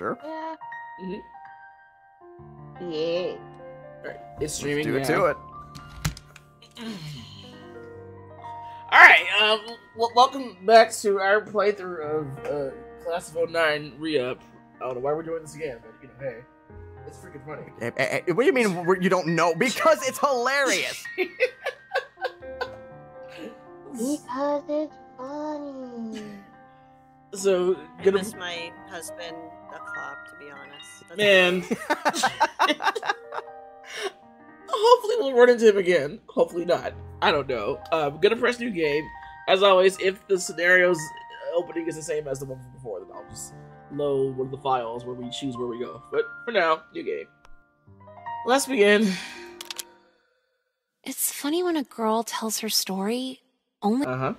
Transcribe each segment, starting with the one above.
Sure. Yeah. Mhm. Yeah. Alright, it's streaming. Do it now. to it. Alright, um, w- welcome back to our playthrough of uh, Class of 09 re-up. I don't know why we're doing this again, but you know, hey, it's freaking funny. Eh, eh, eh, What do you mean you don't know? Because it's hilarious. Because it's funny. So, I gonna miss my husband a to be honest. That's man. Hopefully, we'll run into him again. Hopefully not. I don't know. I'm um, gonna press new game. As always, if the scenario's opening is the same as the one from before, then I'll just load one of the files where we choose where we go. But for now, new game. Let's begin. It's funny when a girl tells her story only. Uh huh.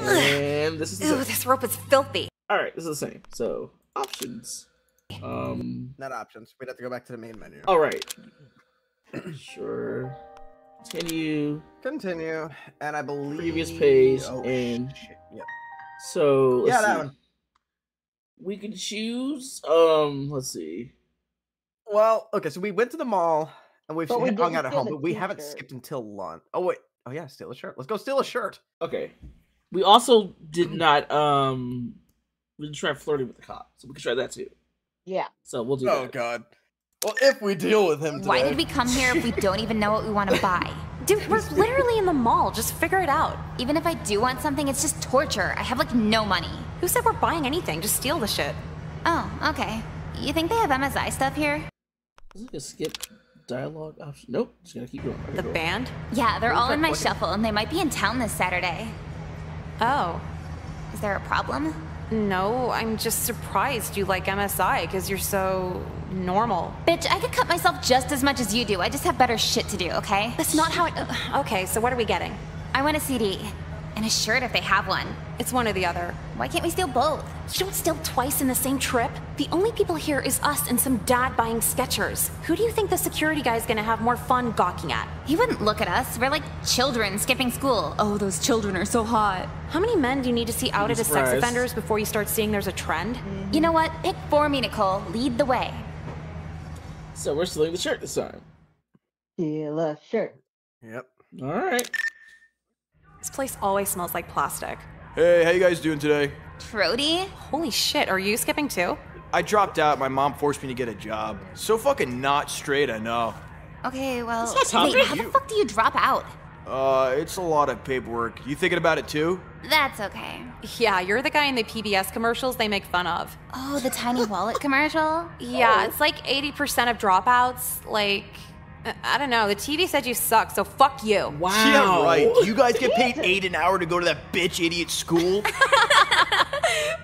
And this is the Ew, same. this rope is filthy. All right. This is the same. So options. Um. Not options. We'd have to go back to the main menu. All right. sure. Continue. Continue. And I believe Previous page Oh, and- shit. Yep. So let's Yeah, that see. one. We can choose. Um. Let's see. Well, okay, so we went to the mall and we've But we hung out at home, but we haven't t-shirt. skipped until lunch. Oh wait. Oh yeah, steal a shirt. Let's go steal a shirt. Okay. We also did not. Um. We didn't try flirting with the cop, so we can try that too. Yeah. So we'll do oh, that. Oh god. Well, if we deal with him Why did we come here if we don't even know what we want to buy? Dude, we're literally in the mall. Just figure it out. Even if I do want something, it's just torture. I have like no money. Who said we're buying anything? Just steal the shit. Oh, okay. You think they have MSI stuff here? Is it a skip dialogue option? Nope. Just gonna keep going. The cool. band? Yeah, they're all in my What- shuffle and they might be in town this Saturday. Oh. Is there a problem? No, I'm just surprised you like MSI because you're so normal. Bitch, I could cut myself just as much as you do. I just have better shit to do, okay? That's not how it. uh, Okay, so what are we getting? I want a CD. And a shirt if they have one. It's one or the other. Why can't we steal both? You don't steal twice in the same trip. The only people here is us and some dad buying Skechers. Who do you think the security guy is gonna have more fun gawking at? He wouldn't look at us. We're like children skipping school. Oh, those children are so hot. How many men do you need to see outed as sex offenders before you start seeing there's a trend? Mm-hmm. You know what? Pick for me, Nicole. Lead the way. So we're stealing the shirt this time. Steal a shirt. Yep. All right. This place always smells like plastic. Hey, how you guys doing today? Trody? Holy shit, are you skipping too? I dropped out. My mom forced me to get a job. So fucking not straight, I know. Okay, well, That's wait, topic. how the fuck do you drop out? Uh, it's a lot of paperwork. You thinking about it too? That's okay. Yeah, you're the guy in the PBS commercials they make fun of. Oh, the tiny wallet commercial? Yeah, it's like 80% of dropouts. Like, I- I don't know. The TV said you suck, so fuck you. Wow. Yeah, right. You guys get paid eight an hour to go to that bitch idiot school?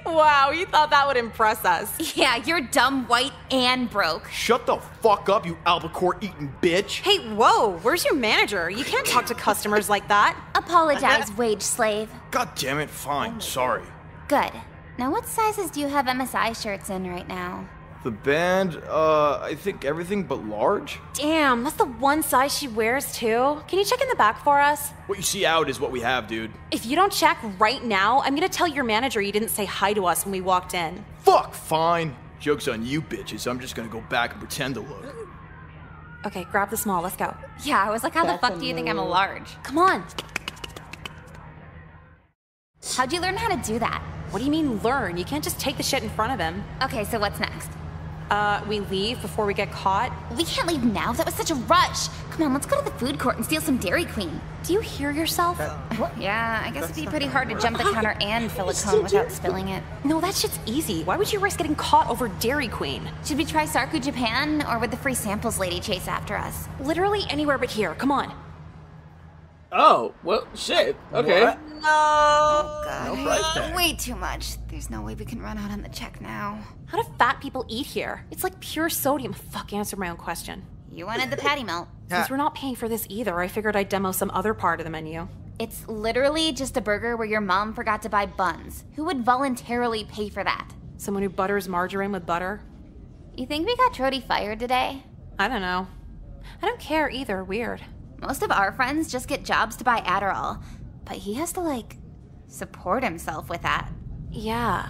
Wow, you thought that would impress us. Yeah, you're dumb, white, and broke. Shut the fuck up, you albacore eating bitch. Hey, whoa, where's your manager? You can't talk to customers like that. Apologize, wage slave. God damn it, fine, sorry. Good. Now, what sizes do you have MSI shirts in right now? The band, uh, I think everything but large? Damn, that's the one size she wears too. Can you check in the back for us? What you see out is what we have, dude. If you don't check right now, I'm gonna tell your manager you didn't say hi to us when we walked in. Fuck, fine. Joke's on you bitches. I'm just gonna go back and pretend to look. Okay, grab the small, let's go. Yeah, I was like, how That's the fuck do you think I'm a large? Come on. How'd you learn how to do that? What do you mean learn? You can't just take the shit in front of him. Okay, so what's next? Uh, we leave before we get caught. We can't leave now. That was such a rush. Come on, let's go to the food court and steal some Dairy Queen. Do you hear yourself? Yeah, I guess it'd be pretty hard to jump the counter and fill a cone without spilling it. No, that shit's easy. Why would you risk getting caught over Dairy Queen? Should we try Sarku Japan, or would the free samples lady chase after us? Literally anywhere but here. Come on. Oh, well, shit. Okay. What? No, God. No price tag. Way too much. There's no way we can run out on the check now. How do fat people eat here? It's like pure sodium. Fuck, answer my own question. You wanted the patty melt. Since we're not paying for this either, I figured I'd demo some other part of the menu. It's literally just a burger where your mom forgot to buy buns. Who would voluntarily pay for that? Someone who butters margarine with butter? You think we got Trody fired today? I don't know. I don't care either. Weird. Most of our friends just get jobs to buy Adderall, but he has to, like, support himself with that. Yeah.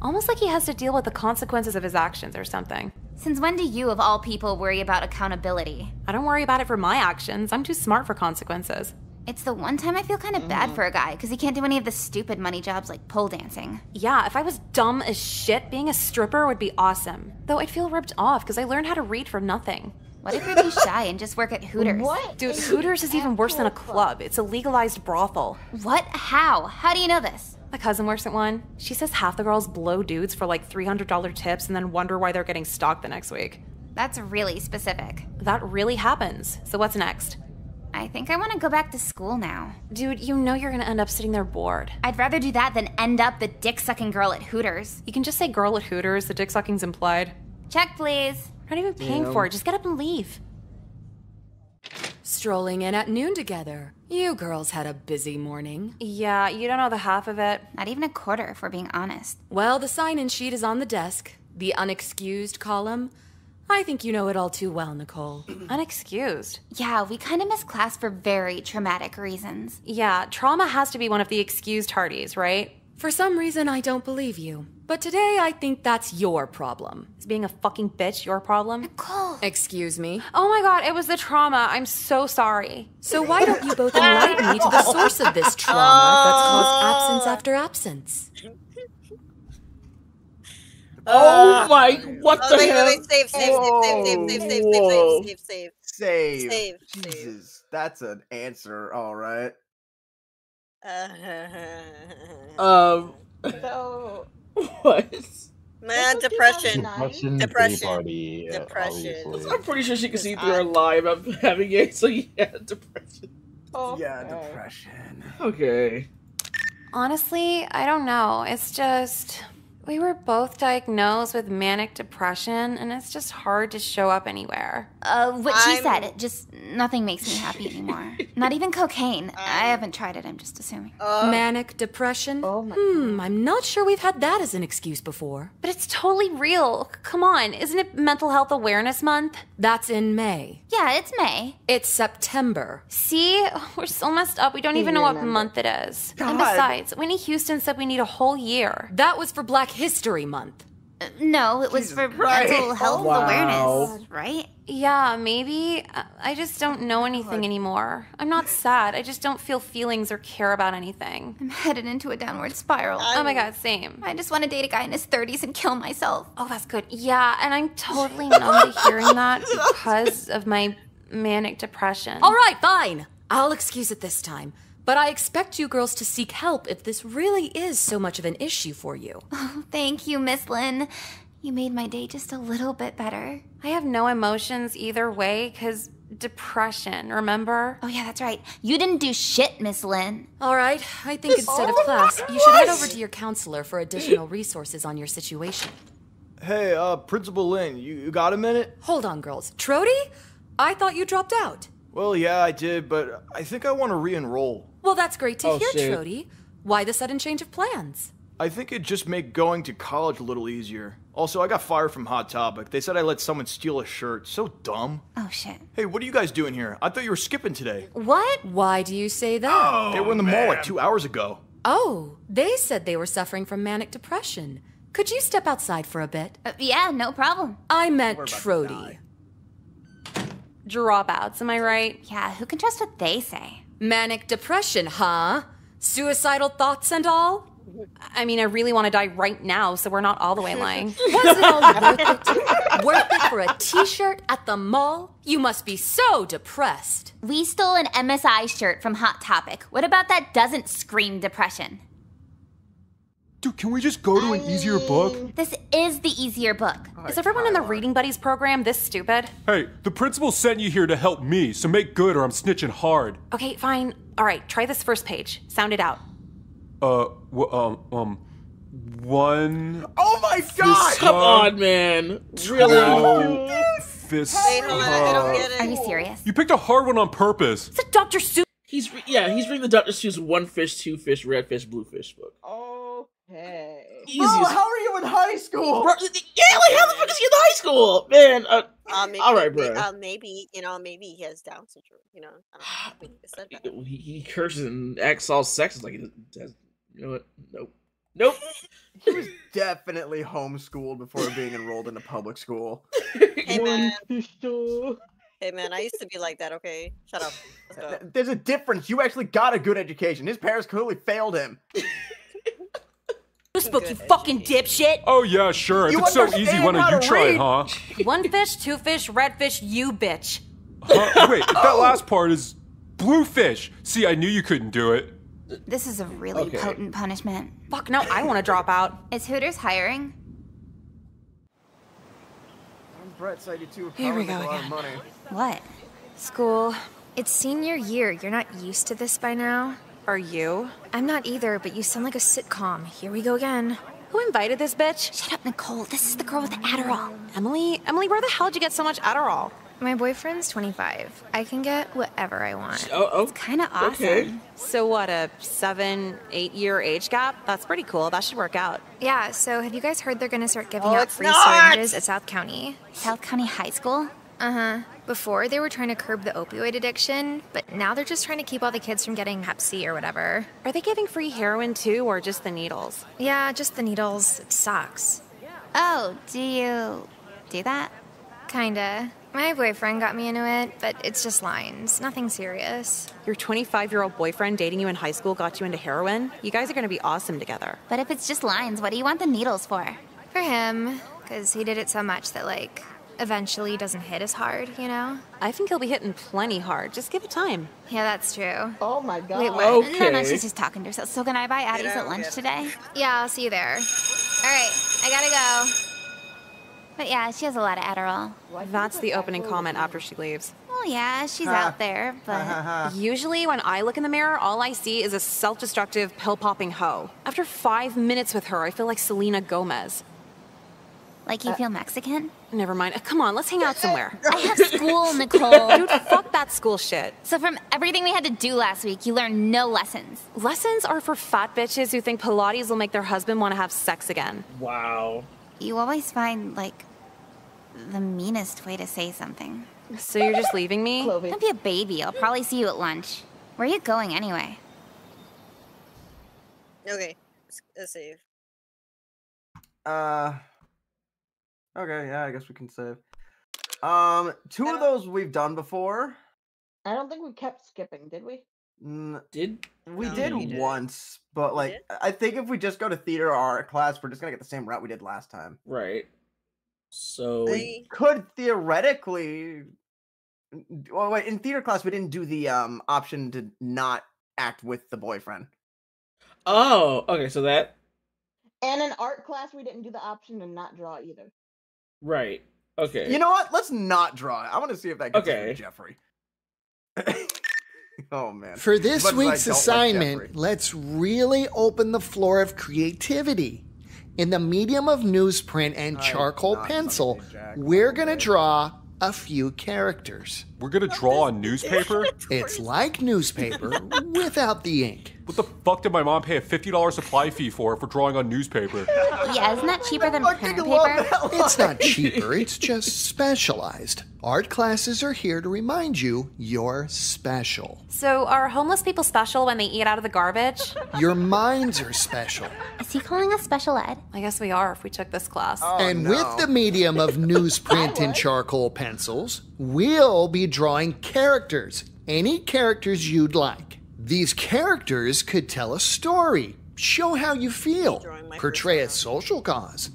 Almost like he has to deal with the consequences of his actions or something. Since when do you, of all people, worry about accountability? I don't worry about it for my actions. I'm too smart for consequences. It's the one time I feel kind of bad mm. for a guy because he can't do any of the stupid money jobs like pole dancing. Yeah, if I was dumb as shit, being a stripper would be awesome. Though I'd feel ripped off because I learned how to read for nothing. What if you're too shy and just work at Hooters? What? Dude, Hooters is even worse than a club. It's a legalized brothel. What? How? How do you know this? My cousin works at one. She says half the girls blow dudes for like $300 tips and then wonder why they're getting stalked the next week. That's really specific. That really happens. So what's next? I think I want to go back to school now. Dude, you know you're gonna end up sitting there bored. I'd rather do that than end up the dick sucking girl at Hooters. You can just say girl at Hooters, the dick sucking's implied. Check, please. Not even paying Yeah. for it, just get up and leave. Strolling in at noon together. You girls had a busy morning. Yeah, you don't know the half of it. Not even a quarter, if we're being honest. Well, the sign in sheet is on the desk. The unexcused column. I think you know it all too well, Nicole. Unexcused. Yeah, we kind of missed class for very traumatic reasons. Yeah, trauma has to be one of the excused hardies, right? For some reason, I don't believe you. But today, I think that's your problem. Is being a fucking bitch your problem? Cole. Excuse me. Oh my god, it was the trauma. I'm so sorry. So why don't you both enlighten me to the source of this trauma that's caused absence after absence? Oh my! What Oh, the wait, wait, hell? wait, save, save, save, save, save, save, Whoa. save, save, save, Save. Save, save. Jesus, that's an answer. All right. save. Um, So, what? Man, depression. Depression, Depression. party. Depression. obviously. I'm pretty sure she can see through I- our lie about having it. So yeah, depression. Oh, Yeah, depression. Okay. Honestly, I don't know. It's just. We were both diagnosed with manic depression, and it's just hard to show up anywhere. Uh, what she I'm- said, it just nothing makes me happy anymore. Not even cocaine. I Um, haven't tried it, I'm just assuming. Uh, Manic depression? Oh my Hmm, I'm not sure we've had that as an excuse before. But it's totally real. Come on, isn't it Mental Health Awareness Month? That's in May. Yeah, it's May. It's September. See, we're so messed up. We don't even know what month it is. And besides, Whitney Houston said we need a whole year. That was for Black History Month. Uh, no, it was Jesus for Christ. mental health Wow. awareness, right? Yeah, maybe. I- I just don't know anything anymore. I'm not sad. I just don't feel feelings or care about anything. I'm headed into a downward spiral. Oh my god, same. I just want to date a guy in his 30s and kill myself. Oh, that's good. Yeah, and I'm totally numb to hearing that because of my manic depression. All right, fine. I'll excuse it this time. But I expect you girls to seek help if this really is so much of an issue for you. Oh, Thank you, Miss Lynn. You made my day just a little bit better. I have no emotions either way because depression, remember? Oh, yeah, that's right. You didn't do shit, Miss Lynn. All right, I think instead of class, you should head over to your counselor for additional resources on your situation. Hey, uh, Principal Lynn, you, you got a minute? Hold on, girls. Trody? I thought you dropped out. Well, yeah, I did, but I think I want to re-enroll. Well, that's great to Oh, hear, shit. Trody. Why the sudden change of plans? I think it'd just make going to college a little easier. Also, I got fired from Hot Topic. They said I let someone steal a shirt. So dumb. Oh, shit. Hey, what are you guys doing here? I thought you were skipping today. What? Why do you say that? Oh, they were in the mall like two hours ago. Oh, they said they were suffering from manic depression. Could you step outside for a bit? Uh, yeah, no problem. I meant about Trody. Dropouts, am I right? Yeah, who can trust what they say? Manic depression, huh? Suicidal thoughts and all? I mean, I really want to die right now, so we're not all the way lying. Was it all worth it? worth it for a t-shirt at the mall? You must be so depressed. We stole an MSI shirt from Hot Topic. What about that doesn't scream depression? Dude, can we just go to an easier book? This is the easier book. Is everyone in the Reading Buddies program this stupid? Hey, the principal sent you here to help me, so make good or I'm snitching hard. Okay, fine. All right, try this first page. Sound it out. Uh, w- um, um, one Oh my god! Come on, man. Really? fist. Wait, hold on, I don't get it. Are you serious? You picked a hard one on purpose. It's a Dr. Seuss. He's re- yeah, he's reading the Dr. Seuss one fish, two fish, red fish, blue fish book. Okay. Easy. Bro, how are you in high school? Bro, yeah, like how the fuck is he in high school, man? Uh, Uh, maybe, all right, may- bro. Uh, maybe you know, maybe he has Down syndrome. You know, I don't know. We just said that. he, he curses and acts all sexist like he does. You know what? Nope. Nope. He was definitely homeschooled before being enrolled in a public school. Hey man, hey man, I used to be like that. Okay, shut up. Let's go. There's a difference. You actually got a good education. His parents clearly failed him. You spoke, you fucking dipshit! Oh yeah, sure. If You it's so easy, understand why don't you to try it, read? huh? One fish, two fish, red fish, you bitch. Huh? Wait, that oh. last part is bluefish. See, I knew you couldn't do it. This is a really Okay. potent punishment. Fuck no, I want to drop out. Is Hooters hiring? I'm Brett, 92. Here we go make a lot of again. money. What? School. It's senior year. You're not used to this by now. Are you? I'm not either, but you sound like a sitcom. Here we go again. Who invited this bitch? Shut up, Nicole. This is the girl with the Adderall. Emily? Emily, where the hell did you get so much Adderall? My boyfriend's 25. I can get whatever I want. Oh, oh, Kind of awesome. okay. So what, a seven, eight year age gap? That's pretty cool. That should work out. Yeah, so have you guys heard they're gonna start giving Oh, out free not! syringes at South County? South County High School? Uh huh. Before, they were trying to curb the opioid addiction, but now they're just trying to keep all the kids from getting Hep C or whatever. Are they giving free heroin too, or just the needles? Yeah, just the needles. It sucks. Oh, do you do that? Kinda. My boyfriend got me into it, but it's just lines. Nothing serious. Your 25 year old boyfriend dating you in high school got you into heroin? You guys are gonna be awesome together. But if it's just lines, what do you want the needles for? For him, because he did it so much that, like, eventually doesn't hit as hard, you know? I think he'll be hitting plenty hard. Just give it time. Yeah, that's true. Oh my god. Wait, what? No, no, Okay. she's just talking to herself. So can I buy Addie's Get at lunch get today? Yeah, I'll see you there. All right, I gotta go. But yeah, she has a lot of Adderall. That's the opening comment after she leaves. Well, yeah, she's out there, but Usually, when I look in the mirror, all I see is a self destructive, pill popping hoe. After five minutes with her, I feel like Selena Gomez. Like you feel Mexican? Never mind. Uh, Come on, let's hang out somewhere. I have school, Nicole. Dude, fuck that school shit. So from everything we had to do last week, you learned no lessons. Lessons are for fat bitches who think Pilates will make their husband want to have sex again. Wow. You always find like the meanest way to say something. So you're just leaving me? Clovey. Don't be a baby. I'll probably see you at lunch. Where are you going anyway? Okay, let's, let's save. Uh. Okay, yeah, I guess we can save. Um, two of those we've done before. I don't think we kept skipping, did we? Mm, Did we No, did you did. once, but like. I think if we just go to theater or art class, we're just gonna get the same route we did last time. right. So I, Could theoretically. Well, wait. In theater class, we didn't do the um option to not act with the boyfriend. Oh, okay, so that And in art class, we didn't do the option to not draw either. Right. Okay. You know what? Let's not draw it. I want to see if that gets Okay. okay. Jeffrey. oh man. For this As much as I week's don't like assignment, let's really open the floor of creativity. In the medium of newsprint and charcoal pencil, we're going to draw a few characters. We're gonna draw a newspaper? It's like newspaper without the ink. What the fuck did my mom pay a $50 supply fee for for drawing on newspaper? Yeah, isn't that cheaper than Fucking printer paper? It's not cheaper, it's just specialized. Art classes are here to remind you you're special. So, are homeless people special when they eat out of the garbage? Your minds are special. Is he calling us special ed? I guess we are if we took this class. Oh, and no. with the medium of newsprint and charcoal pencils, we'll be drawing characters. Any characters you'd like. These characters could tell a story, show how you feel, portray a social cause.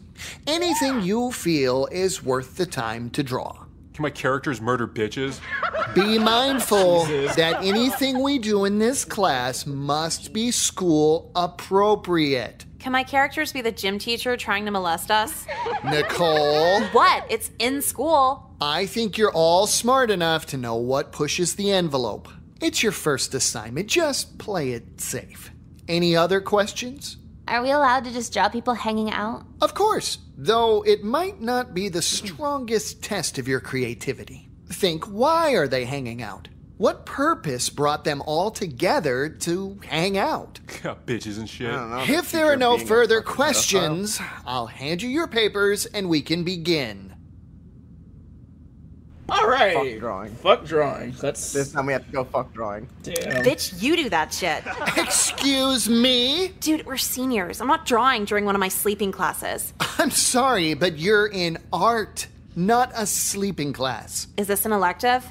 Anything you feel is worth the time to draw. Can my characters murder bitches? Be mindful that anything we do in this class must be school appropriate. Can my characters be the gym teacher trying to molest us? Nicole, What? It's in school. I think you're all smart enough to know what pushes the envelope. It's your first assignment, just play it safe. Any other questions? Are we allowed to just draw people hanging out? Of course, though it might not be the strongest test of your creativity. Think why are they hanging out? What purpose brought them all together to hang out? Yeah, bitches and shit. I don't know, If there are no further fucking pedophile. questions, I'll hand you your papers and we can begin. All right. Fuck drawing. Fuck drawing. That's This time we have to go fuck drawing. damn. Bitch, you do that shit. Excuse me? Dude, we're seniors. I'm not drawing during one of my sleeping classes. I'm sorry, but you're in art, not a sleeping class. Is this an elective?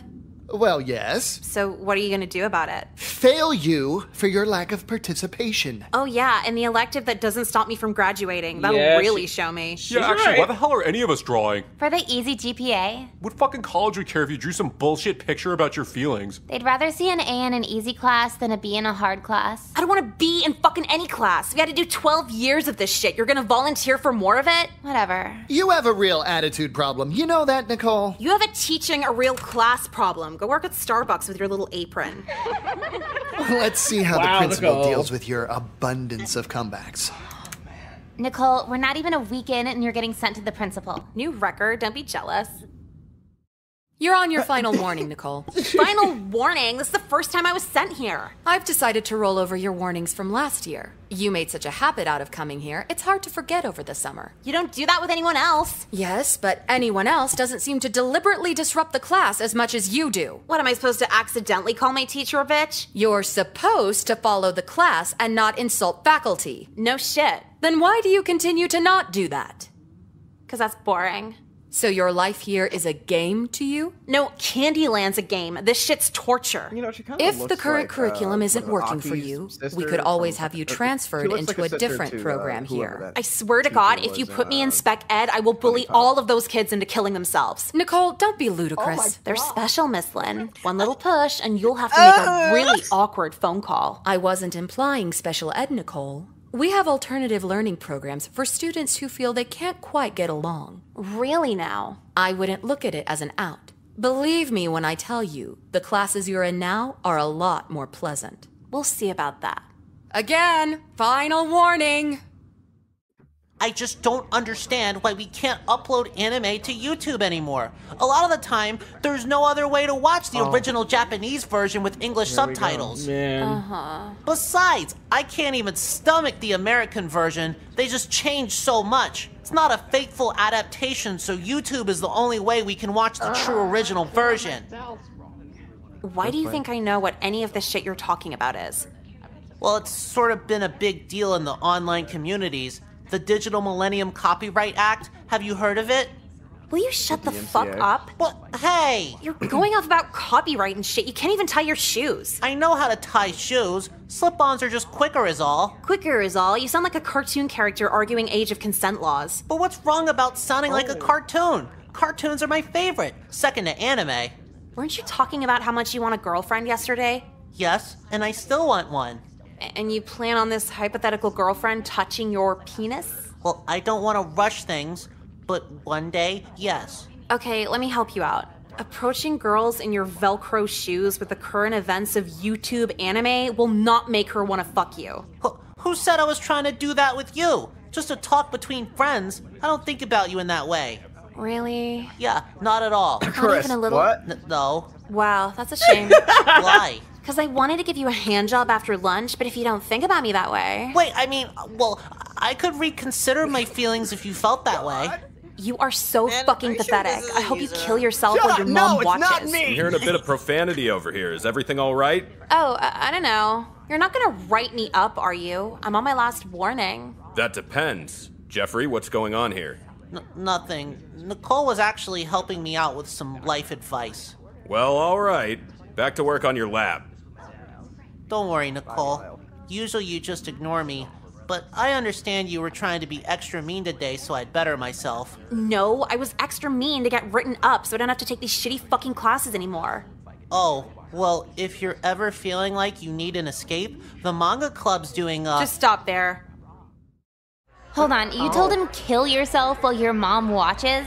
Well, yes. So, what are you gonna do about it? Fail you for your lack of participation. Oh, yeah, and the elective that doesn't stop me from graduating. That'll Yeah, really she- show me. Yeah, actually, why the hell are any of us drawing? For the easy GPA, What fucking college would care if you drew some bullshit picture about your feelings? they'd rather see an A in an easy class than a B in a hard class. I don't wanna be in fucking any class. We had to do 12 years of this shit. You're gonna volunteer for more of it? Whatever. You have a real attitude problem. You know that, Nicole? You have a teaching a real class problem. Go work at Starbucks with your little apron. Let's see how Wow, the principal Nicole. deals with your abundance of comebacks. Oh, Nicole, we're not even a week in and you're getting sent to the principal. New record, don't be jealous. You're on your uh, final warning, Nicole. Final warning, this is the first time I was sent here. I've decided to roll over your warnings from last year. You made such a habit out of coming here, it's hard to forget over the summer. You don't do that with anyone else. Yes, but anyone else doesn't seem to deliberately disrupt the class as much as you do. What am I supposed to accidentally call my teacher a bitch? You're supposed to follow the class and not insult faculty. No shit. Then why do you continue to not do that? Because that's boring. So your life here is a game to you? No, Candyland's a game. This shit's torture. You know, she kind If the current curriculum isn't working for you, we could always have you transferred into a different program here. I swear to God, if you put me in spec ed, I will bully all of those kids into killing themselves. Nicole, don't be ludicrous. Oh They're special, Miss Lynn. One little push, and you'll have to make a really awkward phone call. I wasn't implying special ed, Nicole. We have alternative learning programs for students who feel they can't quite get along. Really now? I wouldn't look at it as an out. Believe me when I tell you, the classes you're in now are a lot more pleasant. We'll see about that. Again, final warning. I just don't understand why we can't upload anime to YouTube anymore. A lot of the time, there's no other way to watch the Oh. original Japanese version with English Here subtitles. Man. Uh-huh. Besides, I can't even stomach the American version. They just changed so much. It's not a faithful adaptation, so YouTube is the only way we can watch the true original version. Why do you think I know what any of this shit you're talking about is? Well, it's sort of been a big deal in the online communities. The Digital Millennium Copyright Act, have you heard of it? Will you shut the fuck up? Well, hey! You're going off about copyright and shit. You can't even tie your shoes. I know how to tie shoes. Slip ons are just quicker, is all. Quicker is all. You sound like a cartoon character arguing age of consent laws. But what's wrong about sounding like a cartoon? Cartoons are my favorite, second to anime. Weren't you talking about how much you want a girlfriend yesterday? Yes, and I still want one. A- And you plan on this hypothetical girlfriend touching your penis? Well, I don't want to rush things, but one day, yes. Okay, let me help you out. Approaching girls in your Velcro shoes with the current events of YouTube anime will not make her want to fuck you. Who, who said I was trying to do that with you? Just a talk between friends. I don't think about you in that way. Really? Yeah, not at all. Not even a little. N- no. Wow, that's a shame. Why? Because I wanted to give you a hand job after lunch, but if you don't think about me that way. Wait, I mean, well, I could reconsider my feelings if you felt that way. You are so fucking pathetic. I hope you kill yourself Shut while up, your no, mom it's watches. not me. I'm hearing a bit of profanity over here. Is everything all right? Oh, I, I don't know. You're not gonna write me up, are you? I'm on my last warning. That depends. Jeffrey, what's going on here? N- nothing. Nicole was actually helping me out with some life advice. Well, all right. Back to work on your lab. Don't worry, Nicole. Usually you just ignore me, but I understand you were trying to be extra mean today, so I'd better myself. No, I was extra mean to get written up so I don't have to take these shitty fucking classes anymore. Oh, well, if you're ever feeling like you need an escape, the manga club's doing a. Just stop there. Hold on, you told oh. him kill yourself while your mom watches?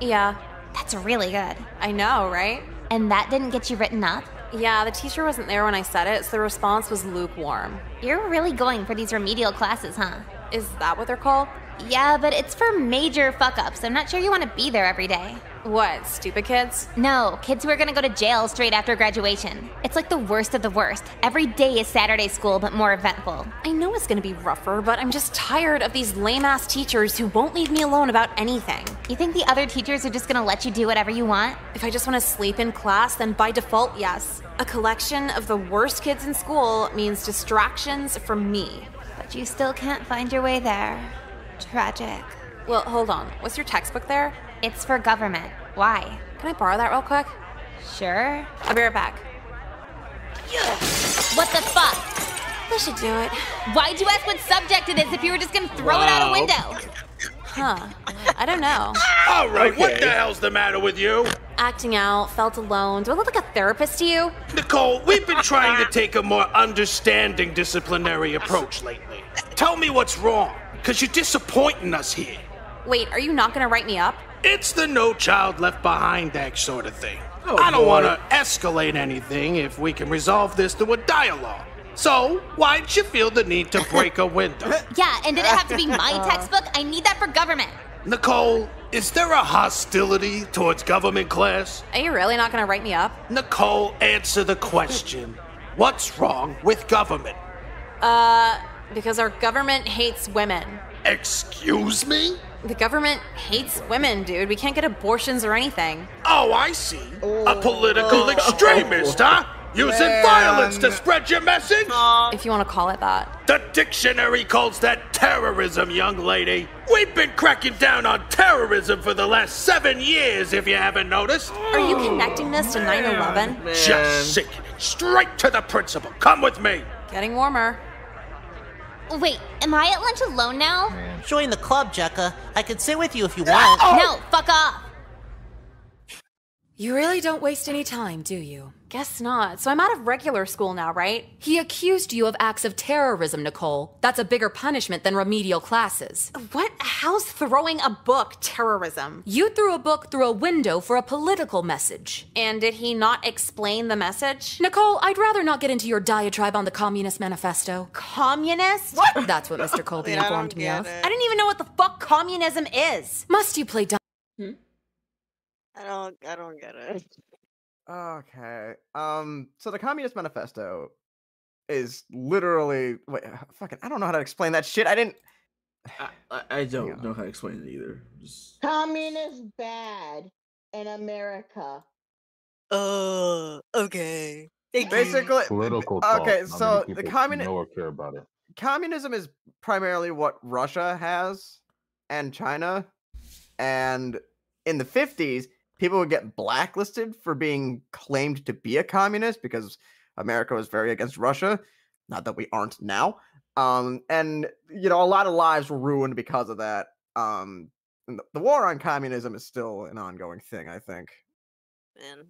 Yeah. That's really good. I know, right? And that didn't get you written up? Yeah, the teacher wasn't there when I said it, so the response was lukewarm. You're really going for these remedial classes, huh? Is that what they're called? Yeah, but it's for major fuck ups. I'm not sure you want to be there every day. What, stupid kids? No, kids who are gonna go to jail straight after graduation. It's like the worst of the worst. Every day is Saturday school, but more eventful. I know it's gonna be rougher, but I'm just tired of these lame ass teachers who won't leave me alone about anything. You think the other teachers are just gonna let you do whatever you want? If I just wanna sleep in class, then by default, yes. A collection of the worst kids in school means distractions from me. But you still can't find your way there. Tragic. Well, hold on. What's your textbook there? It's for government. Why? Can I borrow that real quick? Sure. I'll be right back. What the fuck? I should do it. Why'd you ask what subject it is if you were just gonna throw it out a window? Huh. I don't know. All right, what the hell's the matter with you? Acting out, felt alone. Do I look like a therapist to you? Nicole, we've been trying to take a more understanding disciplinary approach lately. Tell me what's wrong, because you're disappointing us here. Wait, are you not gonna write me up? It's the no child left behind act sort of thing. Oh, I don't want to escalate anything if we can resolve this through a dialogue. So, why'd you feel the need to break a window? Yeah, and did it have to be my textbook? I need that for government. Nicole, is there a hostility towards government class? Are you really not gonna write me up? Nicole, answer the question. What's wrong with government? Uh, because our government hates women. Excuse me? The government hates women, dude. We can't get abortions or anything. Oh, I see. A political oh. extremist, huh? Using violence to spread your message? If you want to call it that. The dictionary calls that terrorism, young lady. We've been cracking down on terrorism for the last seven years, if you haven't noticed. Are you connecting this to 9 11? Just sickening. Straight to the principal. Come with me. Getting warmer. Wait, am I at lunch alone now? Join the club, Jecka. I can sit with you if you want. No, fuck off. You really don't waste any time, do you? Guess not. So I'm out of regular school now, right? He accused you of acts of terrorism, Nicole. That's a bigger punishment than remedial classes. What? How's throwing a book terrorism? You threw a book through a window for a political message. And did he not explain the message? Nicole, I'd rather not get into your diatribe on the Communist Manifesto. Communist? What? That's what Mr. Colby I informed don't me of. it. I didn't even know what the fuck communism is. Must you play dumb? Hmm? I don't. I don't get it. Okay. Um. So the Communist Manifesto is literally wait. Fucking. I don't know how to explain that shit. I didn't. I, I, I don't know how to explain it either. Just Communist bad in America. Uh. Okay. Thank you. Basically, Political okay. How So the communist know or care about it. communism is primarily what Russia has and China. And in the 50s, people would get blacklisted for being claimed to be a communist because America was very against Russia. Not that we aren't now. Um, and you know, a lot of lives were ruined because of that. Um, the, the war on communism is still an ongoing thing, I think. Man.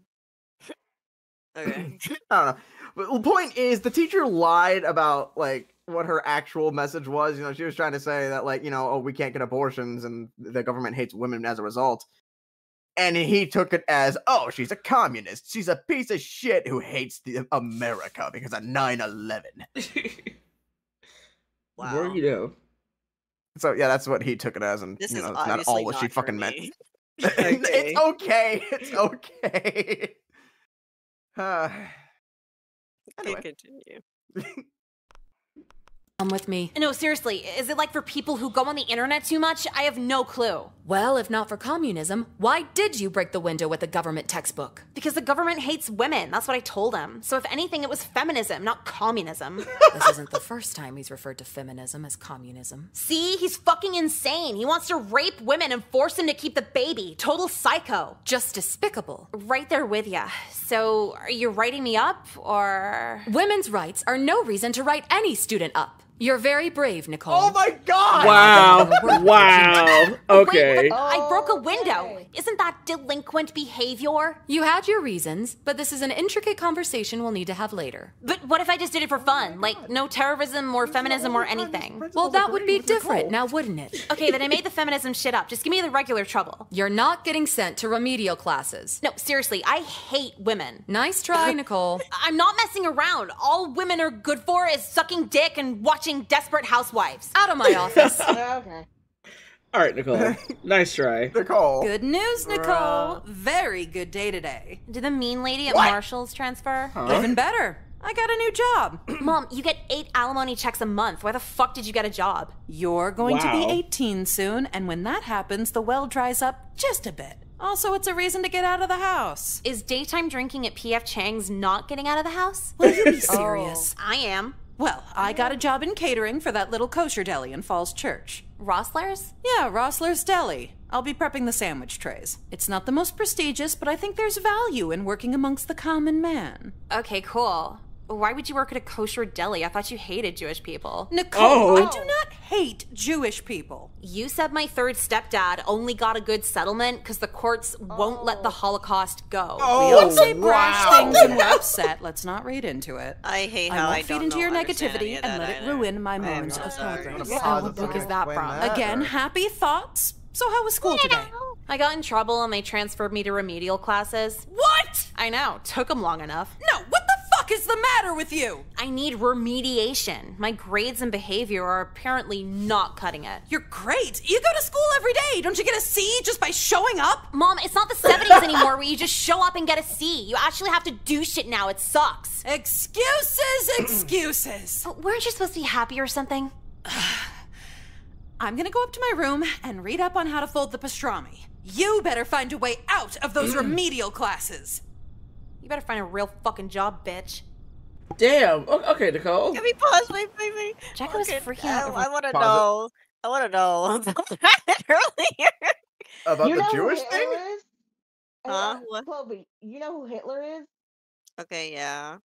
okay. I don't know. But the point is, the teacher lied about like what her actual message was. You know, she was trying to say that like, you know, oh, we can't get abortions and the government hates women as a result. And he took it as, oh, she's a communist. She's a piece of shit who hates the America because of 9-11. Wow. Where you know? So yeah, that's what he took it as, and This you is know, it's not all what she not for fucking meant. me. it's okay. It's okay. Uh, Can't continue. Come with me. No, seriously, is it like for people who go on the internet too much? I have no clue. Well, if not for communism, why did you break the window with a government textbook? Because the government hates women. That's what I told him. So if anything, it was feminism, not communism. this isn't the first time he's referred to feminism as communism. See, he's fucking insane. He wants to rape women and force them to keep the baby. Total psycho. Just despicable. Right there with ya. So, are you writing me up or. Women's rights are no reason to write any student up. You're very brave, Nicole. Oh my god! Wow. wow. Okay. Wait, but I oh. broke a window. Isn't that delinquent behavior? You had your reasons, but this is an intricate conversation we'll need to have later. But what if I just did it for fun? Oh like, no terrorism or feminism or anything? Well, that would be different, now wouldn't it? Okay, then I made the feminism shit up. Just give me the regular trouble. You're not getting sent to remedial classes. No, seriously, I hate women. Nice try, Nicole. I'm not messing around. All women are good for is sucking dick and watching Desperate Housewives. Out of my office. Oh, okay. All right, Nicole. nice try. Nicole. Good news, Nicole. Very good day today. Did the mean lady at What? Marshall's transfer? Even better. I got a new job. Mom, you get eight alimony checks a month. Why the fuck did you get a job? You're going to be 18 soon, and when that happens, the well dries up just a bit. Also, it's a reason to get out of the house. Is daytime drinking at PF Chang's not getting out of the house? Will you be oh. serious? I am. Well, I got a job in catering for that little kosher deli in Falls Church. Rossler's? Yeah, Rossler's Deli. I'll be prepping the sandwich trays. It's not the most prestigious, but I think there's value in working amongst the common man. Okay, cool. Why would you work at a kosher deli? I thought you hated Jewish people. Nicole, oh. I do not hate Jewish people. You said my third stepdad only got a good settlement because the courts won't let the oh. Holocaust go. we all say brash things and we're upset. Let's not read into it. I hate I how won't I feed don't into know- your negativity and that let it ruin my moments of progress. Oh, what book is that from? Again, happy thoughts. So how was school today? I got in trouble and they transferred me to remedial classes. What? I know. Took them long enough. No, what the fuck is the matter with you? I need remediation. My grades and behavior are apparently not cutting it. You're great. You go to school every day. Don't you get a C just by showing up? Mom, it's not the 70s anymore where you just show up and get a C. You actually have to do shit now. It sucks. Excuses, excuses. but Weren't you supposed to be happy or something? I'm gonna go up to my room and read up on how to fold the pastrami. You better find a way out of those mm. remedial classes. You better find a real fucking job, bitch. Damn. Okay, Nicole. Can we pause? Wait, wait, wait. Jacko was Okay, freaking I, out. I want to Pause it. know. I want to know about earlier. About you the Jewish who thing? Is? Huh? uh, Chloe, you know who Hitler is Okay, yeah.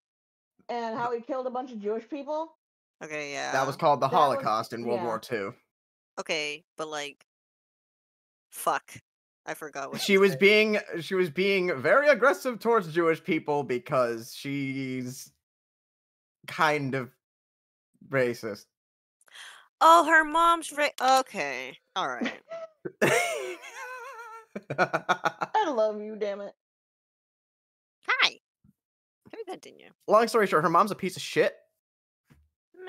and how he killed a bunch of Jewish people? Okay, yeah. That was called the That was- Holocaust in World yeah. War II. Okay, but like, fuck. I forgot what She was being she was being very aggressive towards Jewish people because she's kind of racist. Oh, her mom's ra- Okay, all right. I love you, damn it. Hi. Can we continue? Long story short, her mom's a piece of shit.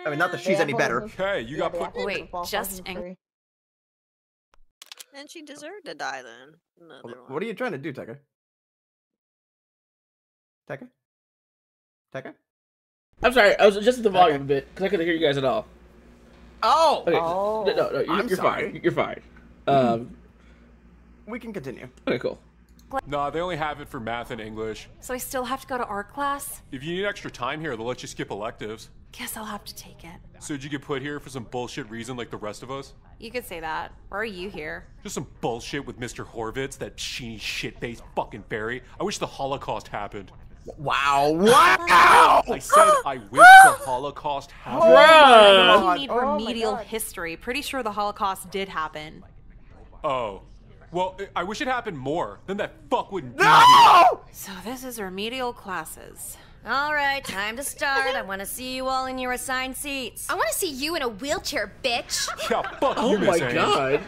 I mean, not that she's any better. Okay, you got put. Wait, just in- And she deserved to die then. Another one. What are you trying to do, Tucker? Tucker? Tucker? I'm sorry. I was adjusting the volume a bit because I couldn't hear you guys at all. Oh! Okay. No, no, no. You're, I'm you're sorry. fine. You're fine. Um. We can continue. Okay, cool. Nah, they only have it for math and English. So I still have to go to art class? If you need extra time here, they'll let you skip electives. Guess I'll have to take it. So did you get put here for some bullshit reason like the rest of us? You could say that. Why are you here? Just some bullshit with Mr. Horvitz, that sheeny shit-faced fucking fairy. I wish the Holocaust happened. Wow! Wow! I said I wish the Holocaust happened. Oh you need Oh my remedial God. history. Pretty sure the Holocaust did happen. Oh. Well, I- I wish it happened more. Then that fuck wouldn't be No! So this is remedial classes. All right, time to start. I want to see you all in your assigned seats. I want to see you in a wheelchair, bitch. Yeah, fuck Oh you, my Miss Ames. god.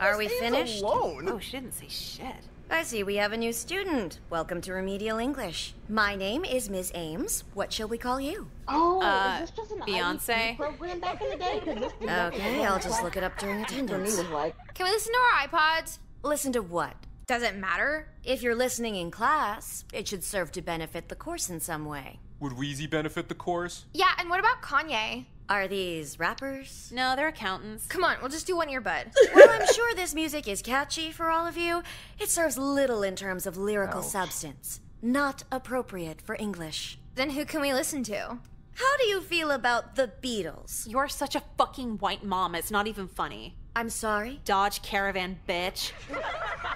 Are we finished? Alone. Oh, she didn't say shit. I see we have a new student. Welcome to Remedial English. My name is Ms. Ames. What shall we call you? Oh, Uh, is this just an Beyonce? Program back in the day? 'Cause this is what Okay, I'll just look it up during attendance. Can we listen to our iPods? Listen to what? Does it matter? If you're listening in class, it should serve to benefit the course in some way. Would Weezy benefit the course? Yeah, and what about Kanye? Are these rappers? No, they're accountants. Come on, we'll just do one earbud. Well, I'm sure this music is catchy for all of you. It serves little in terms of lyrical oh. substance. Not appropriate for English. then who can we listen to? How do you feel about the Beatles? You're such a fucking white mom. It's not even funny. I'm sorry? Dodge Caravan, bitch.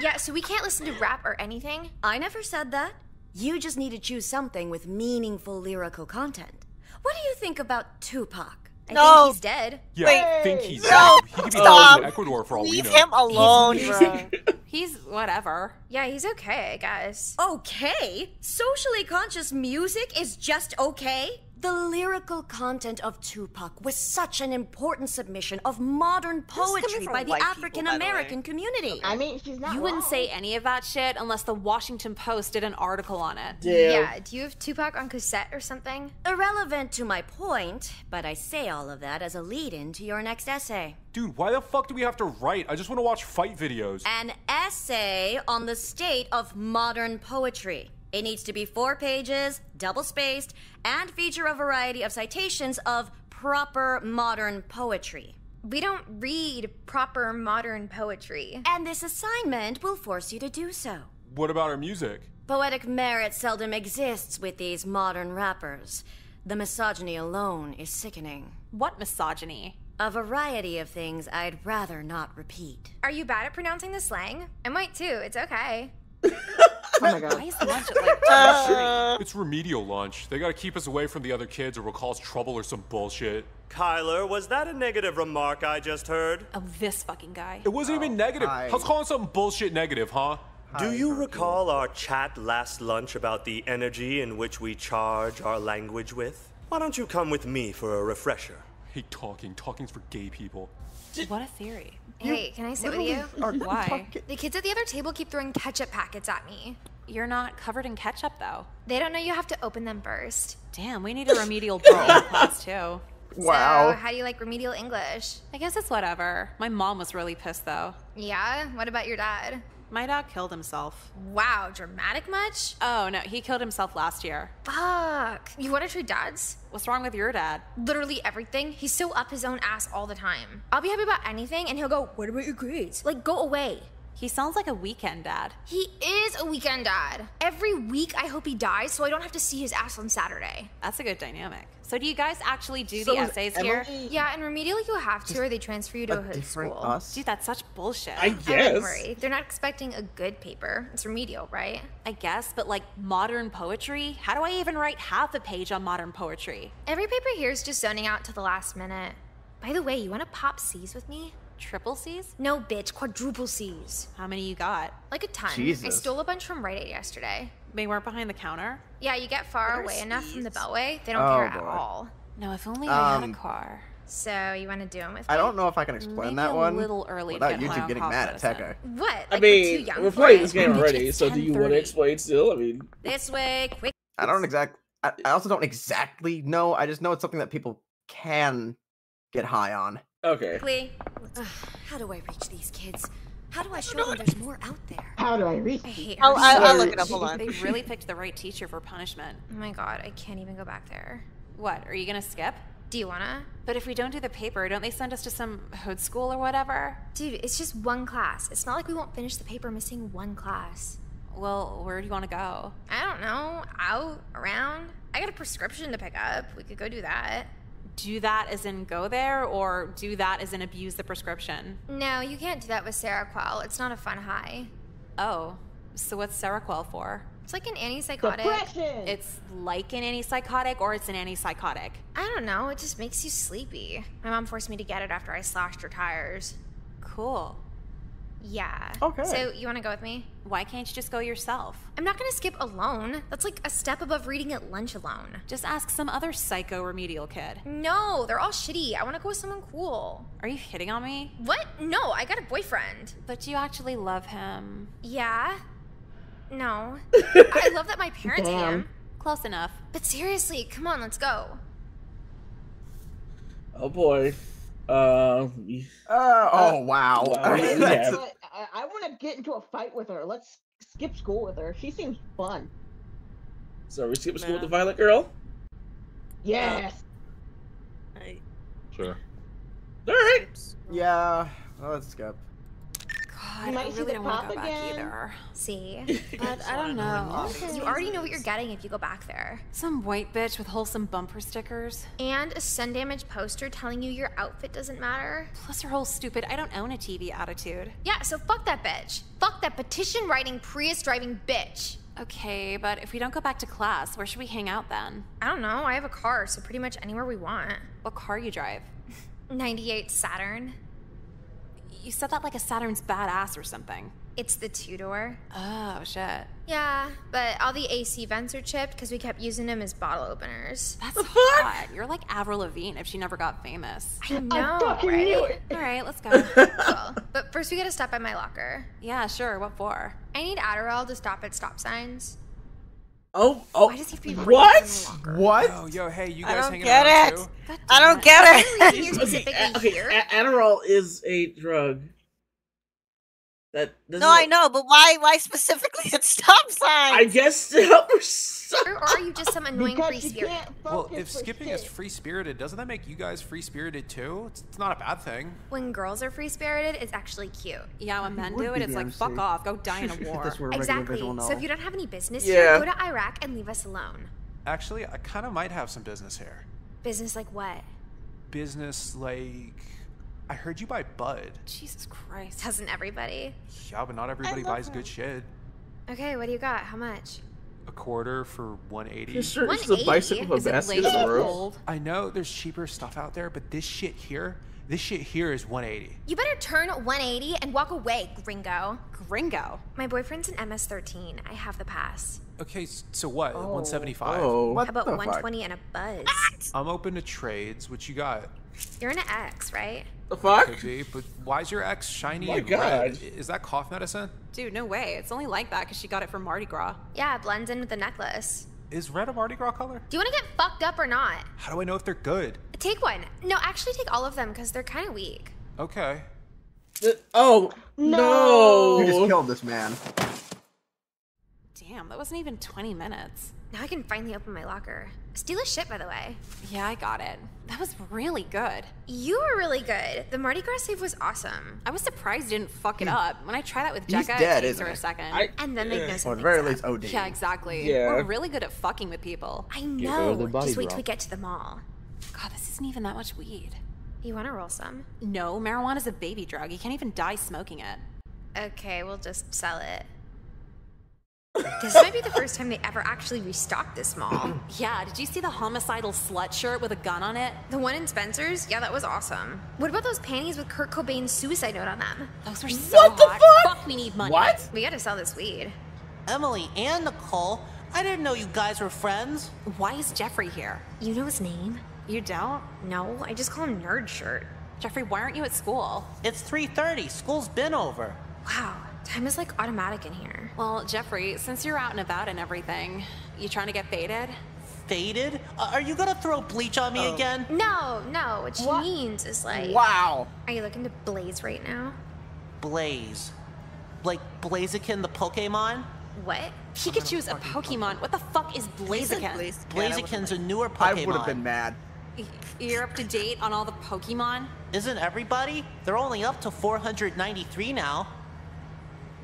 Yeah, so we can't listen to rap or anything? I never said that. You just need to choose something with meaningful lyrical content. What do you think about Tupac? I No. think he's dead. Yeah, Wait, I think he's no, He could be stop. in Ecuador for all we Leave know. him alone, bro. He's whatever. Yeah, he's okay, I guess. Okay? Socially conscious music is just okay? The lyrical content of Tupac was such an important submission of modern poetry by the African American community. I mean, she's not You wouldn't wrong. say any of that shit unless the Washington Post did an article on it. Yeah, do you have Tupac on cassette or something? Irrelevant to my point, but I say all of that as a lead in to your next essay. Dude, why the fuck do we have to write? I just want to watch fight videos. An essay on the state of modern poetry. It needs to be four pages, double spaced, and feature a variety of citations of proper modern poetry. We don't read proper modern poetry. And this assignment will force you to do so. What about our music? Poetic merit seldom exists with these modern rappers. The misogyny alone is sickening. What misogyny? A variety of things I'd rather not repeat. Are you bad at pronouncing the slang? I might too. It's okay. Oh my god. Why is lunch at like uh, It's remedial lunch. They gotta keep us away from the other kids or we'll cause trouble or some bullshit. Kyler, was that a negative remark I just heard? Oh, this fucking guy. It wasn't even oh, negative. hi. How's calling something bullshit negative, huh? Do you recall our chat last lunch about the energy in which we charge our language with? Why don't you come with me for a refresher? Hate talking. Talking's for gay people. What a theory. Hey, can I sit with you? Why? The kids at the other table keep throwing ketchup packets at me. You're not covered in ketchup though. They don't know you have to open them first. Damn, we need a remedial brain class too. So, how do you like remedial English? I guess it's whatever. My mom was really pissed though. Yeah? What about your dad? My dad killed himself. Wow, dramatic much? Oh no, he killed himself last year. Fuck. You want to trade dads? What's wrong with your dad? Literally everything. He's so up his own ass all the time. I'll be happy about anything, and he'll go, What about your grades? Like, go away. He sounds like a weekend dad. He is a weekend dad. Every week, I hope he dies so I don't have to see his ass on Saturday. That's a good dynamic. So do you guys actually do So the is essays here? Yeah, and remedial you have to, or they transfer you to a, hood different school. us? Dude, that's such bullshit. I I guess. wouldn't worry. They're not expecting a good paper. It's remedial, right? I guess, but like modern poetry? How do I even write half a page on modern poetry? Every paper here is just zoning out to the last minute. By the way, you want to pop C's with me? Triple C's? No, bitch, quadruple C's. How many you got? Like a ton. Jesus. I stole a bunch from Rite Aid yesterday. They weren't behind the counter? Yeah, you get far What are away enough from the Beltway, they don't Oh, care at boy. all. No, if only I had Um, a car. So you want to do them with Me? I don't know if I can explain Maybe that a one little early to without get YouTube getting mad at medicine. Tekka. What? I Like, we're mean, too young we're playing this game already, so do you want to explain still? I mean, This way, quick. I don't exactly. I, I also don't exactly know. I just know it's something that people can get high on. Okay. quickly. How do I reach these kids? How do I show them there's more out there? How do I reach? I hate her. I'll, I'll, I'll look it up. Hold on. They really picked the right teacher for punishment. Oh my god, I can't even go back there. What, are you gonna skip? Do you wanna? But if we don't do the paper, don't they send us to some hood school or whatever? Dude, it's just one class. It's not like we won't finish the paper missing one class. Well, where do you want to go? I don't know. Out, around. I got a prescription to pick up. We could go do that. Do that as in go there, or do that as in abuse the prescription? No, you can't do that with Seroquel. It's not a fun high. Oh, so what's Seroquel for? It's like an antipsychotic. Depression. It's like an antipsychotic, or it's an antipsychotic? I don't know. It just makes you sleepy. My mom forced me to get it after I slashed her tires. Cool. Yeah. Okay. So you want to go with me? Why can't you just go yourself? I'm not gonna skip alone. That's like a step above reading at lunch alone. Just ask some other psycho remedial kid. No, they're all shitty. I want to go with someone cool. Are you hitting on me? What? No, I got a boyfriend. But do you actually love him? Yeah. No. I love that my parents hate Damn. him. Close enough. But seriously, come on, let's go. Oh boy. Uh, Uh, oh wow. wow, we- we That's- have- But I, I want to get into a fight with her. Let's skip school with her. She seems fun. so we skip school with the Violet Girl. Yes. I, Sure. All right. yeah. Well, let's skip. God, You I might see really the don't want cop to go back either. See? But I don't know. You already know what you're getting if you go back there. Some white bitch with wholesome bumper stickers. And a sun damaged poster telling you your outfit doesn't matter. Plus her whole stupid, I don't own a TV attitude. Yeah, so fuck that bitch. Fuck that petition writing, Prius driving bitch. Okay, but if we don't go back to class, where should we hang out then? I don't know. I have a car, so pretty much anywhere we want. What car you drive? 98 Saturn. You said that like a Saturn's badass or something. It's the two door. Oh, shit. Yeah, but all the AC vents are chipped because we kept using them as bottle openers. That's hot. You're like Avril Lavigne if she never got famous. I know, fucking right? knew it. All right, let's go. cool. But first, we gotta stop by my locker. yeah, sure. What for? I need Adderall to stop at stop signs. Oh, oh. Why does he have to be what? What? Oh, yo, hey, you guys don't hanging get around it. too? I don't get it. You're Okay, specifically a- okay. here. Adderall is a drug. That. No, I know, but why? Why specifically at stop signs? I guess to help her. Stop. Or, or are you just some annoying Because free spirit? Well, if for skipping is free spirited, doesn't that make you guys free spirited too? It's, it's not a bad thing. When girls are free spirited, it's actually cute. Yeah, when men do it, be it's like, DMC. fuck off, go die in a war. this were a Exactly. visual So if you don't have any business Yeah. here, go to Iraq and leave us alone. Actually, I kind of might have some business here. Business like what? Business like. I heard you buy Bud. Jesus Christ. Doesn't everybody? Yeah, but not everybody buys her. good shit. Okay, what do you got? How much? A quarter for 180. You sure it's a bicycle with Is a basket lace on the or roof? gold? I know there's cheaper stuff out there, but this shit here, this shit here is 180. You better turn 180 and walk away, gringo. Gringo. My boyfriend's an MS-13. I have the pass. Okay, so what? 175. Oh. oh. What How about the fuck? 120 and a buzz? I'm open to trades. What you got? You're an X, right? The fuck? Could be, but why is your ex shiny My and God. red? Is that cough medicine? Dude, no way. It's only like that because she got it from Mardi Gras. Yeah, it blends in with the necklace. Is red a Mardi Gras color? Do you want to get fucked up or not? How do I know if they're good? Take one. No, actually take all of them because they're kind of weak. Okay. The- oh no! You just killed this man. Damn, that wasn't even 20 minutes. Now I can finally open my locker. Steal a shit, by the way. Yeah, I got it. That was really good. You were really good. The Mardi Gras save was awesome. I was surprised you didn't fuck it hmm. up. When I try that with He's Jecka, dead, it takes isn't her a second. I- And then they know Or at the very least, OD. yeah, exactly. Yeah. We're really good at fucking with people. I know. the Just wait till we get to the mall. God, this isn't even that much weed. You want to roll some? No, marijuana's a baby drug. You can't even die smoking it. Okay, we'll just sell it. This might be the first time they ever actually restocked this mall. Yeah, did you see the homicidal slut shirt with a gun on it? The one in Spencer's? Yeah, that was awesome. What about those panties with Kurt Cobain's suicide note on them? Those were so What the hot. fuck? Fuck, we need money. What? We gotta sell this weed. Emily and Nicole, I didn't know you guys were friends. Why is Jeffrey here? You know his name? You don't? No, I just call him Nerd Shirt. Jeffrey, why aren't you at school? It's 3:30. School's been over. Wow, time is like automatic in here. Well, Jeffrey, since you're out and about and everything, you trying to get faded? Faded? Uh, are you gonna throw bleach on me again? No, no, what she means is like. Wow. Are you looking to blaze right now? Blaze. Like Blaziken the Pokemon? What? Pikachu's a Pokemon. What the fuck is Blaziken? Blaziken's a newer Pokemon. I would have been mad. You're up to date on all the Pokemon? Isn't everybody? They're only up to 493 now.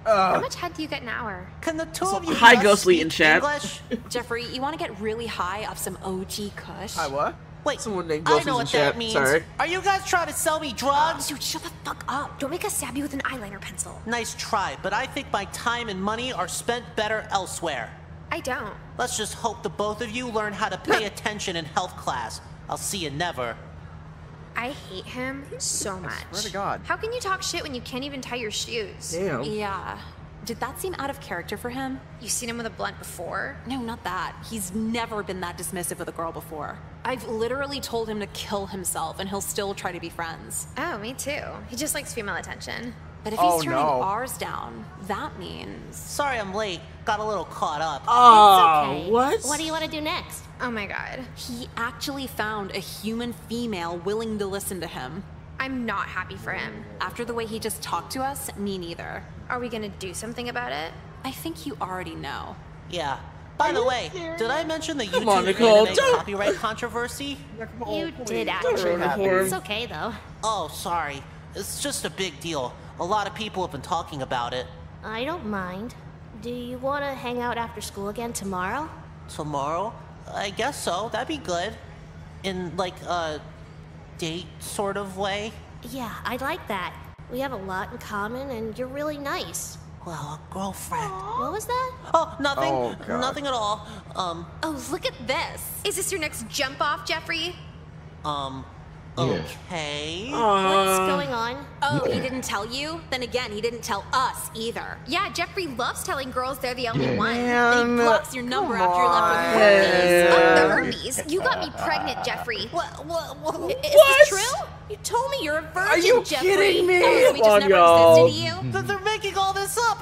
How much head do you get an hour? Can the two of you Hi, Ghostly speak in chat. English? Jeffrey, you want to get really high off some OG Kush? Hi, what? Wait, Someone named I Ghostly's know in what chat. that means. Sorry. Are you guys trying to sell me drugs? Dude, shut the fuck up. Don't make us stab you with an eyeliner pencil. Nice try, but I think my time and money are spent better elsewhere. I don't. Let's just hope the both of you learn how to pay attention in health class. I'll see you never. I hate him so much. swear to God. How can you talk shit when you can't even tie your shoes? Damn. Yeah. Did that seem out of character for him? You seen him with a blunt before? No, not that. He's never been that dismissive with a girl before. I've literally told him to kill himself, and he'll still try to be friends. Oh, me too. He just likes female attention. But if he's Oh, turning no. ours down, that means. Sorry I'm late. Got a little caught up. Oh, what? What do you want to do next? Oh my god. He actually found a human female willing to listen to him. I'm not happy for him. After the way he just talked to us, me neither. Are we gonna do something about it? I think you already know. Yeah. By the way, did I mention the Come YouTube on, Nicole, copyright controversy? You did actually. ruin it for him. It's okay though. Oh, sorry. It's just a big deal. A lot of people have been talking about it. I don't mind. Do you want to hang out after school again tomorrow? Tomorrow? I guess so. That'd be good. In like a date sort of way. Yeah, I'd like that. We have a lot in common, and you're really nice. Well, a girlfriend. What was that? Oh, nothing. Oh, nothing at all. Um, Oh, look at this. Is this your next jump off, Jeffrey? um, Okay. What's going on? Oh, he didn't tell you? Then again, he didn't tell us either. Yeah, Jeffrey loves telling girls they're the only Yeah. one. Then he blocks your number after you're left with herpes. herpes. Oh, the herpes. You got me pregnant, Jeffrey. What? What? what? Is What? this true? You told me you're a virgin, Are you Jeffrey. kidding me? Oh, so we Come on, just never y'all. existed to you? Th- They're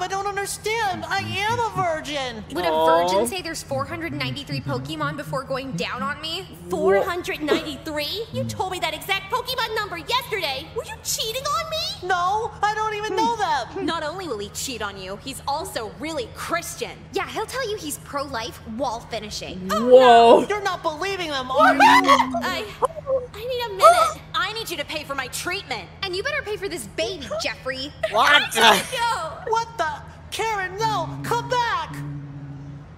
I don't understand. I am a virgin. Would a virgin say there's 493 Pokemon before going down on me? 493? You told me that exact Pokemon number yesterday. Were you cheating on me? No, I don't even hmm. know them. Not only will he cheat on you, he's also really Christian. Yeah, he'll tell you he's pro-life while finishing. Oh, Whoa. You're not believing them, are you? I, I need a minute. I need you to pay for my treatment. And you better pay for this baby, Jeffrey. What? What the? Karen, no! Come back!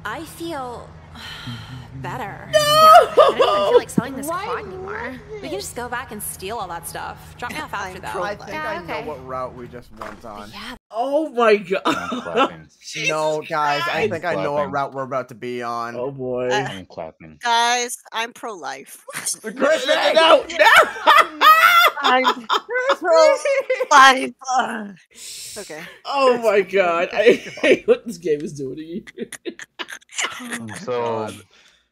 I feel better. Yeah, I don't even feel like selling this Why quad anymore. We can just go back and steal all that stuff. Drop me off after that. I think Yeah, I okay. know what route we just went on. Yeah. Oh my god. No, guys, I I'm think I know what route we're about to be on. Oh boy. I'm uh, clapping. Guys, I'm pro life. Chris, no, no, no. I'm pro life. Okay. Oh my god. I hate what this game is doing to you. I'm so, oh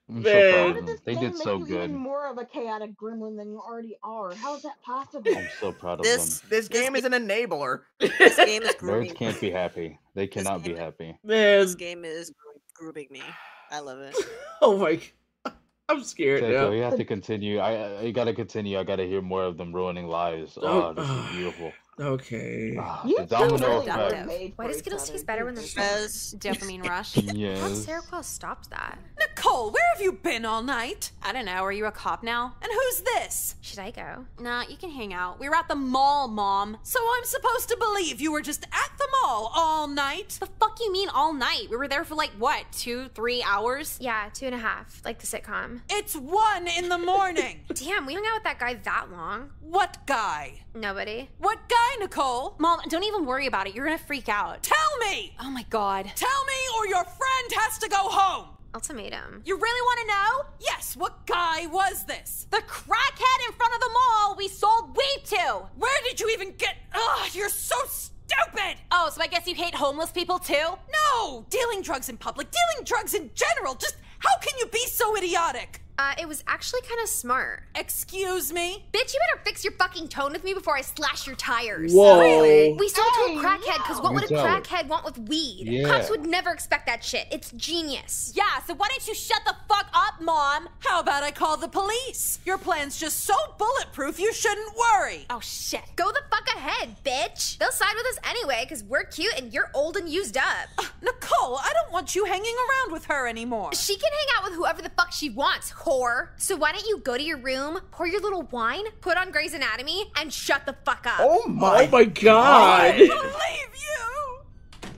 I'm so proud of them. They did so good. Even more of a chaotic gremlin than you already are. How is that possible? I'm so proud of This them. this game is an enabler. This game is Nerds can't be happy. They cannot be happy. Man. This game is gro- grooming me. I love it. Oh my god. I'm scared Seiko, now. you have to continue. I, I you gotta continue. I gotta hear more of them ruining lives. Oh, Oh, this is beautiful. Okay. Ah, You the domino two effect. are Why does Skittles taste better when they're Yes. Dopamine rush. How's Yes. Seroquel stopped that? Nicole, where have you been all night? I don't know. Are you a cop now? And who's this? Should I go? Nah, you can hang out. We were at the mall, Mom. So I'm supposed to believe you were just at the mall all night? The fuck you mean all night? We were there for like what, two, three hours? Yeah, two and a half, like the sitcom. It's one in the morning. Damn, we hung out with that guy that long. what guy? Nobody. What guy, Nicole? Mom, don't even worry about it. You're gonna freak out. Tell me! Oh my god. Tell me or your friend has to go home! Ultimatum. You really wanna know? Yes, what guy was this? The crackhead in front of the mall we sold weed to! Where did you even get. Ugh, you're so stupid! Oh, so I guess you hate homeless people too? No! Dealing drugs in public, dealing drugs in general, just how can you be so idiotic? Uh, it was actually kind of smart. Excuse me? Bitch, you better fix your fucking tone with me before I slash your tires. Whoa. Really? We sold to a crackhead because what would a You tell it. crackhead want with weed? Yeah. Cops would never expect that shit. It's genius. Yeah, so why don't you shut the fuck up, Mom? How about I call the police? Your plan's just so bulletproof you shouldn't worry. Oh shit. Go the fuck ahead, bitch. They'll side with us anyway because we're cute and you're old and used up. Nicole, I don't want you hanging around with her anymore. She can hang out with whoever the fuck she wants, whore. So why don't you go to your room, pour your little wine, put on Grey's Anatomy, and shut the fuck up? Oh my! Oh my god. Believe you!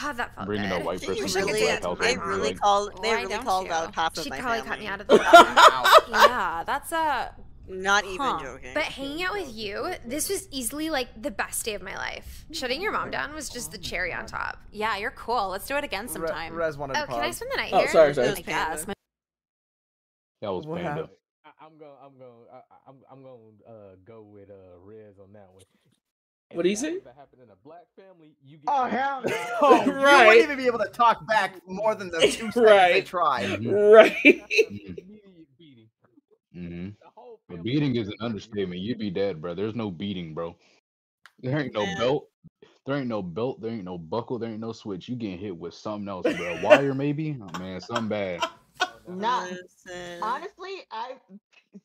God, that felt Bringing good. a white person Wish to I could really, say the that to health my they mom. really like, called. They really called you? out half of She my probably family. cut me out of the water. yeah, that's a. Not even Huh. joking. But hanging out with you, this was easily like the best day of my life. Shutting your mom down was just the cherry on top. Yeah, you're cool. Let's do it again Re- sometime. Rez wanted to Oh, can I spend the night Oh, here? sorry, sorry. Oh I guess. My- That was What Panda. I, I'm gonna, I'm going. I, I'm. I'm going to uh, go with uh, Rez on that one. what do you say? If that happened in a black family, you get. Oh hell no! Oh, You wouldn't even be able to talk back more than the two seconds they Right. tried. Mhm. Right. Immediate beating. hmm The whole beating is an understatement. You'd be dead, bro. There's no beating, bro. There ain't no belt. There ain't no belt. There ain't no buckle. There ain't no switch. You getting hit with something else, bro. Wire maybe? Oh, man, something bad. Nah. Listen. Honestly, I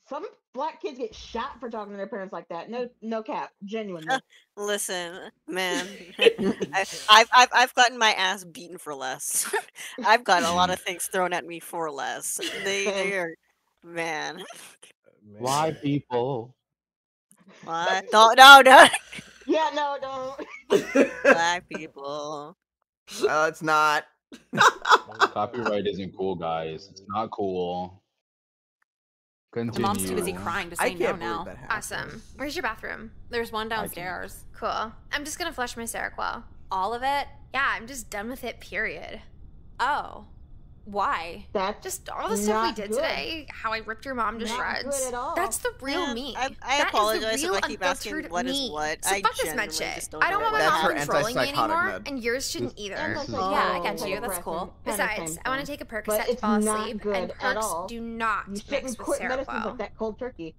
some black kids get shot for talking to their parents like that. No, no cap, genuinely. Listen, man. I, I've, I've I've gotten my ass beaten for less. I've got a lot of things thrown at me for less. They they are, man. Why people? What? No, no, no. yeah, no, don't. Black people. Uh, it's not. Copyright isn't cool, guys. It's not cool. Continue. mom's too busy crying to I say no can't now. that. Awesome. Where's your bathroom? There's one downstairs. Cool. I'm just gonna flush my Seroquel. All of it? Yeah, I'm just done with it, period. Oh. Why? That's Just all the stuff we did good. today, how I ripped your mom to Not shreds. good at all. That's the real Man, me. I- I That is the apologize if real I keep asking unfiltered what is me. what. So I fuck this med shit. just don't I don't want my mom controlling me anymore, med. and yours shouldn't either. Antipsychotic Yeah, I got you. That's cool. Besides, I want to take a But Percocet it's to fall not asleep, good and at perks all. do not You mix with quit medicines Seroquel. that cold turkey.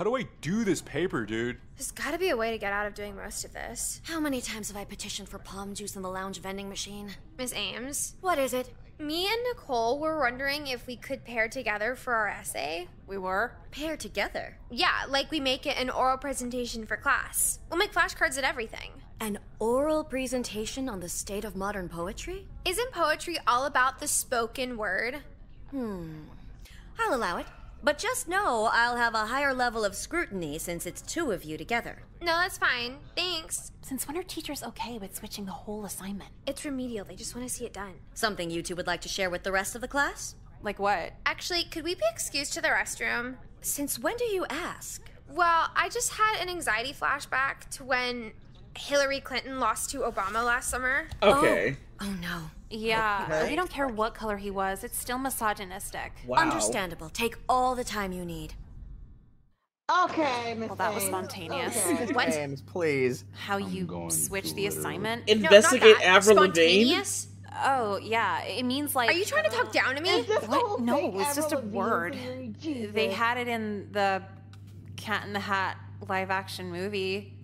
How do I do this paper, dude? There's got to be a way to get out of doing most of this. How many times have I petitioned for palm juice in the lounge vending machine? Miss Ames, What is it? me and Nicole were wondering if we could pair together for our essay. We were? Pair together. Yeah, like we make it an oral presentation for class. We'll make flashcards and everything. An oral presentation on the state of modern poetry? Isn't poetry all about the spoken word? Hmm. I'll allow it. But just know I'll have a higher level of scrutiny since it's two of you together. No, that's fine. Thanks. Since when are teachers okay with switching the whole assignment? It's remedial. They just want to see it done. Something you two would like to share with the rest of the class? Like what? Actually, could we be excused to the restroom? Since when do you ask? Well, I just had an anxiety flashback to when Hillary Clinton lost to Obama last summer. Okay. Oh, oh no. Yeah, Okay. we don't care what color he was. It's still misogynistic. Wow. Understandable. Take all the time you need. Okay, Miss Well, that was spontaneous. Okay. What? James, please. How you switch the assignment? Investigate Avril Lavigne. Spontaneous? Oh, yeah. It means like. Are you trying to talk down to me? Is this the whole What? No, it's just a Avril word. Jesus. They had it in the Cat in the Hat live action movie,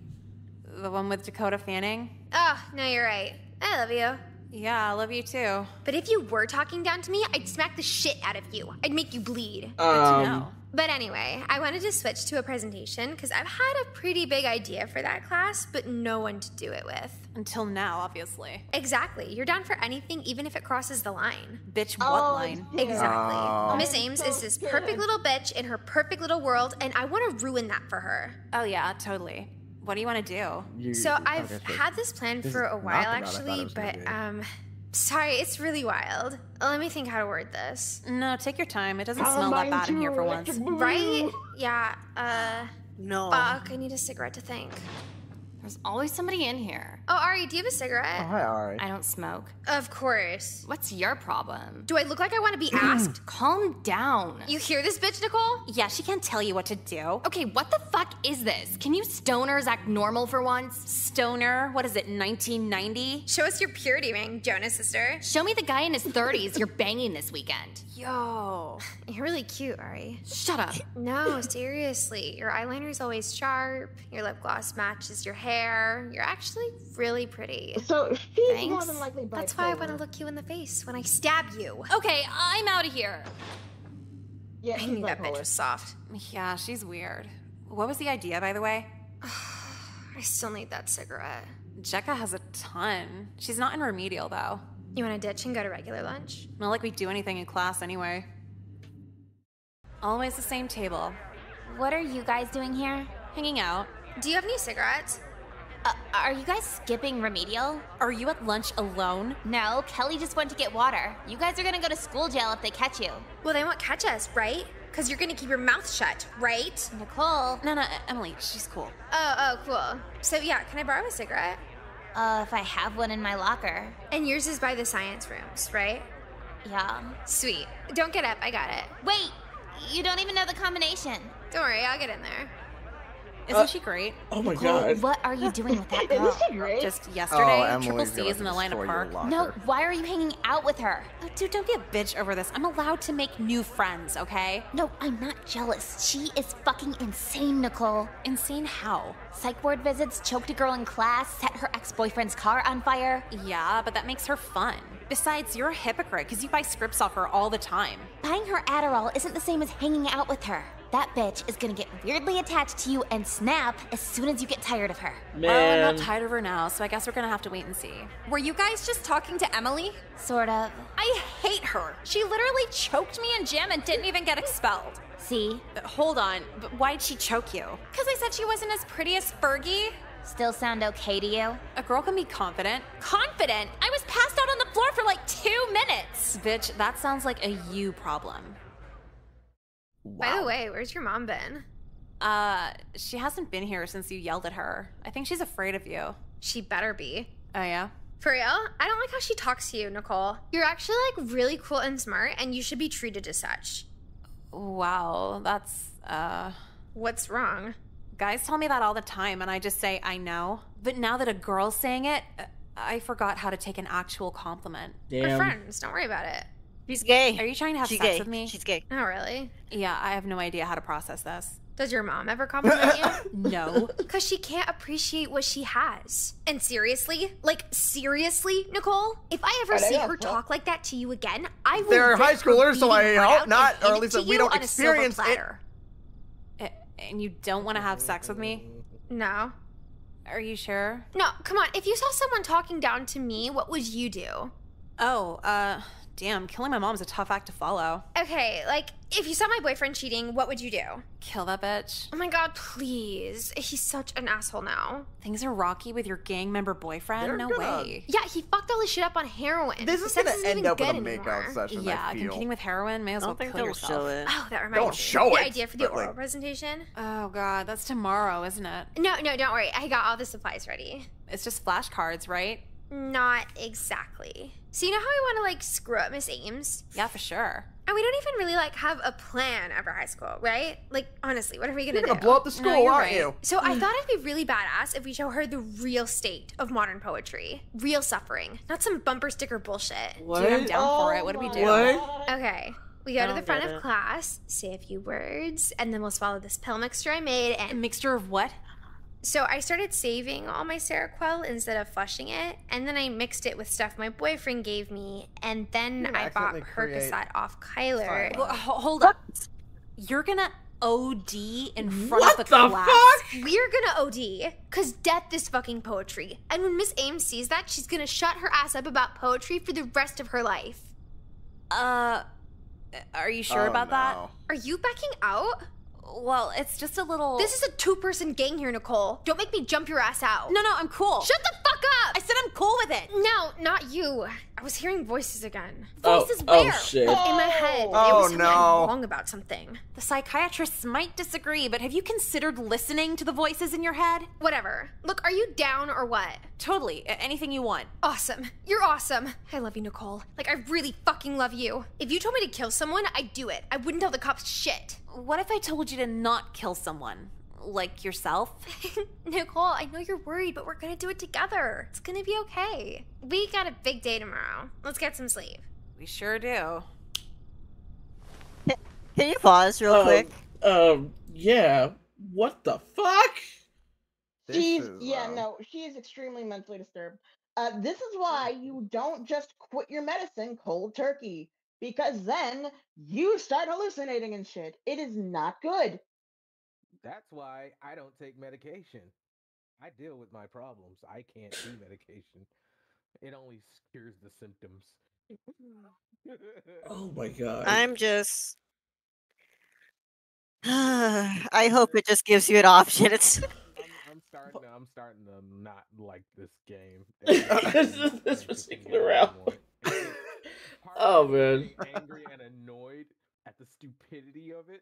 the one with Dakota Fanning. Ah, oh, no, you're right. I love you. Yeah, I love you too. But if you were talking down to me, I'd smack the shit out of you. I'd make you bleed. Um, But anyway, I wanted to switch to a presentation because I've had a pretty big idea for that class, but no one to do it with. Until now, obviously. Exactly. You're down for anything, even if it crosses the line. Bitch, what Oh, line? yeah. Exactly. Oh. Miss Ames so is this scared. perfect little bitch in her perfect little world, and I want to ruin that for her. Oh, yeah, totally. What do you want to do? You- So I've okay, had this plan this for a while, the route I thought it actually, but um, sorry, it's really wild. Let me think how to word this. No, take your time. It doesn't smell that bad in here for once. Right? Yeah. Uh, No. fuck. I need a cigarette to think. There's always somebody in here. Oh, Ari, do you have a cigarette? Oh, hi, Ari. I don't smoke. Of course. What's your problem? Do I look like I want to be asked? Calm down. You hear this bitch, Nicole? Yeah, she can't tell you what to do. Okay, what the fuck is this? Can you stoners act normal for once? Stoner, what is it, 1990? Show us your purity ring, Jonas sister. Show me the guy in his 30s you're banging this weekend. Yo. You're really cute, Ari. Shut up. No, seriously. Your eyeliner's always sharp. Your lip gloss matches your hair. You're actually really pretty. So she's more Thanks. than likely bipolar. That's why I want to look you in the face when I stab you. Okay, I'm out of here. Yeah, I she's knew that bitch bipolar. was soft. Yeah, she's weird. What was the idea, by the way? I still need that cigarette. Jecka has a ton. She's not in remedial, though. You want to ditch and go to regular lunch? Not like we do anything in class anyway. Always the same table. What are you guys doing here? Hanging out. Do you have any cigarettes? Uh, are you guys skipping remedial? Are you at lunch alone? No, Kelly just went to get water. You guys are gonna go to school jail if they catch you. Well, they won't catch us, right? Because you're going to keep your mouth shut, right? Nicole. No, no, Emily, she's cool. Oh, oh, cool. So, yeah, can I borrow a cigarette? Uh, if I have one in my locker. And yours is by the science rooms, right? Yeah. Sweet. Don't get up, I got it. Wait, you don't even know the combination. Don't worry, I'll get in there. Uh, isn't she great? Oh my Nicole, god. what are you doing with that girl? Isn't she great? Just oh, yesterday, Oh, Triple gonna C's in Atlanta destroy your Park. No, why are you hanging out with her? Oh, dude, don't be a bitch over this. I'm allowed to make new friends, okay? No, I'm not jealous. She is fucking insane, Nicole. Insane how? Psych ward visits, choked a girl in class, set her ex boyfriend's car on fire. Yeah, but that makes her fun. Besides, you're a hypocrite because you buy scripts off her all the time. Buying her Adderall isn't the same as hanging out with her. That bitch is gonna get weirdly attached to you and snap as soon as you get tired of her. Well, I'm not tired of her now, so I guess we're gonna have to wait and see. Were you guys just talking to Emily? Sort of. I hate her. She literally choked me in gym and didn't even get expelled. See? But hold on, but why'd she choke you? Because I said she wasn't as pretty as Fergie. Still sound okay to you? A girl can be confident. Confident. I was passed out on the floor for like two minutes. Bitch, that sounds like a you problem. By the way, where's your mom been? Uh, she hasn't been here since you yelled at her. I think she's afraid of you. She better be. Oh, yeah? For real? I don't like how she talks to you, Nicole. You're actually like really cool and smart, and you should be treated as such. Wow, that's, uh. What's wrong? Guys tell me that all the time, and I just say, I know. But now that a girl's saying it, uh, I forgot how to take an actual compliment. We're friends. Don't worry about it. She's gay. Are you trying to have She's sex gay. with me? She's gay. Not really. Yeah, I have no idea how to process this. Does your mom ever compliment you? No. Because she can't appreciate what she has. And seriously, like seriously, Nicole, if I ever Are they see all her fuck? talk like that to you again, I will. They're high schoolers, so I hope not, or at least it that to we don't on a silver experience it. platter. And you don't want to have sex with me? No. Are you sure? No, come on. If you saw someone talking down to me, what would you do? Oh, uh, damn, killing my mom's a tough act to follow. Okay, like if you saw my boyfriend cheating, what would you do? Kill that bitch. Oh my god, please. He's such an asshole now. Things are rocky with your gang member boyfriend? They're no gonna- way. Yeah, he fucked all his shit up on heroin. This is Sex gonna isn't end up with a good makeout anymore. session. Yeah, I feel. competing with heroin may as well don't kill yourself. show it. Oh, that reminds Don't me. show the it, idea for the oral like- presentation. Oh god, that's tomorrow, isn't it? No, no, don't worry. I got all the supplies ready. It's just flashcards, right? Not exactly. So you know how I want to like screw up Miss Ames? Yeah, for sure. And we don't even really like have a plan after high school, right? Like honestly, what are we gonna You're gonna do? blow up the school, you're aren't right. you? So I thought it'd be really badass if we show her the real state of modern poetry, real suffering, not some bumper sticker bullshit. What? Dude, I'm down for it. What do we do? What? Okay. We go to the front of class, say a few words, and then we'll swallow this pill mixture I made. A mixture of what? So I started saving all my Seroquel instead of flushing it, and then I mixed it with stuff my boyfriend gave me, and then You're I bought accidentally Percocet off Kyler. Well, hold up. You're gonna OD in front What of the, the class? fuck? We're gonna OD, cause death is fucking poetry. And when Miss Ames sees that, she's gonna shut her ass up about poetry for the rest of her life. Uh, are you sure Oh, about that? Are you backing out? Well, it's just a little. This is a two person gang here, Nicole. Don't make me jump your ass out. No, no, I'm cool. Shut the fuck up! I said I'm cool with it. No, not you. I was hearing voices again. Oh, Voices oh, where? shit. In my head. Oh, it was telling me I'm wrong about something. The psychiatrists might disagree, but have you considered listening to the voices in your head? Whatever. Look, are you down or what? Totally. Anything you want. Awesome. You're awesome. I love you, Nicole. Like, I really fucking love you. If you told me to kill someone, I'd do it. I wouldn't tell the cops shit. What if I told you to not kill someone? Like yourself? Nicole, I know you're worried, but we're gonna do it together. It's gonna be okay. We got a big day tomorrow. Let's get some sleep. We sure do. Can you pause real Um, quick? Um, yeah. What the fuck? This She's is, yeah, um, no, she is extremely mentally disturbed. Uh, this is why you don't just quit your medicine cold turkey because then you start hallucinating and shit. It is not good. That's why I don't take medication. I deal with my problems. I can't do medication. It only cures the symptoms. Oh my god. I'm just. I hope it just gives you an option. It's. I'm, I'm starting. To, I'm starting to not like this game. This is- this particular round. Oh, man. Angry and annoyed at the stupidity of it.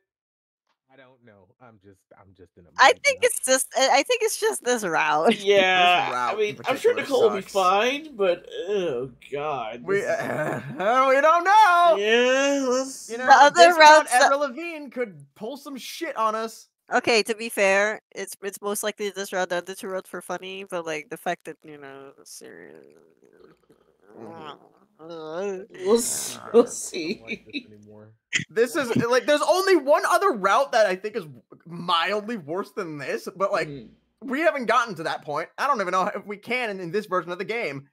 I don't know. I'm just. I'm just in a. I think now. it's just. I I think it's just this route. Yeah, route I mean, I'm sure particular Nicole will be fine, but oh god, We, uh, we don't know. yeah, let's. You know, The other this route, routes that- Avril Lavigne could pull some shit on us. Okay, to be fair, it's it's most likely this route. The two routes for funny, but like the fact that you know, serious. We'll, s- we'll I don't like see. this anymore. This is like, there's only one other route that I think is mildly worse than this, but like, Mm. we haven't gotten to that point. I don't even know if we can in, in this version of the game.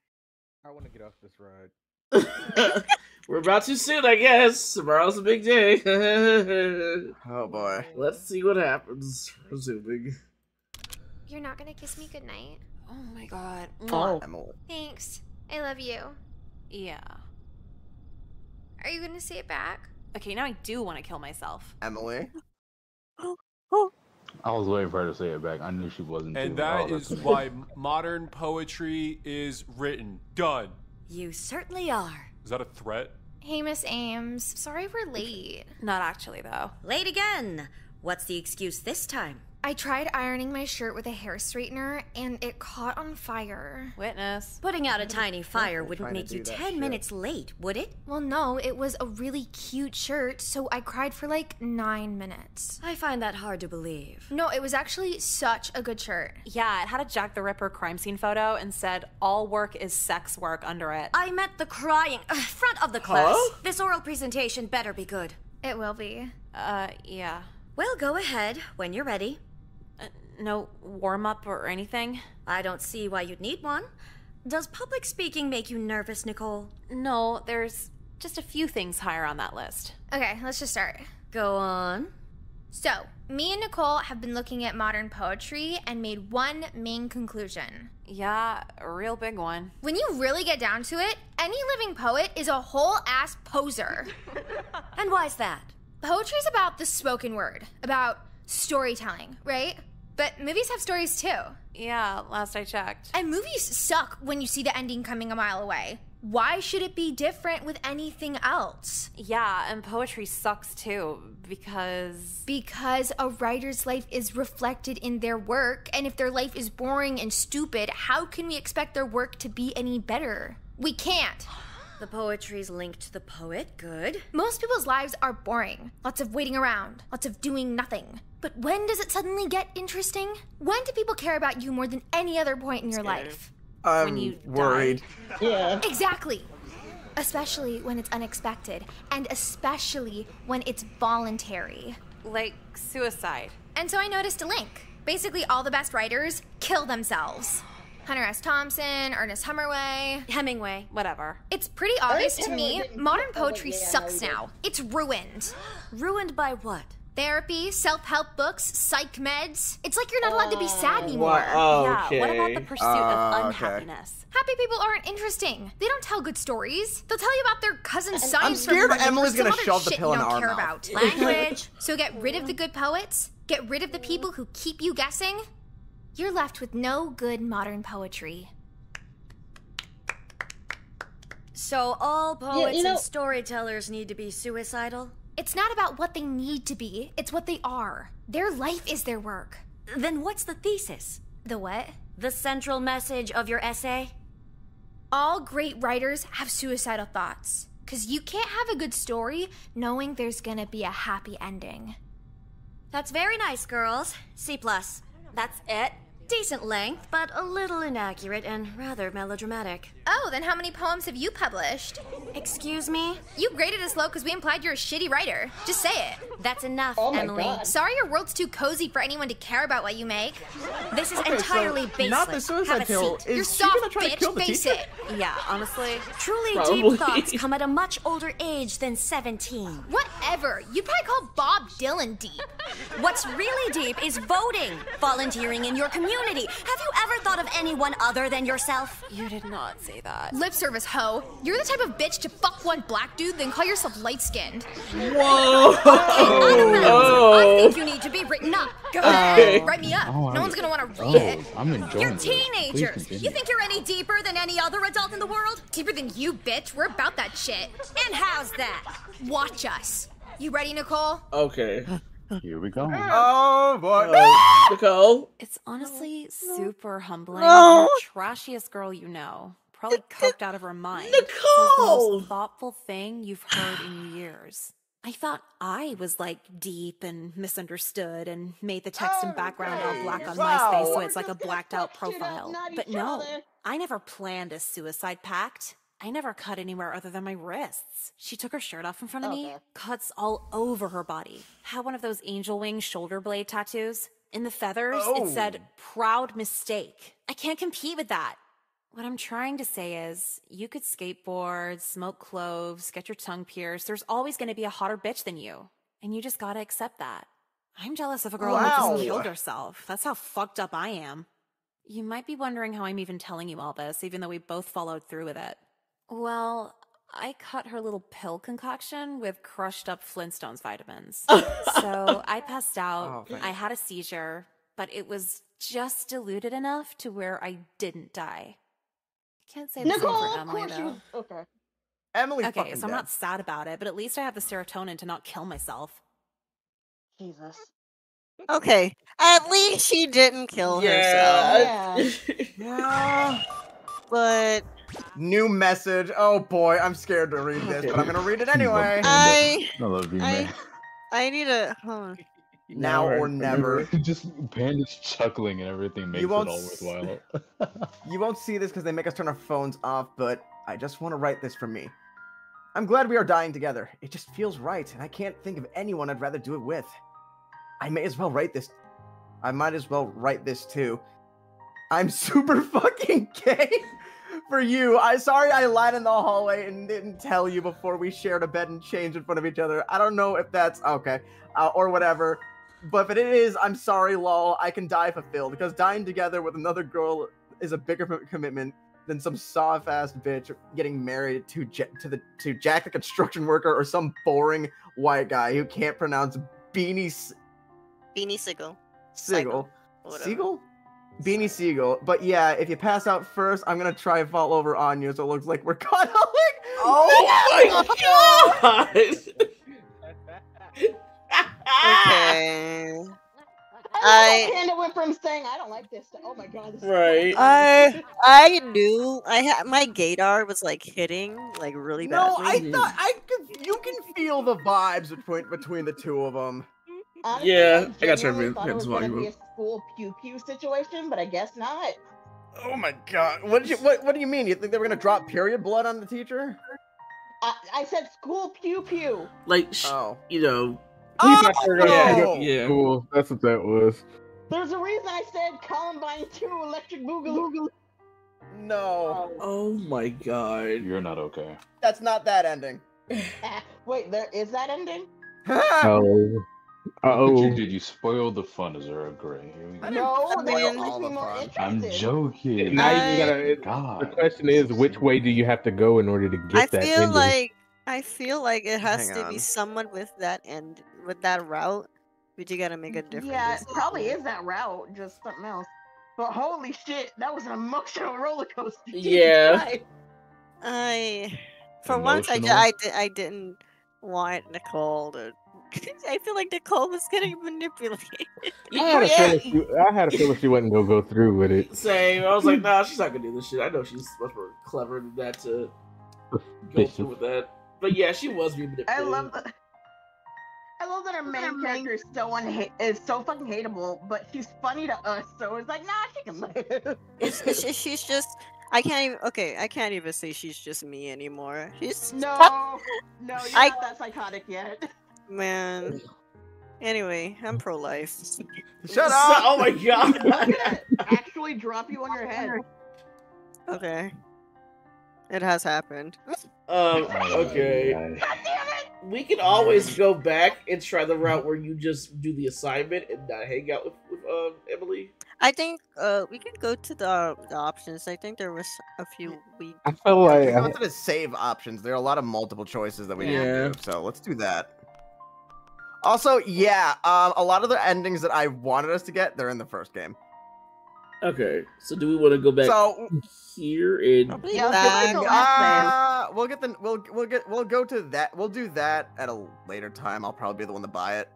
I want to get off this ride. We're about to soon, I guess. Tomorrow's a big day. Oh boy. Let's see what happens. Resuming. You're not gonna kiss me goodnight. Oh my god. Oh. Thanks. I love you. Yeah. Are you gonna say it back? Okay, now I do want to kill myself. Emily. I was waiting for her to say it back. I knew she wasn't. And that is that's- why modern poetry is written. Done. You certainly are. Is that a threat? Hey, Miss Ames. Sorry we're late. Not actually, though. Late again. What's the excuse this time? I tried ironing my shirt with a hair straightener and it caught on fire. Witness. Putting out a tiny fire wouldn't make you do that 10 shit. minutes late, would it? Well, no, it was a really cute shirt, so I cried for like nine minutes. I find that hard to believe. No, it was actually such a good shirt. Yeah, it had a Jack the Ripper crime scene photo and said all work is sex work under it. I met the crying uh, front of the class. Huh? This oral presentation better be good. It will be. Uh, yeah. Well, go ahead when you're ready. No warm up or anything? I don't see why you'd need one. Does public speaking make you nervous, Nicole? No, there's just a few things higher on that list. Okay, let's just start. Go on. So, me and Nicole have been looking at modern poetry and made one main conclusion. Yeah, a real big one. When you really get down to it, any living poet is a whole ass poser. and why's that? Poetry's about the spoken word, about storytelling, right? But movies have stories too. Yeah, last I checked. And movies suck when you see the ending coming a mile away. Why should it be different with anything else? Yeah, and poetry sucks too because Because a writer's life is reflected in their work, and if their life is boring and stupid, how can we expect their work to be any better? We can't. The poetry's linked to the poet. Good. Most people's lives are boring. Lots of waiting around, lots of doing nothing. But when does it suddenly get interesting? When do people care about you more than any other point in your life? I'm worried. Yeah. Exactly. Especially when it's unexpected, and especially when it's voluntary. like suicide. And so I noticed a link. Basically, all the best writers kill themselves. Hunter S. Thompson, Ernest Hemingway. Hemingway. Whatever. It's pretty obvious to me modern kill- oh, poetry yeah, sucks he now. It's ruined. Ruined by what? Therapy, self help books, psych meds. It's like you're not allowed to be sad anymore. Wha- Yeah, what about the pursuit Uh, of okay. unhappiness? Happy people aren't interesting. They don't tell good stories. They'll tell you about their cousin's I'm science scared paper Emily's some gonna other shove the shit pill you in don't our care mouth. about. Language. So get rid of the good poets, get rid of the people who keep you guessing. You're left with no good modern poetry. So all poets you know- and storytellers need to be suicidal? It's not about what they need to be, it's what they are. Their life is their work. Then what's the thesis? The what? The central message of your essay? All great writers have suicidal thoughts. Because you can't have a good story knowing there's gonna be a happy ending. That's very nice, girls. C plus. That's it? Decent length, but a little inaccurate and rather melodramatic. Oh, then how many poems have you published? Excuse me? You graded us low because we implied you're a shitty writer. Just say it. That's enough, Oh Emily. God. Sorry your world's too cozy for anyone to care about what you make. This is Okay, so entirely baseless. not the suicide Have a pill. seat. Is You're soft, gonna try to kill bitch. Face it. Yeah, honestly. Truly Probably. deep thoughts come at a much older age than 17. Whatever. You'd probably call Bob Dylan deep. What's really deep is voting, volunteering in your community. Have you ever thought of anyone other than yourself? You did not say that. Lip service hoe. You're the type of bitch to fuck one black dude, then call yourself light skinned. Whoa! I Oh. think you need to be written up. Go Okay. ahead. Write me up. Oh, no I- one's gonna want to Oh, read it. I'm enjoying You're teenagers. You think you're any deeper than any other adult in the world? Deeper than you, bitch. We're about that shit. And how's that? Watch us. You ready, Nicole? Okay. Here we go. Oh boy. Nicole. It's honestly super humbling. No. You're the trashiest girl you know. Probably coked out of her mind. This is the Nicole! most thoughtful thing you've heard in years. I thought I was like deep and misunderstood and made the text and background all black on Wow. MySpace so it's like a blacked out fuck shit up, profile. But no, other. I never planned a suicide pact. I never cut anywhere other than my wrists. She took her shirt off in front of me, Okay. cuts all over her body. Had one of those angel wing shoulder blade tattoos. In the feathers, it oh. said proud mistake. I can't compete with that. What I'm trying to say is, you could skateboard, smoke cloves, get your tongue pierced. There's always going to be a hotter bitch than you. And you just gotta accept that. I'm jealous of a girl who just killed herself. That's how fucked up I am. You might be wondering how I'm even telling you all this, even though we both followed through with it. Well, I cut her little pill concoction with crushed up Flintstones vitamins. so I passed out. Oh, I had a seizure, but it was just diluted enough to where I didn't die. Can't say the Nicole, same for of Emily, course though. you. Okay. Emily Okay, so I'm dead. not sad about it, but at least I have the serotonin to not kill myself. Jesus. Okay, at least she didn't kill Yeah. herself. Yeah. But New message. Oh boy, I'm scared to read this, but I'm gonna read it anyway. I I love you, I man. I need a hold on. now or never. Just Panda's chuckling and everything makes it won't all worthwhile. You won't see this because they make us turn our phones off, but I just want to write this for me. I'm glad we are dying together. It just feels right, and I can't think of anyone I'd rather do it with. I may as well write this. I might as well write this too. I'm super fucking gay for you. I sorry I lied in the hallway and didn't tell you before we shared a bed and changed in front of each other. I don't know if that's okay uh, or whatever. But if it is, I'm sorry, lol. I can die fulfilled because dying together with another girl is a bigger commitment than some soft ass bitch getting married to Ja- to the to Jack the construction worker or some boring white guy who can't pronounce beanie S- Beanie Sigil. Sigel. whatever. Siegel? Beanie Siegel. But yeah, if you pass out first, I'm gonna try and fall over on you so it looks like we're cuddling. Oh, oh my god! Okay. I I Panda went from saying I don't like this to oh my god. This is Right. I I knew I had my gaydar was like hitting like really No, badly. I thought I could. You can feel the vibes between between the two of them. Honestly, Yeah, I got to you. thought Yeah, it was it's gonna volume be a up. school pew pew situation, but I guess not. Oh my god! What did you? What, what do you mean? You think they were gonna drop period blood on the teacher? I, I said school pew pew. Like, sh- Oh. you know. We thought they Yeah, yeah. Cool. That's what that was. There's a reason I said Columbine 2 Electric Boogaloo. No, oh. oh my god. You're not okay. that's not that ending. Wait, there is that ending? Oh. Uh What you oh. did you spoil the fun, Azura Gray? Here we go. No, that makes me more interested. I'm joking. Now I- you gotta. The God. question is, which way do you have to go in order to I get that feel ending? like I feel like it has Hang to on. be someone with that end with that route. But you gotta make a difference. Yeah, it probably is that route, just something else. But holy shit, that was an emotional roller coaster. Yeah. I for once I, di- Emotional? I, I didn't want Nicole to. I feel like Nicole was getting manipulated. I had a feeling she, I had a feeling she wasn't gonna go through with it. Same. I was like, nah, she's not gonna do this shit. I know she's much more clever than that to go through with that. But yeah, she was being manipulated. I love that. I love that her main character is so unha- is so fucking hateable, but she's funny to us, so it's like, nah, she can live. It's, it's, she's just. I can't even. Okay, I can't even say she's just me anymore. She's no, no, you're I- not that psychotic yet. Man. Anyway, I'm pro-life. Shut up! oh my god. Actually drop you on your head. Okay. It has happened. Um, okay. God damn it! We can always go back and try the route where you just do the assignment and not hang out with, with um, Emily. I think uh we can go to the the options. I think there was a few we I feel like Let's I, go to the save options. There are a lot of multiple choices that we Yeah. can do, so let's do that. Also, yeah, um, a lot of the endings that I wanted us to get, they're in the first game. Okay, so do we want to go back So here and probably Yeah, back. let's uh, we'll get the we'll we'll get we'll go to that. We'll do that at a later time. I'll probably be the one to buy it.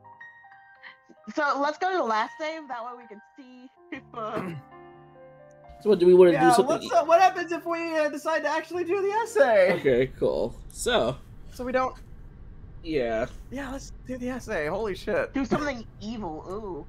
So let's go to the last save. That way we can see if. Uh... so what do we want to do Yeah, something? what's, uh, what happens if we uh, decide to actually do the essay? Okay, cool. So So we don't. Yeah, Yeah, let's do the essay. Holy shit. do something evil. Ooh.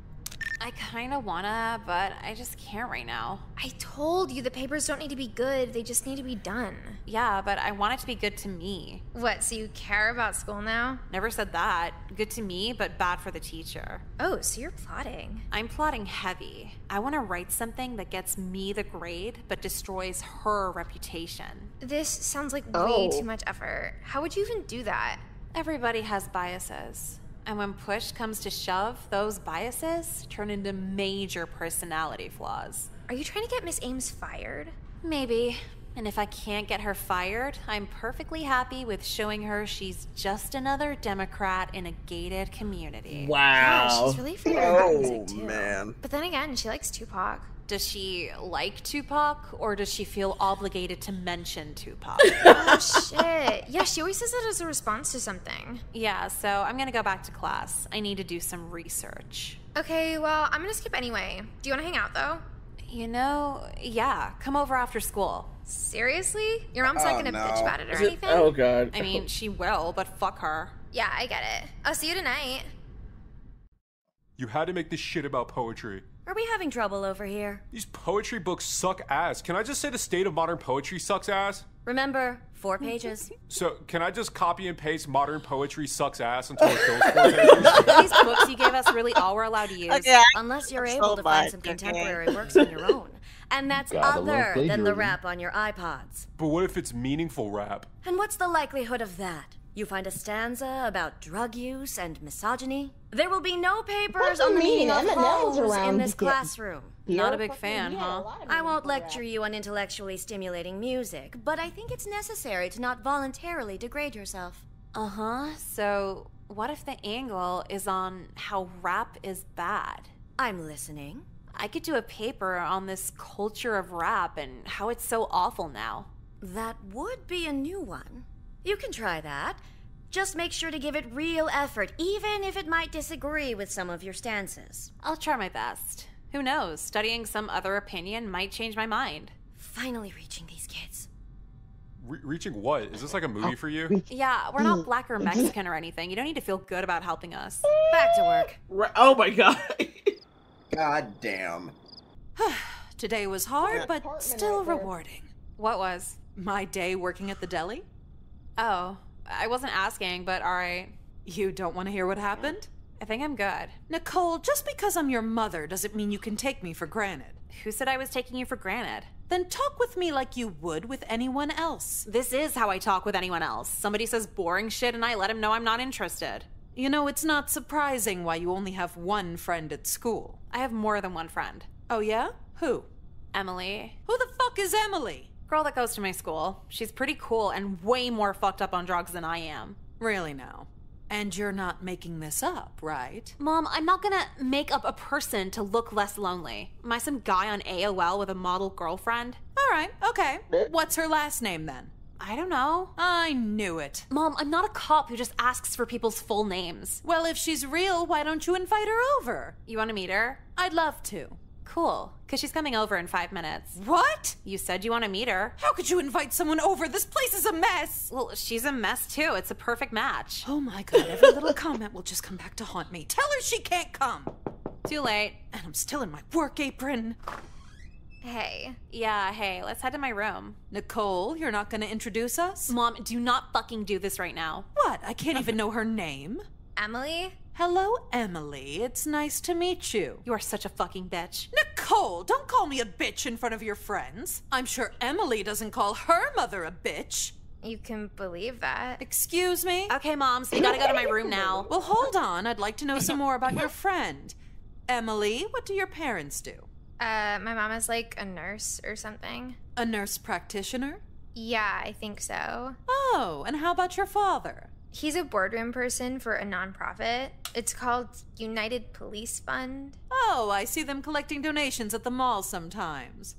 I kind of wanna, but I just can't right now. I told you the papers don't need to be good, they just need to be done. Yeah, but I want it to be good to me. What, so you care about school now? Never said that. Good to me, but bad for the teacher. Oh, so you're plotting. I'm plotting heavy. I want to write something that gets me the grade, but destroys her reputation. This sounds like way Oh. too much effort. How would you even do that? Everybody has biases. And when push comes to shove, those biases turn into major personality flaws. Are you trying to get Miss Ames fired? Maybe. And if I can't get her fired, I'm perfectly happy with showing her she's just another Democrat in a gated community. Wow. Yeah, wow. she's really for your Oh music too. man. But then again, she likes Tupac. Does she like Tupac, or does she feel obligated to mention Tupac? oh shit. Yeah, she always says it as a response to something. yeah, so I'm gonna go back to class. I need to do some research. Okay, well, I'm gonna skip anyway. Do you wanna hang out though? You know, yeah, come over after school. Seriously? Your mom's Oh, not gonna bitch about it or Is it- anything? oh, God. I mean, she will, but fuck her. Yeah, I get it. I'll see you tonight. You had to make this shit about poetry. Are we having trouble over here? These poetry books suck ass. Can I just say the state of modern poetry sucks ass? Remember, four pages. So, can I just copy and paste modern poetry sucks ass until it fills four pages? These books you gave us really all we're allowed to use. Okay. Unless you're So able to find much, some okay. contemporary works on your own. And that's Gotta love other than the rap on your iPods. But what if it's meaningful rap? And what's the likelihood of that? You find a stanza about drug use and misogyny? There will be no papers Doesn't on the mean meaning of M&Ms in around this here. classroom. Not a big fan, huh? I won't lecture you on intellectually stimulating music, but I think it's necessary to not voluntarily degrade yourself. Uh huh. So, what if the angle is on how rap is bad? I'm listening. I could do a paper on this culture of rap and how it's so awful now. That would be a new one. You can try that. Just make sure to give it real effort, even if it might disagree with some of your stances. I'll try my best. Who knows? Studying some other opinion might change my mind. Finally reaching these kids. Re- reaching what? Is this like a movie for you? Yeah, we're not black or Mexican or anything. You don't need to feel good about helping us. Back to work. Right- Oh my god. God damn. Today was hard, but still rewarding. What was? My day working at the deli. Oh, I wasn't asking, but alright. You don't want to hear what happened? I think I'm good. Nicole, just because I'm your mother doesn't mean you can take me for granted. Who said I was taking you for granted? Then talk with me like you would with anyone else. This is how I talk with anyone else. Somebody says boring shit and I let him know I'm not interested. You know, it's not surprising why you only have one friend at school. I have more than one friend. Oh, yeah? Who? Emily. Who the fuck is Emily? Girl that goes to my school. She's pretty cool and way more fucked up on drugs than I am. Really now? And you're not making this up, right? Mom, I'm not gonna make up a person to look less lonely. Am I some guy on AOL with a model girlfriend? All right, okay. What's her last name then? I don't know. I knew it. Mom, I'm not a cop who just asks for people's full names. Well, if she's real, why don't you invite her over? You wanna meet her? I'd love to. Cool, because she's coming over in five minutes. What? You said you want to meet her. How could you invite someone over? This place is a mess. Well, she's a mess too. It's a perfect match. Oh my god, every little comment will just come back to haunt me. Tell her she can't come. Too late. And I'm still in my work apron. Hey. Yeah, hey, let's head to my room. Nicole, you're not going to introduce us? Mom, do not fucking do this right now. What? I can't even know her name. Emily? Hello, Emily. It's nice to meet you. You are such a fucking bitch. Nicole, don't call me a bitch in front of your friends. I'm sure Emily doesn't call her mother a bitch. You can believe that. Excuse me? Okay, Mom, so you gotta go to my room now. Well, hold on. I'd like to know some more about your friend. Emily, what do your parents do? Uh, my mom is like a nurse or something. A nurse practitioner? Yeah, I think so. Oh, and how about your father? He's a boardroom person for a nonprofit. It's called United Police Fund. Oh, I see them collecting donations at the mall sometimes.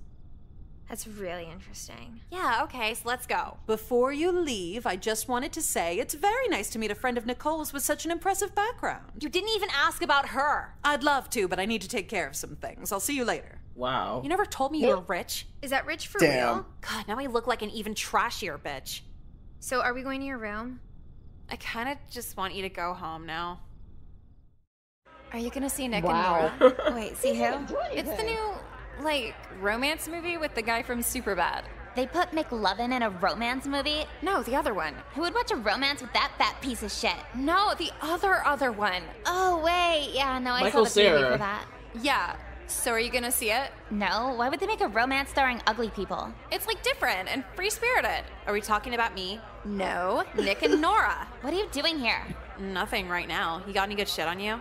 That's really interesting. Yeah, okay, so let's go. Before you leave, I just wanted to say it's very nice to meet a friend of Nicole's with such an impressive background. You didn't even ask about her. I'd love to, but I need to take care of some things. I'll see you later. Wow. You never told me you were rich. Is that rich for Damn. real? God, now I look like an even trashier bitch. So are we going to your room? I kind of just want you to go home now. Are you gonna see Nick Wow. and Norah? Wait, see who? It's the new, like, romance movie with the guy from Superbad. They put McLovin in a romance movie? No, the other one. Who would watch a romance with that fat piece of shit? No, the other other one. Oh, wait. Yeah, no, I saw the preview Cera. for that. Yeah. So are you gonna see it? No, why would they make a romance starring ugly people? It's like different and free spirited. Are we talking about me? No, Nick and Norah. What are you doing here? Nothing right now. You got any good shit on you?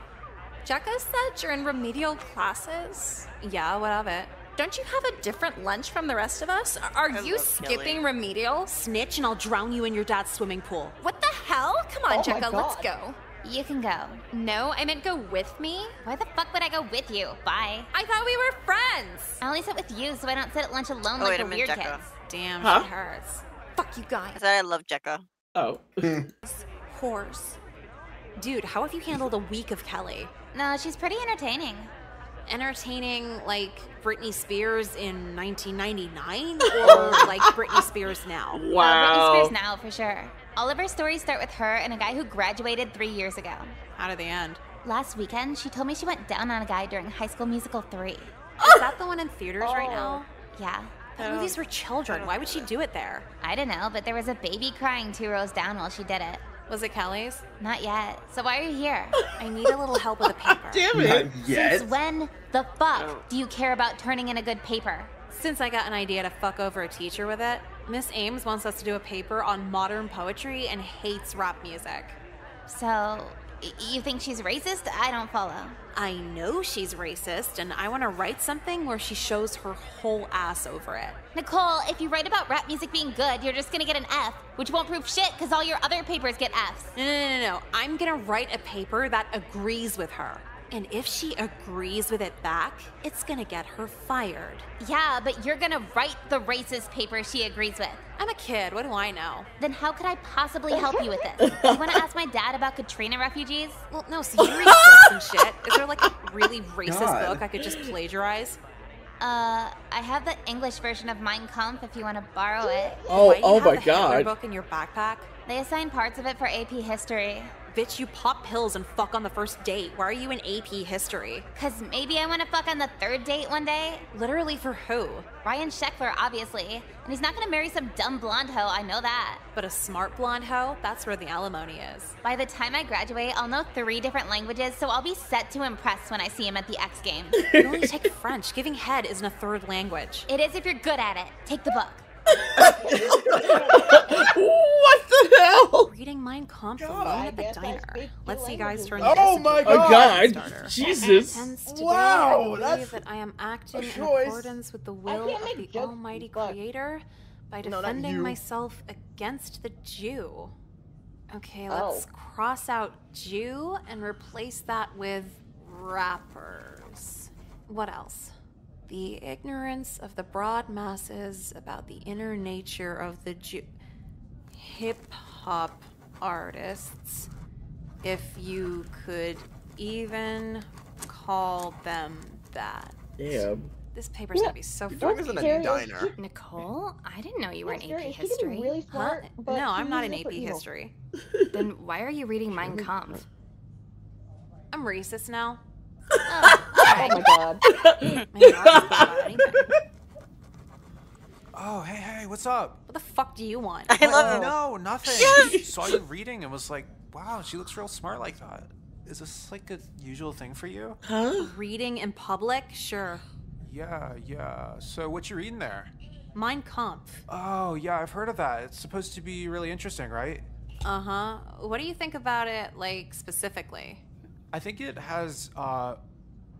Jecka said you're in remedial classes. Yeah, what of it? Don't you have a different lunch from the rest of us? Are I you skipping Kelly. remedial? Snitch and I'll drown you in your dad's swimming pool. What the hell? Come on, Oh my Jecka, let's go. You can go. No, I meant go with me. Why the fuck would I go with you? Bye. I thought we were friends. I only sit with you so I don't sit at lunch alone Oh, like wait the a minute, weird Jecka. kids. Damn, Huh? shit hurts. Fuck you guys. I thought I love Jecka. Oh. Horse. Dude, how have you handled a week of Kelly? No, she's pretty entertaining. Entertaining like Britney Spears in 1999 or like Britney Spears now? Uh, Britney Spears now, for sure. All of her stories start with her and a guy who graduated three years ago. How did they end? Last weekend, she told me she went down on a guy during High School Musical 3. Is that the one in theaters right now? Oh, yeah. The movies were children. Why would she do it there? I don't know, but there was a baby crying two rows down while she did it. Was it Kelly's? Not yet. So why are you here? I need a little help with a paper. Damn it. Since when the fuck oh. do you care about turning in a good paper? Since I got an idea to fuck over a teacher with it, Miss Ames wants us to do a paper on modern poetry and hates rap music. So, you think she's racist? I don't follow. I know she's racist, and I want to write something where she shows her whole ass over it. Nicole, if you write about rap music being good, you're just gonna get an F, which won't prove shit because all your other papers get Fs. No, no, no, no, no. I'm gonna write a paper that agrees with her. And if she agrees with it back, it's gonna get her fired. Yeah, but you're gonna write the racist paper she agrees with. I'm a kid, what do I know? Then how could I possibly help you with this? you wanna ask my dad about Katrina refugees? Well, no, so you read books and shit. Is there like a really racist God. book I could just plagiarize? Uh, I have the English version of Mein Kampf if you wanna borrow it. Oh, Why do you oh have my the Hitler God. book in your backpack? They assign parts of it for AP history. Bitch, you pop pills and fuck on the first date. Why are you in AP history? Cause maybe I wanna fuck on the third date one day? Literally for who? Ryan Sheckler, obviously. And he's not gonna marry some dumb blonde hoe, I know that. But a smart blonde hoe? That's where the alimony is. By the time I graduate, I'll know three different languages, so I'll be set to impress when I see him at the X Games. You only take French. Giving head isn't a third language. It is if you're good at it. Take the book. What the hell? Reading Mein Kampf I alone at the diner. Let's see guys turn languages. this Oh my God. God. Jesus. Wow, I that's that I am acting a in choice. accordance with the will can't of make the jokes, Almighty fuck. Creator by defending you. myself against the Jew. Okay, Oh. let's cross out Jew and replace that with rappers. What else? The ignorance of the broad masses about the inner nature of the Jew. Hip hop artists, if you could even call them that. Damn. This paper's gonna be so Your fun. dog is in a Serious? diner. Nicole, I didn't know you were in AP serious. She could be history. really Huh? smart, but No, I'm not in AP evil. history. then why are you reading Mein Kampf? I'm racist now. Oh my god. My mouth is about anything. Oh, hey, hey, what's up? What the fuck do you want? I love it. No, nothing. Saw you reading and was like, wow, she looks real smart like that. Is this like a usual thing for you? Huh? Reading in public? Sure. Yeah, yeah. So what you reading there? Mein Kampf. Oh, yeah, I've heard of that. It's supposed to be really interesting, right? Uh huh. What do you think about it, like, specifically? I think it has uh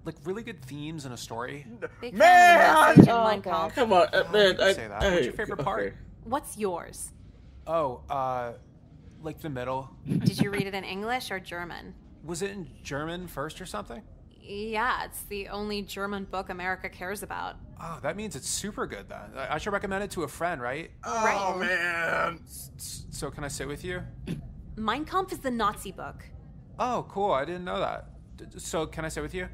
like really good themes and a story. Big Man! of the message in Oh, Mein Kampf. Come on, uh, man. you I, say that. I- What's your favorite part? okay. What's yours? Oh, uh like the middle. Did you read it in English or German? Was it in German first or something? Yeah, it's the only German book America cares about. Oh, that means it's super good then. I I should recommend it to a friend, right? Oh man. S- So can I sit with you? Mein Kampf is the Nazi book. Oh, cool. I didn't know that. D- d- So can I sit with you?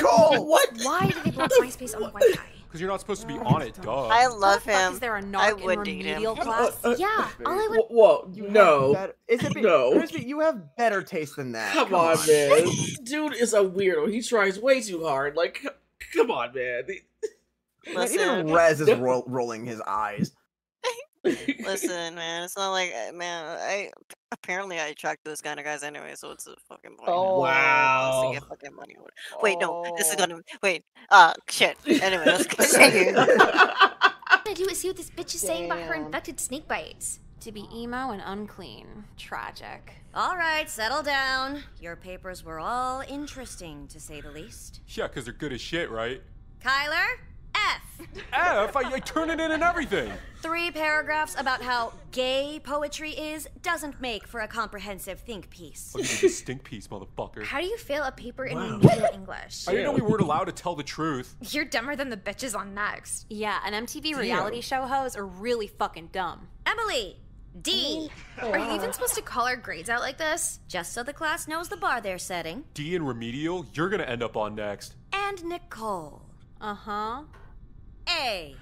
Cool. What? Why do they block MySpace on Wi-Fi? Because you're not supposed to be on it, duh. I love Fuck, him. is there a I narc in would date him. remedial class? Uh, Yeah, all I would. Wh- Whoa, You have no. better- is it be- No. Crispy, you have better taste than that. Come on, man. Dude is a weirdo. He tries way too hard. Like, come on, man. Man, Listen, even Rez is ro- rolling his eyes. listen, man. It's not like, uh, man. I apparently I attract those kind of guys anyway. So what's the fucking point? Oh. Wow. they get fucking money. or- Wait, no. This is Oh. gonna. Wait. Uh, shit. Anyway, let's continue. All I do is see what this bitch is saying about her infected snake bites. To be emo and unclean. Tragic. All right, settle down. Your papers were all interesting, to say the least. Yeah, because they're good as shit, right? Kyler, F. F, I, I turn it in and everything. Three paragraphs about how gay poetry is doesn't make for a comprehensive think piece. I'll give stink piece, motherfucker. How do you fail a paper in Wow. remedial English? I didn't know we weren't allowed to tell the truth. You're dumber than the bitches on Next. Yeah, an MTV reality show hoes are really fucking dumb. Emily, D. Are you even supposed to call our grades out like this? Just so the class knows the bar they're setting. D and remedial, you're gonna end up on next. And Nicole. Uh huh. A.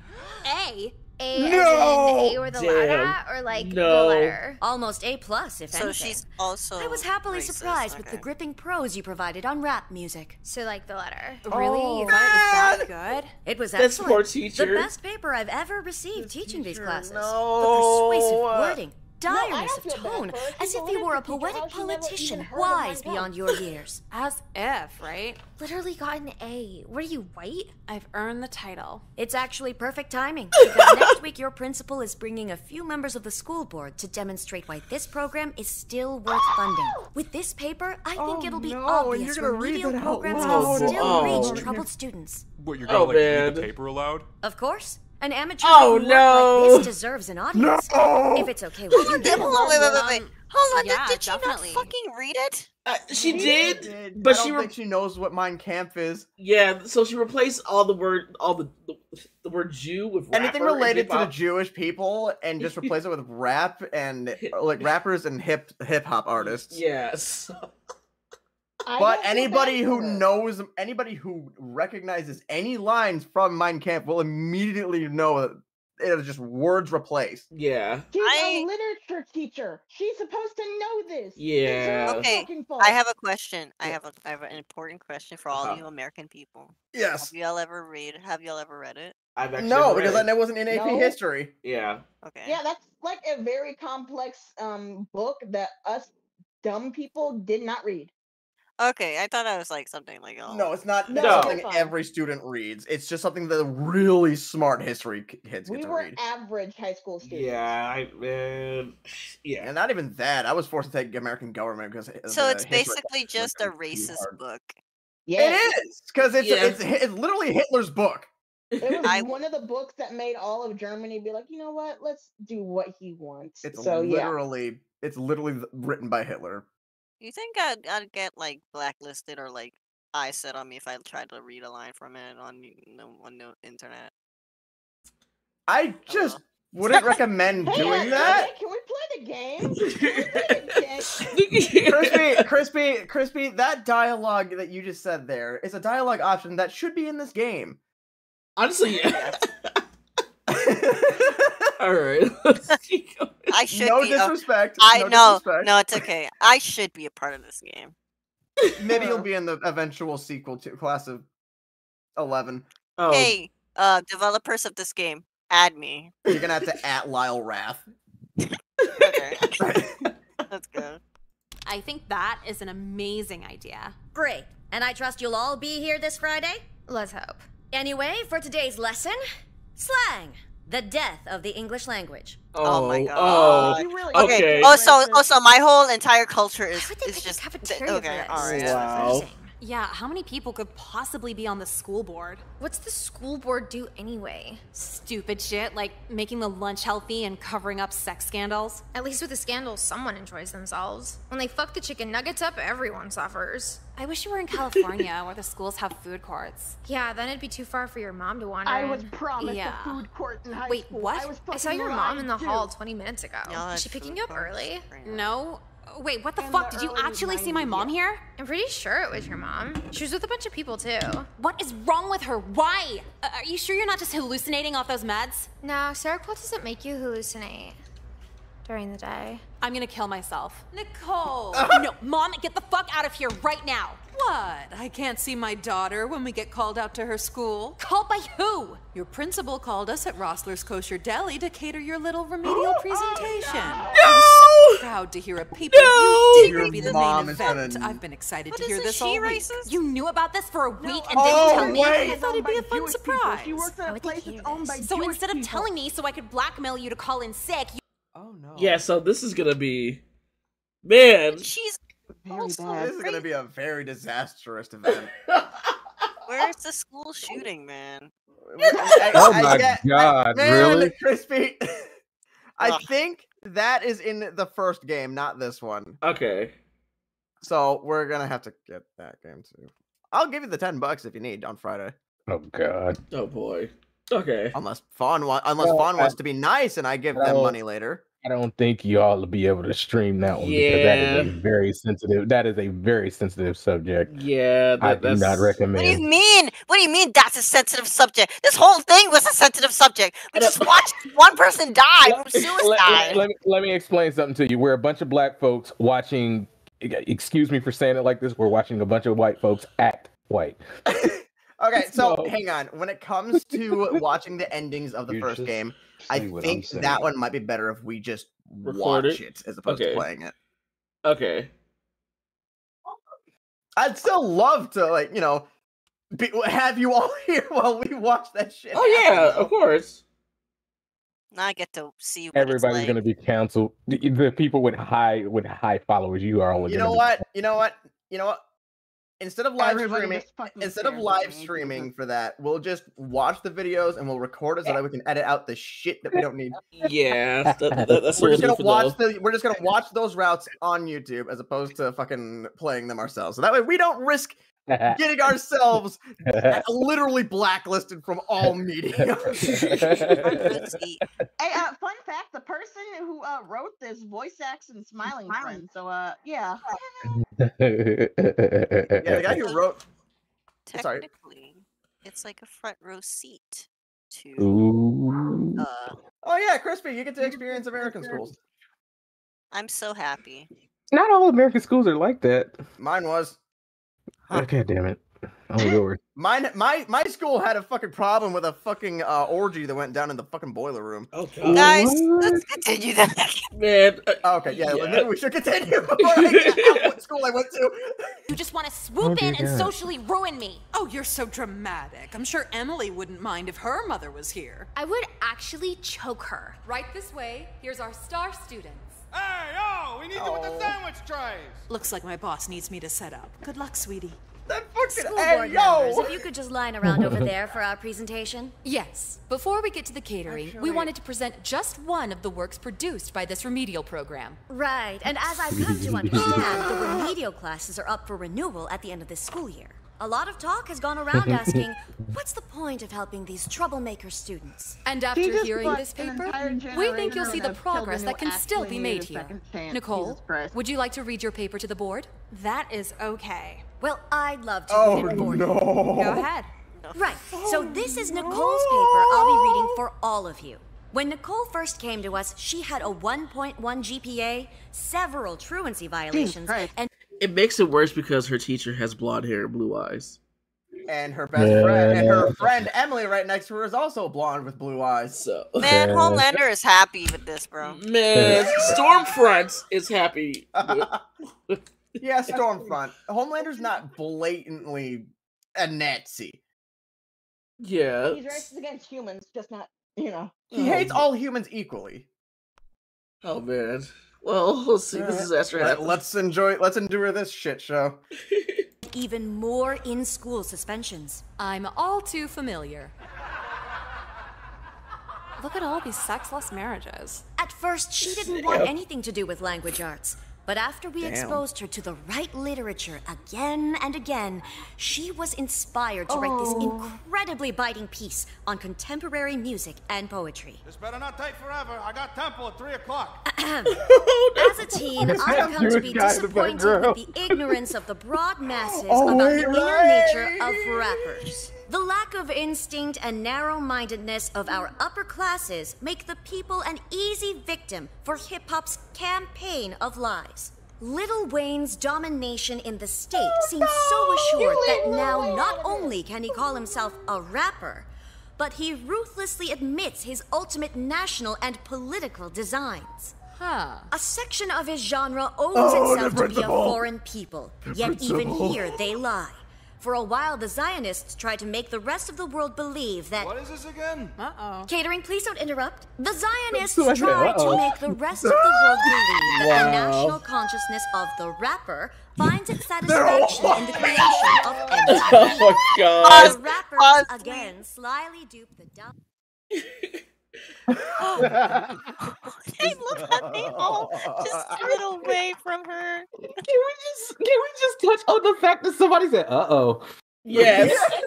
A? A as No! in A or the Damn. letter, or like the letter? Almost A plus, if So anything. she's also I was happily racist, surprised with the gripping prose you provided on rap music. So like the letter. Really? You thought it was that good? It was excellent. That's excellent. poor The best paper I've ever received teaching these classes. no. The persuasive wording, No, I direness don't of tone, as if a you were a poetic How she never politician even heard of my wise beyond your years. As if, right? Literally got an A. What are you, white? I've earned the title. It's actually perfect timing because next week your principal is bringing a few members of the school board to demonstrate why this program is still worth funding. With this paper, I oh, think Oh, it'll be no, obvious you're gonna remedial that out programs can still Oh. reach troubled students. What, you're gonna Oh, like read the paper aloud? Of course. An amateur Oh, no. like this deserves an audience. No. If it's okay with you. Wait, wait, wait, wait, wait. Hold on, yeah, did, did she definitely. not fucking read it? Uh, she did, did, but I she don't re- think she knows what Mein Kampf is. yeah. So she replaced all the word, all the the, the word Jew with Anything related to the. Jewish people, and just replace it with rap and like rappers and hip hip hop artists. Yes. I But anybody who her. knows, anybody who recognizes any lines from Mein Kampf will immediately know that it is just words replaced. Yeah. She's I- a literature teacher. She's supposed to know this. Yeah. Okay. I have a question. I have a I have an important question for all Uh-huh. you American people. Yes. Have y'all ever read? Have y'all ever read it? I've actually No, never because read that wasn't in AP No. history. Yeah. Okay. Yeah, that's like a very complex um book that us dumb people did not read. Okay, I thought that was like something like oh. No, it's not No, something every student reads. It's just something that really smart history kids We get to were read. average high school students. Yeah. I man. Yeah. And not even that. I was forced to take American government because So it's basically just a racist book. Yeah. It is because it's, Yeah. it's it's literally Hitler's book. It was I- one of the books that made all of Germany be like, you know what? Let's do what he wants. It's so yeah. literally it's literally written by Hitler. You think I'd I'd get like blacklisted or like I set on me if I tried to read a line from it on the on the internet? I just wouldn't recommend Hey, doing uh, that. hey, Can we play the game? Can we play the game? crispy, crispy, crispy. That dialogue that you just said there is a dialogue option that should be in this game. Honestly, yeah. All right. Let's keep going. I should no be. disrespect. I no know. disrespect. No, it's okay. I should be a part of this game. Maybe you'll be in the eventual sequel to Class of Eleven. Oh, Hey, uh, developers of this game, add me. You're gonna have to at Lyle Wrath. Okay. Let's go. I think that is an amazing idea. Great. And I trust you'll all be here this Friday? Let's hope. Anyway, for today's lesson slang, the death of the English language. Oh, oh my Oh, god. oh, You really okay. Okay. Oh, so oh, so my whole entire culture is would they is just cafeteria for okay. All right. Wow. Yeah, how many people could possibly be on the school board? What's the school board do anyway? Stupid shit like making the lunch healthy and covering up sex scandals. At least with the scandal, someone enjoys themselves. When they fuck the chicken nuggets up, everyone suffers. I wish you were in California where the schools have food courts. Yeah, then it'd be too far for your mom to wander I was in. promised Yeah. a food court in high Wait, school. what? I, was I saw your mom in the lied, hall 20 minutes ago. Y'all Is she picking you up early? Great. No? Wait, what the In fuck? the Did you early actually see my mom here? I'm pretty sure it was your mom. She was with a bunch of people too. What is wrong with her? Why? Uh, are you sure you're not just hallucinating off those meds? No, Seroquel doesn't make you hallucinate during the day. I'm gonna kill myself. Nicole! no, mom, get the fuck out of here right now! What? I can't see my daughter when we get called out to her school. Called by who? Your principal called us at Rossler's Kosher Deli to cater your little remedial oh, presentation. No! I'm so proud to hear a paper you did Your will be the mom main event. gonna- I've been excited to hear isn't this she all week. racist? You knew about this for a week and Oh, didn't tell me? wait. I thought it'd be a fun Jewish people. She surprise. works at a place that's owned by? So Jewish instead of people. telling me so I could blackmail you to call in sick, you Oh no. Yeah. So this is gonna be, man. She's Very also bad. This is gonna be a very disastrous event. Where's the school shooting, man? I- Oh my get- I- God, man, really? crispy. I think that is in the first game, not this one. Okay. So we're gonna have to get that game too. I'll give you the ten bucks if you need on Friday. Oh God. Oh boy. Okay. Unless Fawn wa- unless Well, Fawn I- wants to be nice and I give them money later. I don't think y'all will be able to stream that one because that is a very sensitive. That is a very sensitive subject. Yeah, I that, do that's not recommend. What do you mean? What do you mean that's a sensitive subject? This whole thing was a sensitive subject. We just watched one person die from Let, suicide. let- let me, let me explain something to you. We're a bunch of black folks watching. Excuse me for saying it like this. We're watching a bunch of white folks act white. Okay, so No. hang on. When it comes to watching the endings of the You're first game, I saying what I'm think that one might be better if we just Record watch it? it as opposed Okay. to playing it. okay. I'd still love to, like, you know, be, have you all here while we watch that shit. Oh happen, yeah, though. of course. Now I get to see what Everybody's it's like. gonna be canceled. The, the people with high with high followers, you are only. You gonna know be what? You know what? You know what? Instead of live Everybody streaming, instead of live me. streaming for that, we'll just watch the videos and we'll record it so that we can edit out the shit that we don't need. Yeah, that, that, that's We're just gonna do for watch the. We're just gonna watch those routes on YouTube as opposed to fucking playing them ourselves. So that way we don't risk getting ourselves literally blacklisted from all media. Hey, uh, fun fact: the person who uh, wrote this voice acts and smiling friend. So, uh, yeah. yeah, the guy who wrote. Sorry. Technically, it's like a front row seat to. Ooh. Uh, Oh yeah, Crispy, you get to experience American schools. I'm so happy. Not all American schools are like that. Mine was. God damn it! Oh yours. Mine, my my school had a fucking problem with a fucking uh, orgy that went down in the fucking boiler room. Oh Guys, let's continue that. Man. Oh, okay, yeah, yeah. maybe we should continue before I get out what school I went to. You just want to Oh, swoop dear in and socially ruin me. Oh, you're so dramatic. I'm sure Emily wouldn't mind if her mother was here. I would actually choke her. Right this way. Here's our star students. Hey, yo, we need you with the oh. sandwich trays. Looks like my boss needs me to set up. Good luck, sweetie. School Hey, board yo! members, if you could just line around over there for our presentation. Yes. Before we get to the catering, we wanted to present just one of the works produced by this remedial program. Right, and as I've come to understand, the remedial classes are up for renewal at the end of this school year. A lot of talk has gone around asking, what's the point of helping these troublemaker students? And after hearing this paper, we think you'll see the progress that can still be made here. Nicole, would you like to read your paper to the board? That is okay. Well, I'd love to Oh, read it for you. no. Go ahead. Right, so oh, this is Nicole's paper I'll be reading for all of you. When Nicole first came to us, she had a 1.1 GPA, several truancy violations, and It makes it worse because her teacher has blonde hair and blue eyes. And her best friend, and her friend Emily, right next to her, is also blonde with blue eyes. So Man, Homelander is happy with this, bro. Man, Stormfront is happy. yeah, Stormfront. Homelander's not blatantly a Nazi. Yeah. He's racist against humans, just not, you know. He hates all humans equally. Oh man. Well, let's see. This uh, is Astro. Let, let's enjoy. Let's endure this shit show. even more in school suspensions. I'm all too familiar. Look at all these sexless marriages. At first, she didn't want Yep. anything to do with language arts. But after we Damn. exposed her to the right literature again and again, she was inspired to write this Oh. incredibly biting piece on contemporary music and poetry. This better not take forever. I got temple at 3 o'clock. As a teen, I've come to be guy in the disappointed with the ignorance of the broad masses Oh, about wait, the inner right. nature of rappers. The lack of instinct and narrow mindedness of our upper classes make the people an easy victim for hip hop's campaign of lies. Lil Wayne's domination in the state seems so assured that now not only can he call himself a rapper, but he ruthlessly admits his ultimate national and political designs. Huh. A section of his genre owes Oh, itself to be a foreign people, The yet even here they lie. For a while, the Zionists tried to make the rest of the world believe that. What is this again? Uh oh. Catering, please don't interrupt. The Zionists So tried to uh-oh. make the rest of the world believe that the national consciousness of the rapper finds its satisfaction in the creation of MTV. Oh my God. The rappers again slyly dupe the dumb. Hey, look at me all just get away from her. Can we just can we just touch on the fact that somebody said, "Uh oh"? Yes.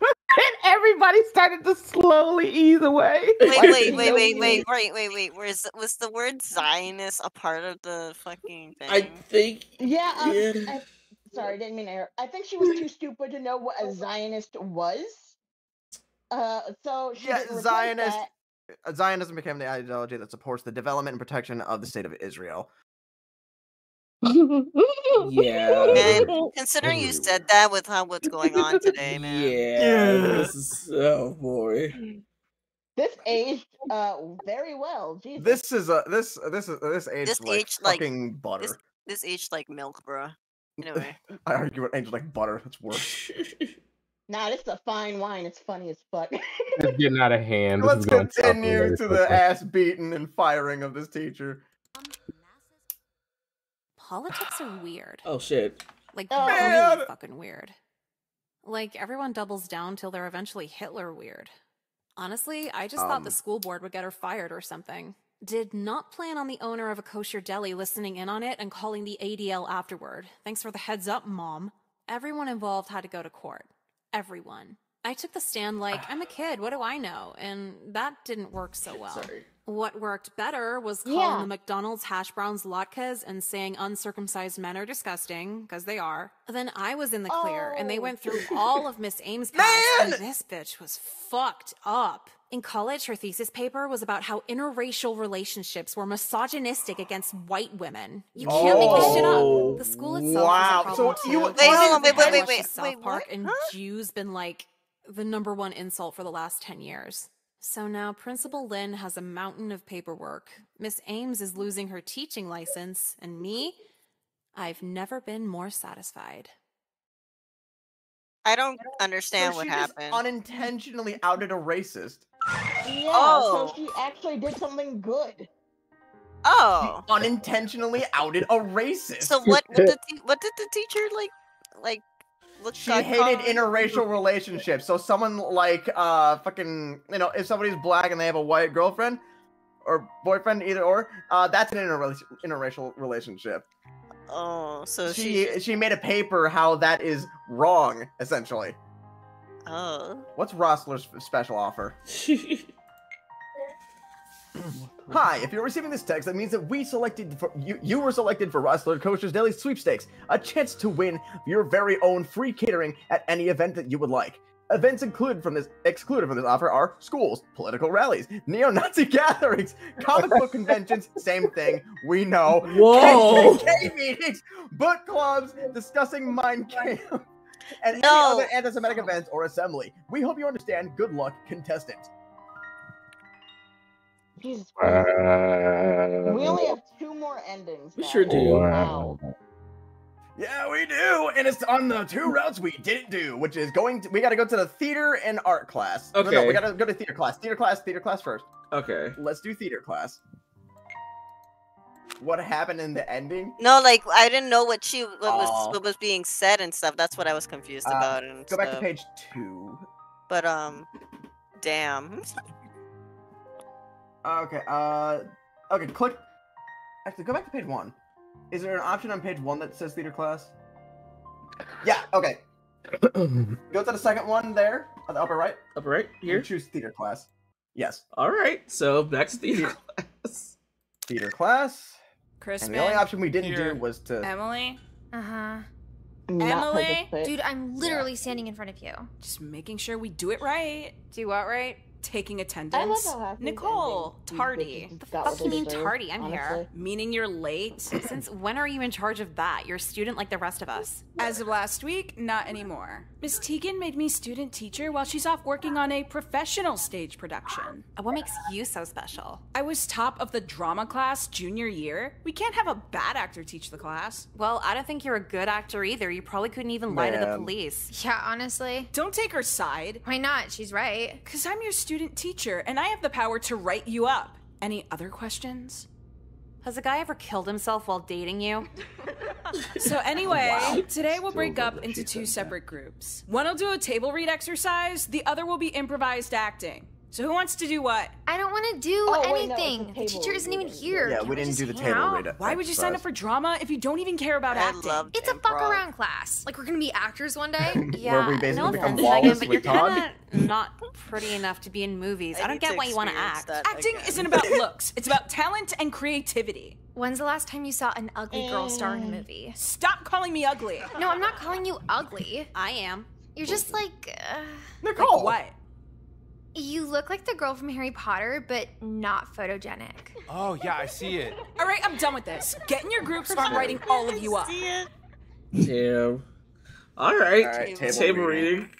and everybody started to slowly ease away. Wait, Like, wait, wait, wait, wait, wait, wait, wait. Was was the word Zionist a part of the fucking thing? I think. Yeah, um, Yeah. I, sorry, didn't mean to interrupt. I think she was too stupid to know what a Zionist was. Uh, so she Yeah, didn't Zionist. That. uh, Zionism became the ideology that supports the development and protection of the state of Israel. Yeah. Man, considering you said that with how what's going on today, man. Yeah. This is. Oh boy. This aged uh very well. Jesus. This is a this this is this aged This like aged like butter. This, this aged like milk, bruh. Anyway, I argue with aged like butter. It's worse. Nah, this is a fine wine. It's funny as fuck. It's getting out of hand. This Let's is going south continue to the ass beating and firing of this teacher. Politics are weird. Oh shit. Like Oh, really man. fucking weird. Like everyone doubles down till they're eventually Hitler weird. Honestly, I just thought the Um. school board would get her fired or something. Did not plan on the owner of a kosher deli listening in on it and calling the ADL afterward. Thanks for the heads up, mom. Everyone involved had to go to court. Everyone. I took the stand like, ah. I'm a kid, what do I know? And that didn't work so well. Sorry. What worked better was calling Yeah. the McDonald's hash browns latkes and saying uncircumcised men are disgusting, because they are. Then I was in the clear, and they Oh. went through all of Miss Ames' past, and this bitch was fucked up. In college, her thesis paper was about how interracial relationships were misogynistic against white women. You can't make this shit Oh, up. The school itself wow. was a problem you- too. wait, because hold on, they wait, wait, had wait, wait, South wait, Park what? and Huh? Jews been like the number one insult for the last 10 years. So now Principal Lynn has a mountain of paperwork. Miss Ames is losing her teaching license, and me, I've never been more satisfied. I don't understand So what happened. unintentionally outed a racist. Yeah, Oh. so she actually did something good. oh, Unintentionally outed a racist. so what? What did the, what did the teacher like? Like, look? She got hated caught? interracial relationships. So someone like uh fucking you know if somebody's black and they have a white girlfriend or boyfriend either or uh that's an interra- interracial relationship. Oh, so she she. she made a paper how that is wrong essentially. Oh. What's Rossler's special offer? Hi, if you're receiving this text, that means that we selected for you. You were selected for Rossler Kosher Deli Sweepstakes, a chance to win your very own free catering at any event that you would like. Events included from this excluded from this offer are schools, political rallies, neo-Nazi gatherings, comic book conventions. Same thing, we know. Whoa. KKK meetings, book clubs, discussing Mein Kampf, and No. any other anti-Semitic events or assembly. We hope you understand. Good luck, contestants. Jesus Uh, Christ. We only have two more endings. We guys. sure do. Wow. Yeah, we do, and it's on the two routes we didn't do, which is going. To, we got to go to the theater and art class. No, no, Okay. we got to go to theater class. Theater class. Theater class first. Okay. Let's do theater class. What happened in the ending? No, like I didn't know what she what was what was being said and stuff. That's what I was confused Uh, about and Go back to page two. But um, damn. Okay. Uh. Okay. Click. Actually, go back to page one. Is there an option on page one that says theater class? Yeah. Okay. Go to the second one there, on the upper right. Upper right and here. choose theater class. Yes. All right. So back to theater class. Theater class. Crispin. And the only option we didn't Here. do was to. Emily? Uh huh. Not Emily? Dude, I'm literally standing in front of you. Just making sure we do it right. Do what right? Taking I attendance. love how Nicole, that tardy. bitches The fuck you mean deserve, tardy? I'm honestly. here. Meaning you're late? Since when are you in charge of that? You're a student like the rest of us. As of last week, not anymore. Miss Tegan made me student teacher while she's off working on a professional stage production. What makes you so special? I was top of the drama class junior year. We can't have a bad actor teach the class. Well, I don't think you're a good actor either. You probably couldn't even lie to the police. Yeah, honestly. Don't take her side. Why not? She's right. Because I'm your student teacher and I have the power to write you up. Any other questions? Has a guy ever killed himself while dating you? So, anyway, Wow. today we'll break up into two said separate groups. One will do a table read exercise, the other will be improvised acting. So, who wants to do what? I don't want to do Oh, wait, no, it's a anything. the teacher isn't even here. Yeah, Can't we didn't just do the hang table out? read Why would you sign up for drama if you don't even care about I acting? love It's a fuck improv. around class. Like we're gonna be actors one day. Where we basically no become offense, Wallace Megan, but you're with Todd. kind of not pretty enough to be in movies. I, I don't get why you want to act. Acting again. isn't about looks, it's about talent and creativity. When's the last time you saw an ugly girl star in a movie? Stop calling me ugly. No, I'm not calling you ugly. I am. You're just like. Uh, Nicole. What? You look like the girl from Harry Potter, but not photogenic. Oh yeah, I see it. All right, I'm done with this. Get in your groups or I'm writing all of you up. See it? Damn. All right. All right, table, table reading. reading.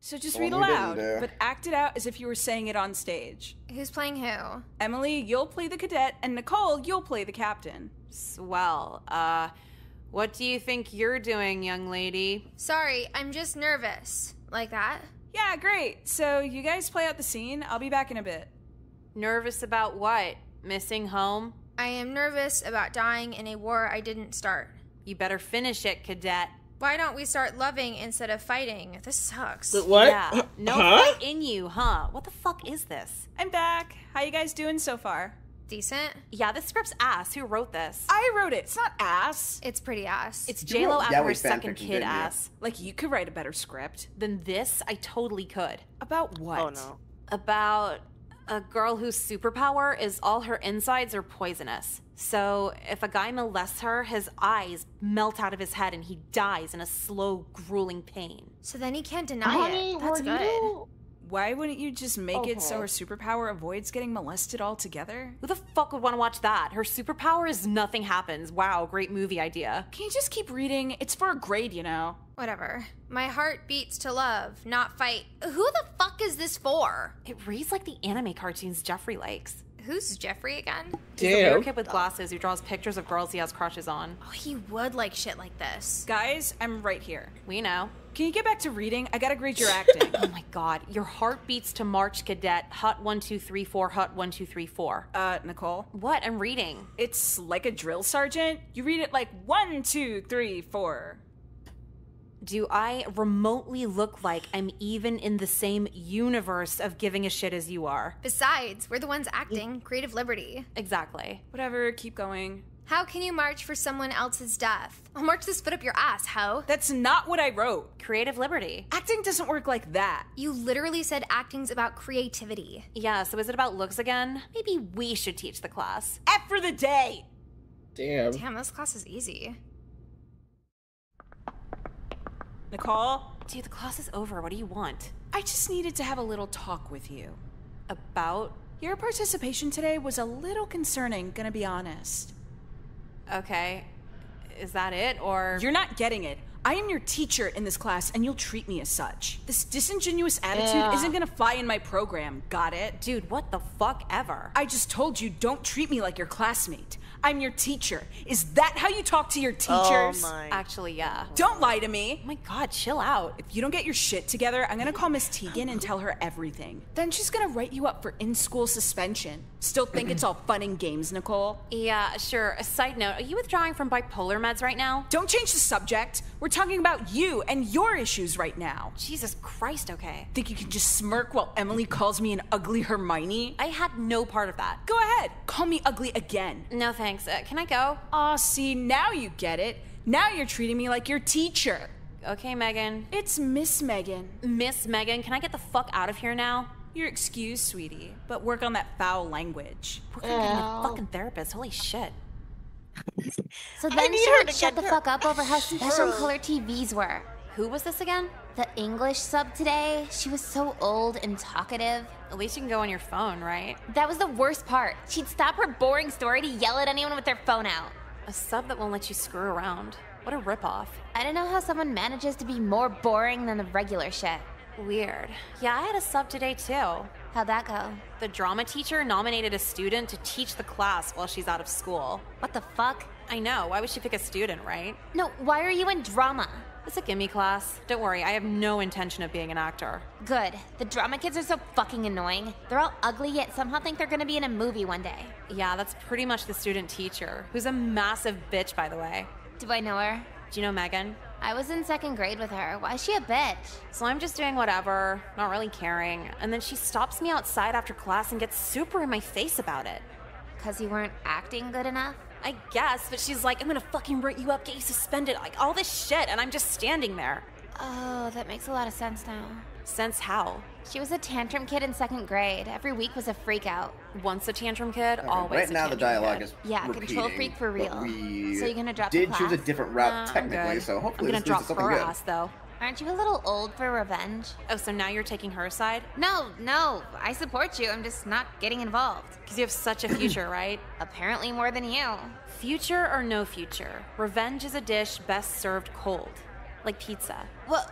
So just Well, read aloud, but act it out as if you were saying it on stage. Who's playing who? Emily, you'll play the cadet, and Nicole, you'll play the captain. Swell. Uh, what do you think you're doing, young lady? Sorry, I'm just nervous. Like that? Yeah, great. So you guys play out the scene. I'll be back in a bit. Nervous about what? Missing home? I am nervous about dying in a war I didn't start. You better finish it, cadet. Why don't we start loving instead of fighting? This sucks. But what? Yeah. No Huh? fight in you, huh? What the fuck is this? I'm back. How you guys doing so far? Decent? Yeah, this script's ass. Who wrote this? I wrote it. It's not ass. It's pretty ass. It's You J Lo after her second kid didn't you? ass. Like you could write a better script. than this, I totally could. About what? Oh no. About a girl whose superpower is all her insides are poisonous. So if a guy molests her, his eyes melt out of his head and he dies in a slow, grueling pain. so then he can't deny Honey, it. That's were good. you- Why wouldn't you just make it so her superpower avoids getting molested altogether? Who the fuck would want to watch that? Her superpower is nothing happens. Wow, great movie idea. Can you just keep reading? It's for a grade, you know. Whatever. My heart beats to love, not fight. Who the fuck is this for? It reads like the anime cartoons Jeffrey likes. Who's Jeffrey again? He's the weird kid with glasses who draws pictures of girls he has crushes on. Oh, he would like shit like this. Guys, I'm right here. We know. Can you get back to reading? I gotta grade your acting. Oh my god, your heart beats to March Cadet, Hut 1234, Hut 1234. uh, Nicole. What? I'm reading. It's like a drill sergeant. You read it like one, two, three, four. Do I remotely look like I'm even in the same universe of giving a shit as you are? Besides, we're the ones acting. Creative liberty. Exactly. Whatever, keep going. How can you march for someone else's death? I'll march this foot up your ass, ho. That's not what I wrote. Creative liberty. Acting doesn't work like that. You literally said acting's about creativity. Yeah, so is it about looks again? Maybe we should teach the class. F for the day. Damn. Damn, this class is easy. Nicole, Dude, the class is over. What do you want? I just needed to have a little talk with you. About? Your participation today was a little concerning, gonna be honest. Okay. Is that it? Or. You're not getting it. I am your teacher in this class, and you'll treat me as such. This disingenuous attitude Yeah. isn't gonna fly in my program, got it? Dude, what the fuck ever? I just told you don't treat me like your classmate. I'm your teacher. Is that how you talk to your oh teachers? Oh my. Actually, yeah. Don't lie to me. Oh my god, chill out. If you don't get your shit together, I'm gonna call Miss Tegan and tell her everything. Then she's gonna write you up for in school suspension. Still think it's all fun and games, Nicole? Yeah, sure. A side note, are you withdrawing from bipolar meds right now? Don't change the subject. We're talking about you and your issues right now. Jesus Christ, okay. Think you can just smirk while Emily calls me an ugly Hermione? I had no part of that. Go ahead, call me ugly again. No thanks. Uh, can I go? Aw, see, now you get it. Now you're treating me like your teacher. Okay, Megan. It's Miss Megan. Miss Megan, can I get the fuck out of here now? You're excused, sweetie, but work on that foul language. We're gonna get a fucking therapist. Holy shit. So then she her would shut the her- fuck up over how special Bro. color TVs were. Who was this again? The English sub today, she was so old and talkative. At least you can go on your phone, right? That was the worst part. She'd stop her boring story to yell at anyone with their phone out. A sub that won't let you screw around. What a ripoff. I don't know how someone manages to be more boring than the regular shit. Weird. Yeah, I had a sub today too. How'd that go? The drama teacher nominated a student to teach the class while she's out of school. What the fuck? I know. Why would she pick a student, right? No, why are you in drama? It's a gimme class. Don't worry, I have no intention of being an actor. Good. The drama kids are so fucking annoying. They're all ugly yet somehow think they're gonna be in a movie one day. Yeah, that's pretty much the student teacher, who's a massive bitch, by the way. Do I know her? Do you know Megan? I was in second grade with her. Why is she a bitch? So I'm just doing whatever, not really caring. And then she stops me outside after class and gets super in my face about it. Cause you weren't acting good enough? I guess, but she's like, I'm gonna fucking write you up, get you suspended, like all this shit, and I'm just standing there. Oh, that makes a lot of sense now. Sense how? She was a tantrum kid in second grade. Every week was a freak out. Once a tantrum kid, Okay, always right a now the dialogue kid. is Yeah, repeating, control freak for but real. We So you're gonna drop the did choose a different route Nah, I'm technically, good. so I'm gonna this leads drop to something her good. ass though. Aren't you a little old for revenge? Oh, so now you're taking her side? No, no. I support you. I'm just not getting involved. Because you have such a future, right? Apparently more than you. Future or no future, revenge is a dish best served cold. Like pizza. What?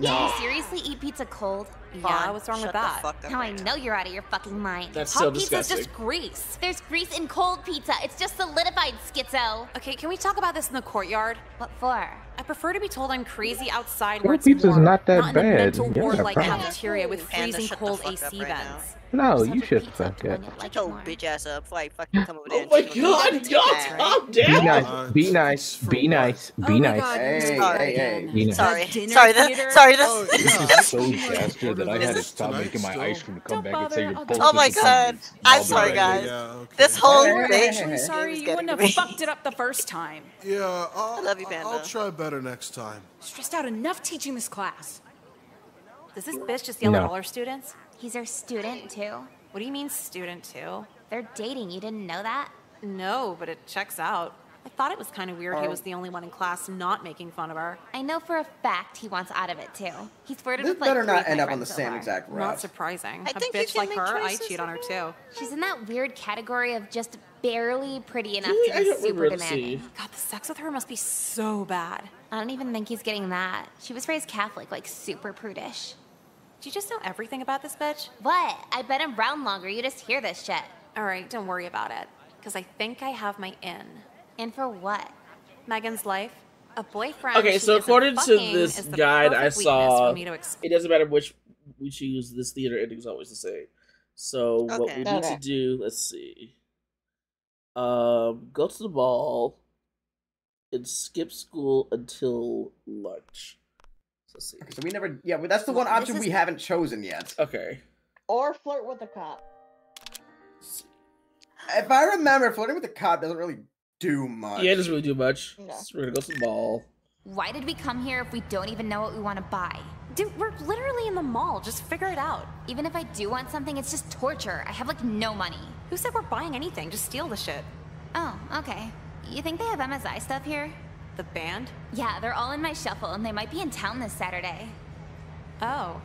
Do you seriously eat pizza cold? Yeah, what's wrong with that? Now I know you're out of your fucking mind. That's Hot so pizza's disgusting. just grease. There's grease in cold pizza. It's just solidified, schizo. Okay, can we talk about this in the courtyard? What for? I prefer to be told I'm crazy outside Cold where it's pizza's warm, not that in a bad. mental Yeah, ward-like fine. cafeteria with freezing cold fuck up AC right vents. No, you should fuck it. Shut your bitch ass up before I fucking come over there. Uh, oh my and god, y'all calm Be nice. Be nice. Be nice. Be nice. Hey, Sorry. hey, hey. Be nice. Sorry, dinner sorry, theater? this, sorry, Oh, this. This is so desperate that I had to stop making my ice cream to come back and say you're both Oh my god. I'm sorry, guys. This whole Hey, hey, thing. hey, hey. Sorry, you wouldn't have fucked it up the first time. Yeah, I'll, love you, I'll try better next time. Stressed out enough teaching this class. Does this bitch just yell at all her students? He's our student too. What do you mean student too? They're dating. You didn't know that? No, but it checks out. I thought it was kind of weird he Oh. was the only one in class not making fun of her. I know for a fact he wants out of it too. He's flirted This with like better three not of my end up on the so same far. exact Not surprising. I a think you bitch like her, I choices cheat on her too. She's in that weird category of just barely pretty enough Really? to be super demanding. scene. God, the sex with her must be so bad. I don't even think he's getting that. She was raised Catholic, like super prudish. Do you just know everything about this bitch? What? I've been around longer. You just hear this shit. All right, don't worry about it. Because I think I have my in. And for what? Megan's life. A boyfriend. Okay, she so according to this guide I perfect weakness for saw, ex- it doesn't matter which we choose. This theater ending is always the same. So what Okay. we need Okay. to do, let's see, um, go to the ball and skip school until lunch. So let's see. Okay, so we never. Yeah, but that's the one option is- we haven't chosen yet. Okay. Or flirt with a cop. If I remember, flirting with the cop doesn't really do much. Yeah, it doesn't really do much. No. So we're gonna go to the mall. Why did we come here if we don't even know what we want to buy? Dude, we're literally in the mall. Just figure it out. Even if I do want something, it's just torture. I have like no money. Who said we're buying anything? Just steal the shit. Oh, okay. You think they have MSI stuff here? The band? Yeah, they're all in my shuffle and they might be in town this Saturday. Oh.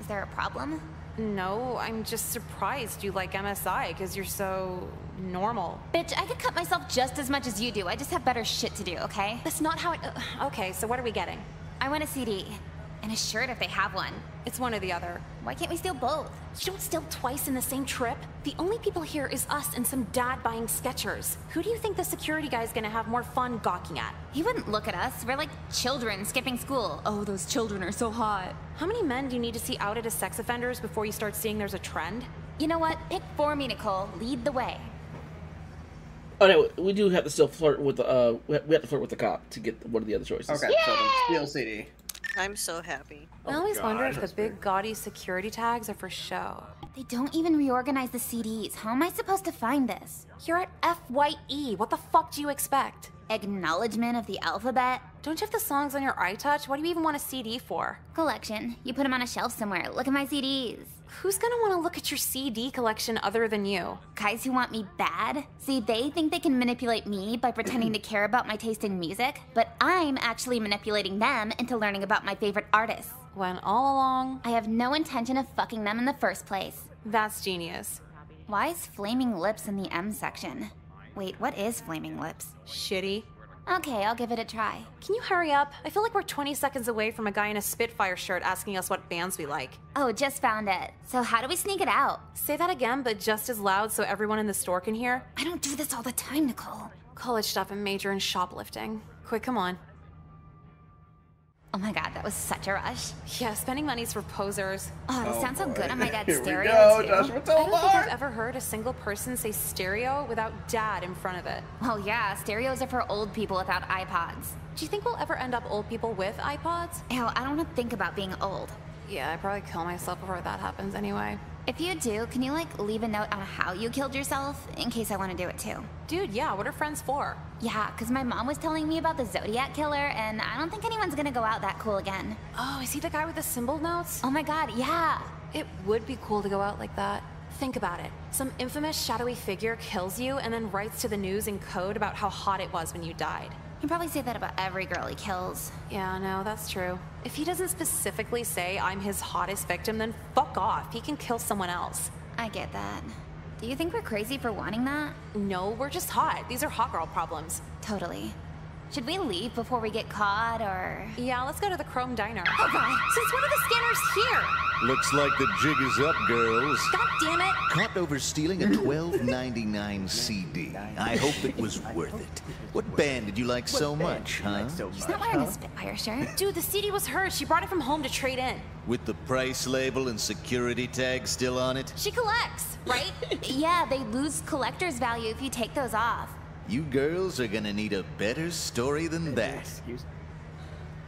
Is there a problem? No, I'm just surprised you like MSI because you're so normal. Bitch, I could cut myself just as much as you do. I just have better shit to do, okay? That's not how it. Uh, okay, so what are we getting? I want a CD. And a shirt if they have one. It's one or the other. Why can't we steal both? You don't steal twice in the same trip. The only people here is us and some dad buying Skechers. Who do you think the security guy is gonna have more fun gawking at? He wouldn't look at us. We're like children skipping school. Oh, those children are so hot. How many men do you need to see outed as sex offenders before you start seeing there's a trend? You know what? Pick for me, Nicole. Lead the way. Oh no, we do have to still flirt with the. Uh, we have to flirt with the cop to get one of the other choices. Okay, so then steal CD. I'm so happy. I oh, always wonder if the big gaudy security tags are for show. They don't even reorganize the CDs. How am I supposed to find this? You're at FYE. What the fuck do you expect? Acknowledgement of the alphabet? Don't you have the songs on your iTouch? What do you even want a CD for? Collection. You put them on a shelf somewhere. Look at my CDs. Who's gonna want to look at your CD collection other than you? Guys who want me bad? See, they think they can manipulate me by pretending to care about my taste in music, but I'm actually manipulating them into learning about my favorite artists. When all along, I have no intention of fucking them in the first place. That's genius. Why is Flaming Lips in the M section? Wait, what is Flaming Lips? Shitty. Okay, I'll give it a try. Can you hurry up? I feel like we're 20 seconds away from a guy in a Spitfire shirt asking us what bands we like. Oh, just found it. So how do we sneak it out? Say that again, but just as loud so everyone in the store can hear. I don't do this all the time, Nicole. College stuff and major in shoplifting. Quick, come on. Oh my god, that was such a rush. Yeah, spending money's for posers. Oh, this Oh, sounds so good on my dad's Here we stereo go, too. Joshua I don't think I've ever heard a single person say stereo without dad in front of it. Well, yeah, stereos are for old people without iPods. Do you think we'll ever end up old people with iPods? Ew, I don't want to think about being old. Yeah, I'd probably kill myself before that happens anyway. If you do, can you like leave a note on how you killed yourself in case I want to do it too? Dude, yeah, what are friends for? Yeah, because my mom was telling me about the Zodiac Killer, and I don't think anyone's gonna go out that cool again. Oh, is he the guy with the symbol notes? Oh my god, yeah. It would be cool to go out like that. Think about it. Some infamous shadowy figure kills you and then writes to the news in code about how hot it was when you died. You probably say that about every girl he kills. Yeah, no, that's true. If he doesn't specifically say I'm his hottest victim, then fuck off. He can kill someone else. I get that. Do you think we're crazy for wanting that? No, we're just hot. These are hot girl problems. Totally. Should we leave before we get caught, or...? Yeah, let's go to the Chrome Diner. Oh god, Since one of the scanners here? Looks like the jig is up, girls. God damn it! Caught over stealing a 12.99 CD. I hope it was worth it. What band did you like so much, huh? He's not wearing a Spitfire shirt. Dude, the CD was hers. She brought it from home to trade in. With the price label and security tag still on it? She collects, right? yeah, they lose collector's value if you take those off. You girls are gonna need a better story than that. Excuse me.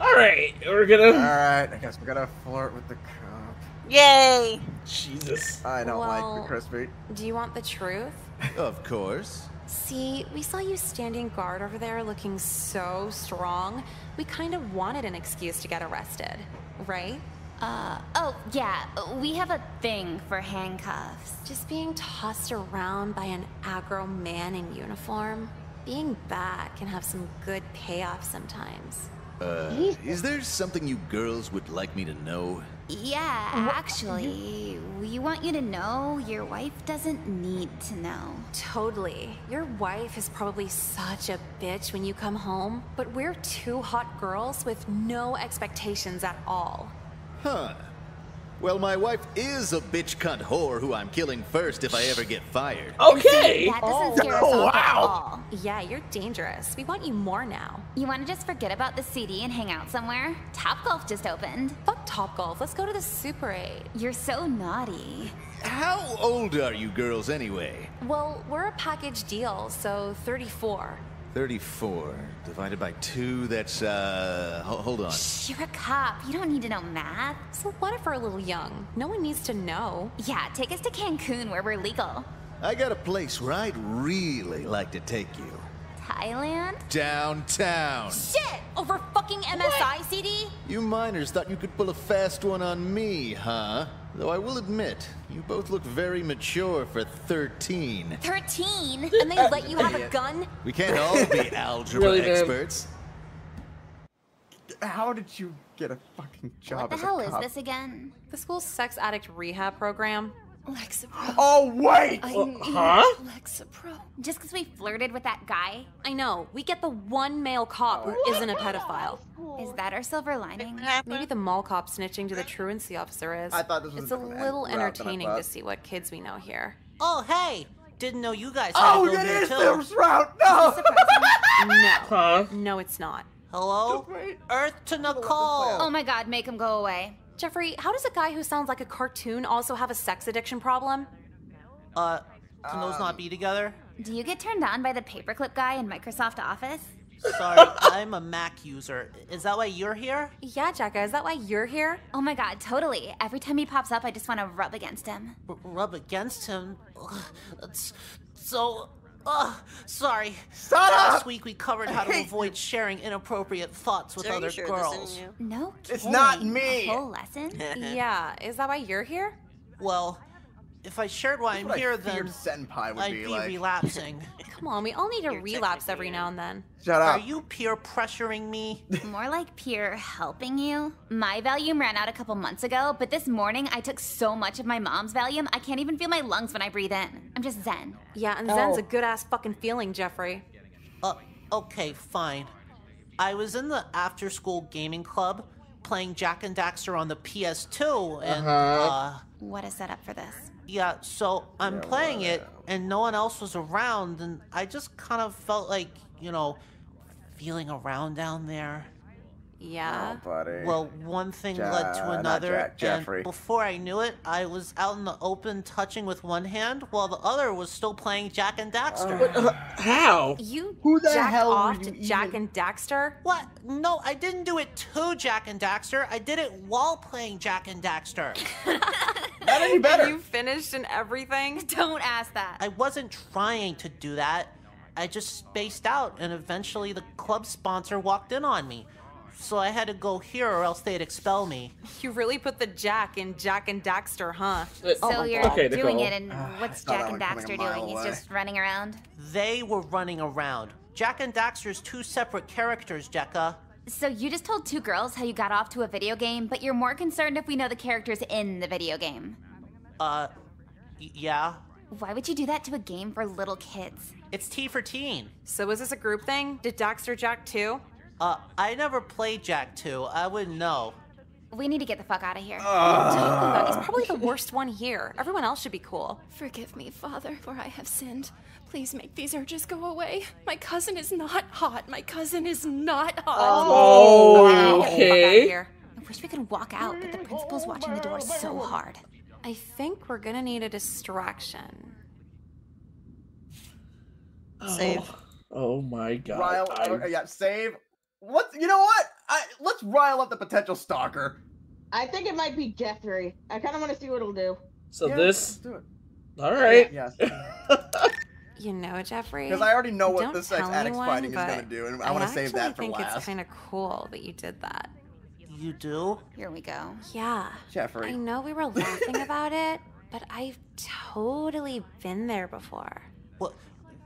All right, we're gonna. All right, I guess we gotta flirt with the cop. Yay! Jesus. I don't like Well- the crispy. Do you want the truth? Of course. See, we saw you standing guard over there looking so strong. We kind of wanted an excuse to get arrested, right? Uh, oh, yeah, we have a thing for handcuffs. Just being tossed around by an aggro man in uniform. Being bad can have some good payoff sometimes. Uh, is there something you girls would like me to know? Yeah, actually, we want you to know your wife doesn't need to know. Totally. Your wife is probably such a bitch when you come home, but we're two hot girls with no expectations at all. Huh. Well, my wife is a bitch cunt whore who I'm killing first if I ever get fired. Okay. That doesn't scare us off at all. Yeah, you're dangerous. We want you more now. You want to just forget about the CD and hang out somewhere? Top Golf just opened. Fuck Top Golf. Let's go to the Super 8. You're so naughty. How old are you girls anyway? Well, we're a package deal, so 34. 34 divided by 2, that's, uh, ho- hold on. You're a cop. You don't need to know math. So what if we're a little young? No one needs to know. Yeah, take us to Cancun where we're legal. I got a place where I'd really like to take you. Thailand? Downtown. Shit! Over fucking MSI CD? You miners thought you could pull a fast one on me, huh? Though I will admit, you both look very mature for 13. 13? And they let you have a gun? We can't all be algebra Really, man? experts. How did you get a fucking job What the as a hell is this again? The school's sex addict rehab program. Lexapro. Oh wait! I Uh, huh? Lexapro. Just because we flirted with that guy? I know. We get the one male cop who isn't a pedophile. Is that our silver lining? Maybe the mall cop snitching to the truancy officer is. I thought this was It's a a little route than I entertaining to see what kids we know here. Oh, hey! Didn't know you guys had Oh, a build that here is too. the route. No. No. Huh? No, it's not. Hello? Earth to Nicole! Oh my god, make him go away. Jeffrey, how does a guy who sounds like a cartoon also have a sex addiction problem? Uh, can those not be together? Do you get turned on by the paperclip guy in Microsoft Office? Sorry, I'm a Mac user. Is that why you're here? Yeah, Jecka, is that why you're here? Oh my god, totally. Every time he pops up, I just want to rub against him. R- rub against him? Ugh, that's so. Ugh, sorry. Last week we covered how to avoid sharing inappropriate thoughts with Sir, you other shared girls. you? No It's not me. A whole lesson? yeah, is that why you're here? well, if I shared why I'm what here, feared then senpai would I'd be be like. relapsing. Come on, we all need a relapse every now and then. Shut up. Are you peer pressuring me? More like peer helping you. My Valium ran out a couple months ago, but this morning I took so much of my mom's Valium, I can't even feel my lungs when I breathe in. I'm just zen. Yeah, and Zen's a good ass fucking feeling, Jeffrey. Uh, okay, fine. I was in the after school gaming club playing Jak and Daxter on the PS2, and, Uh-huh. uh, What a setup for this. Yeah, so I'm playing it, and no one else was around, and I just kind of felt like, you know, feeling around down there. Yeah. Oh, buddy. Well, one thing Ja- led to another, Jack, Jeffrey. and before I knew it, I was out in the open touching with one hand, while the other was still playing Jak and Daxter. Uh, How? You Who the jacked hell off were to you Jack even- and Daxter? What? No, I didn't do it to Jak and Daxter. I did it while playing Jak and Daxter. Not any better. You finished and everything? Don't ask that. I wasn't trying to do that. I just spaced out, and eventually the club sponsor walked in on me. So I had to go here, or else they'd expel me. You really put the Jack in Jak and Daxter, huh? So you're doing it, and what's thought Jack and one coming a Daxter mile doing? He's away. just running around? They were running around. Jak and Daxter's two separate characters, Jecka. So you just told two girls how you got off to a video game, but you're more concerned if we know the characters in the video game. Uh, y- yeah. Why would you do that to a game for little kids? It's T for teen. So was this a group thing? Did Daxter Jack too? Uh, I never played Jak 2. I wouldn't know. We need to get the fuck out of here. Uh, He's probably the worst one here. Everyone else should be cool. Forgive me, Father, for I have sinned. Please make these urges go away. My cousin is not hot. My cousin is not hot. Oh, Get the fuck out of okay. here. I wish we could walk out, but the principal's watching the door so hard. I think we're gonna need a distraction. Save. Oh my god. Rile, I- uh, yeah, save. Let's. You know what? I, let's rile up the potential stalker. I think it might be Jeffrey. I kind of want to see what it'll do. So Yeah, this. let's do it. All right. Yes. You know, Jeffrey. Because I already know what don't sex tell addicts fighting is gonna do, and I wanna save that for last. I think it's kind of cool that you did that. You do? Here we go. Yeah. Jeffrey. I know we were laughing about it, but I've totally been there before. What?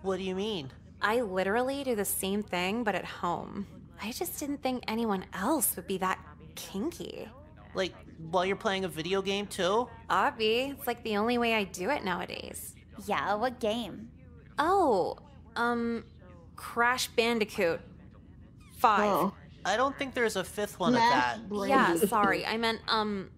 What do you mean? I literally do the same thing, but at home. I just didn't think anyone else would be that kinky. Like, while you're playing a video game too? Obby, it's like the only way I do it nowadays. Yeah, what game? Oh, um, Crash Bandicoot 5. I don't think there's a fifth one of that. Yeah, sorry. I meant, um,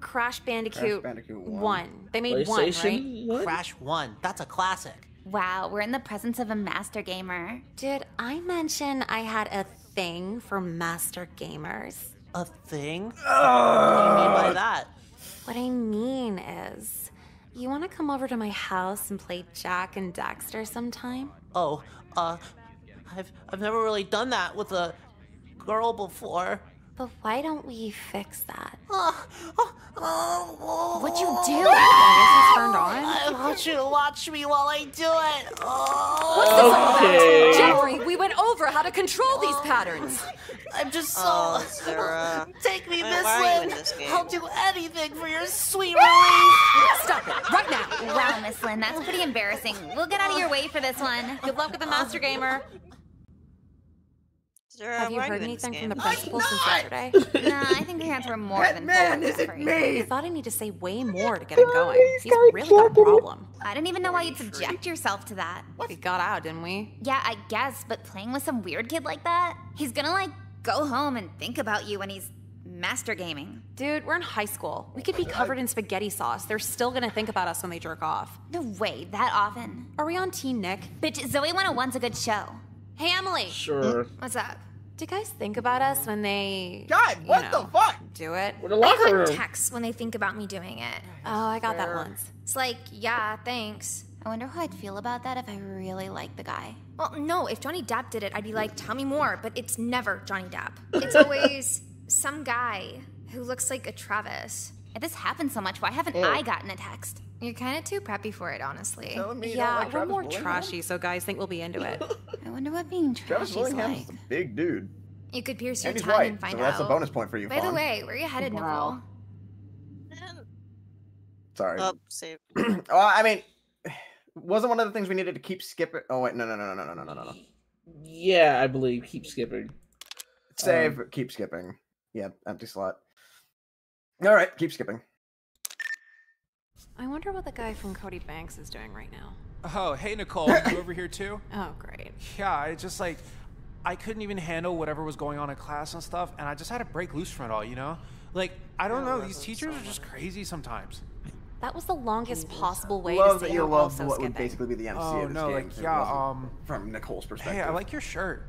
Crash Bandicoot, Crash Bandicoot 1. They made one, right? Crash 1. That's a classic. Wow, we're in the presence of a master gamer. Did I mention I had a thing for master gamers? A thing? what do you mean by that? What I mean is, you want to come over to my house and play Jak and Daxter sometime? Oh, uh, I've I've never really done that with a girl before. But why don't we fix that? What'd you do? turned on? I want you to watch me while I do it. Oh. What's this all Okay. about? Jeffrey, we went over how to control these patterns. I'm just so. Oh, Sarah. Take me, Miss why are you in Lynn. I'll do anything for your sweet ah! relief. Stop it, right now. Wow, Miss Lynn, that's pretty embarrassing. We'll get out of your way for this one. Good luck with the master gamer. Sarah, Have you heard in anything from the principal since yesterday? nah, I think your hands were more than man, full, is it Jeffrey. me? I thought I need to say way more to get him going. He's really got a problem. I didn't even know why you'd subject yourself to that. We got out, didn't we? Yeah, I guess, but playing with some weird kid like that, he's gonna like go home and think about you when he's master gaming. Dude, we're in high school. We could be covered in spaghetti sauce. They're still gonna think about us when they jerk off. No way, that often. Are we on Teen Nick? Bitch, Zoe 101's a good show. Hey, Emily. Sure. What's up? Do guys think about us when they. God, you what know, the fuck? Do it? We're in the I locker got room. texts when they think about me doing it. Oh, I got that once. It's like, yeah, thanks. I wonder how I'd feel about that if I really liked the guy. Well, no, if Johnny Depp did it, I'd be like, tell me more, but it's never Johnny Depp. It's always some guy who looks like a Travis. If this happens so much, why haven't Ew. I gotten a text? You're kind of too preppy for it, honestly. Me Yeah, like we're more Willingham? trashy, so guys think we'll be into it. I wonder what being Travis trashy is like. a big dude. You could pierce your And tongue white, and find so out. that's a bonus point for you, By the way, where are you headed, Wow. Sorry. Oh, save. well, I mean, wasn't one of the things we needed to keep skipping? Oh wait, no, no, no, no, no, no, no, no, no. Yeah, I believe. Keep skipping. Save. Um, keep skipping. Yeah, empty slot. All right, keep skipping. I wonder what the guy from Cody Banks is doing right now. Oh, hey Nicole, you over here too? Oh, great. Yeah, I just like I couldn't even handle whatever was going on in class and stuff, and I just had to break loose from it all, you know? Like, I don't know, these teachers are just crazy sometimes. That was the longest possible way love to that say you you're love what skipping. would basically be the MC Oh, of this no, game. like, if yeah, um, from Nicole's perspective. Hey, I like your shirt.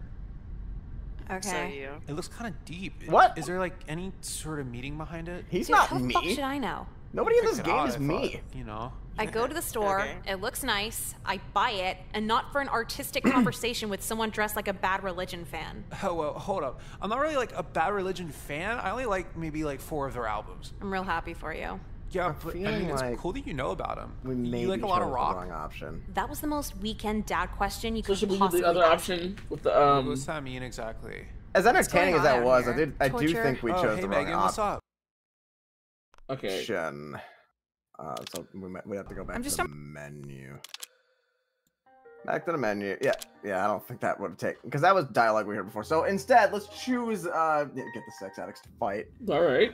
Okay. It looks kind of deep. What? Is there like any sort of meaning behind it? He's Dude, not how the me. fuck should I know? Nobody in this game out, is I me. thought, you know. I go to the store, Okay. it looks nice, I buy it, and not for an artistic conversation with someone dressed like a bad religion fan. Oh well, hold up. I'm not really like a Bad Religion fan. I only like maybe like four of their albums. I'm real happy for you. Yeah, but I feeling mean, it's like cool that you know about him. We you like a lot of the rock. wrong option. That was the most weekend dad question you So could should we do possibly the other ask option me. with the um? What's that mean exactly? As entertaining as that on was, I did. I do think we oh, chose hey the wrong Megan, what's option. up? Okay. Uh, so we might, we have to go back I'm to just the menu. Back to the menu. Yeah, yeah. I don't think that would take because that was dialogue we heard before. So instead, let's choose. Uh, yeah, get the sex addicts to fight. All right.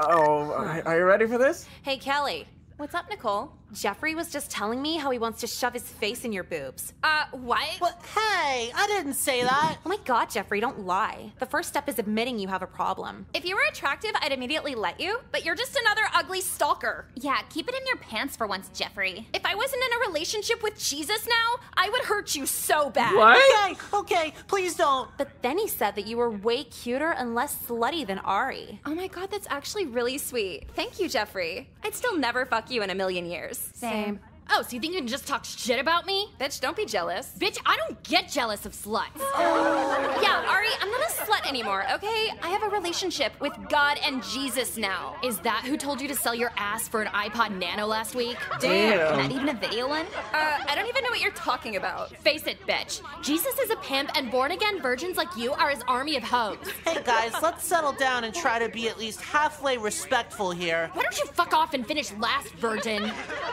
Oh, are you ready for this? Hey, Kelly. What's up, Nicole? Jeffrey was just telling me how he wants to shove his face in your boobs. Uh, what? But hey, I didn't say that. Oh my god, Jeffrey, don't lie. The first step is admitting you have a problem. If you were attractive, I'd immediately let you, but you're just another ugly stalker. Yeah, keep it in your pants for once, Jeffrey. If I wasn't in a relationship with Jesus now, I would hurt you so bad. What? Okay, okay, please don't. But then he said that you were way cuter and less slutty than Ari. Oh my god, that's actually really sweet. Thank you, Jeffrey. I'd still never fuck you in a million years. Same. Same. Oh, so you think you can just talk shit about me? Bitch, don't be jealous. Bitch, I don't get jealous of sluts. yeah, Ari, I'm not a slut anymore, okay? I have a relationship with God and Jesus now. Is that who told you to sell your ass for an iPod Nano last week? Damn. Not even a video one? Uh, I don't even know what you're talking about. Face it, bitch. Jesus is a pimp, and born again virgins like you are his army of hoes. Hey guys, let's settle down and try to be at least halfway respectful here. Why don't you fuck off and finish last, virgin?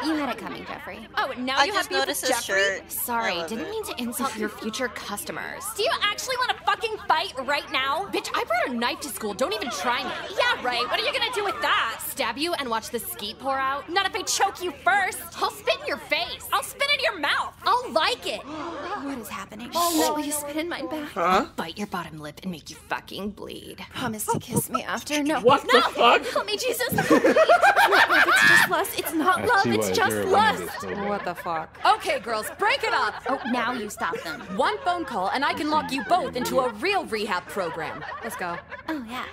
You had it coming, Jeffrey. Oh, now I you have beef with noticed his Jeffrey? shirt. Sorry, didn't it. mean to insult your future customers. Do you actually want to fucking fight right now? Bitch, I brought a knife to school. Don't even try me. Yeah, right. What are you gonna do with that? Stab you and watch the skeet pour out? Not if I choke you first. I'll spit in your face. I'll spit in your mouth. I'll like it. What is happening? Oh, no. Will you spit in my back? Huh? Bite your bottom lip and make you fucking bleed. Promise to kiss me after. No. What the no. fuck? Help me, Jesus. It's not love, it's just lust. It's not I love, it's just lust. Wanted this so bad. What the fuck? Okay, girls, break it up. Oh, now you stop them. One phone call and I can lock you both into a real rehab program. Let's go. Oh, yeah.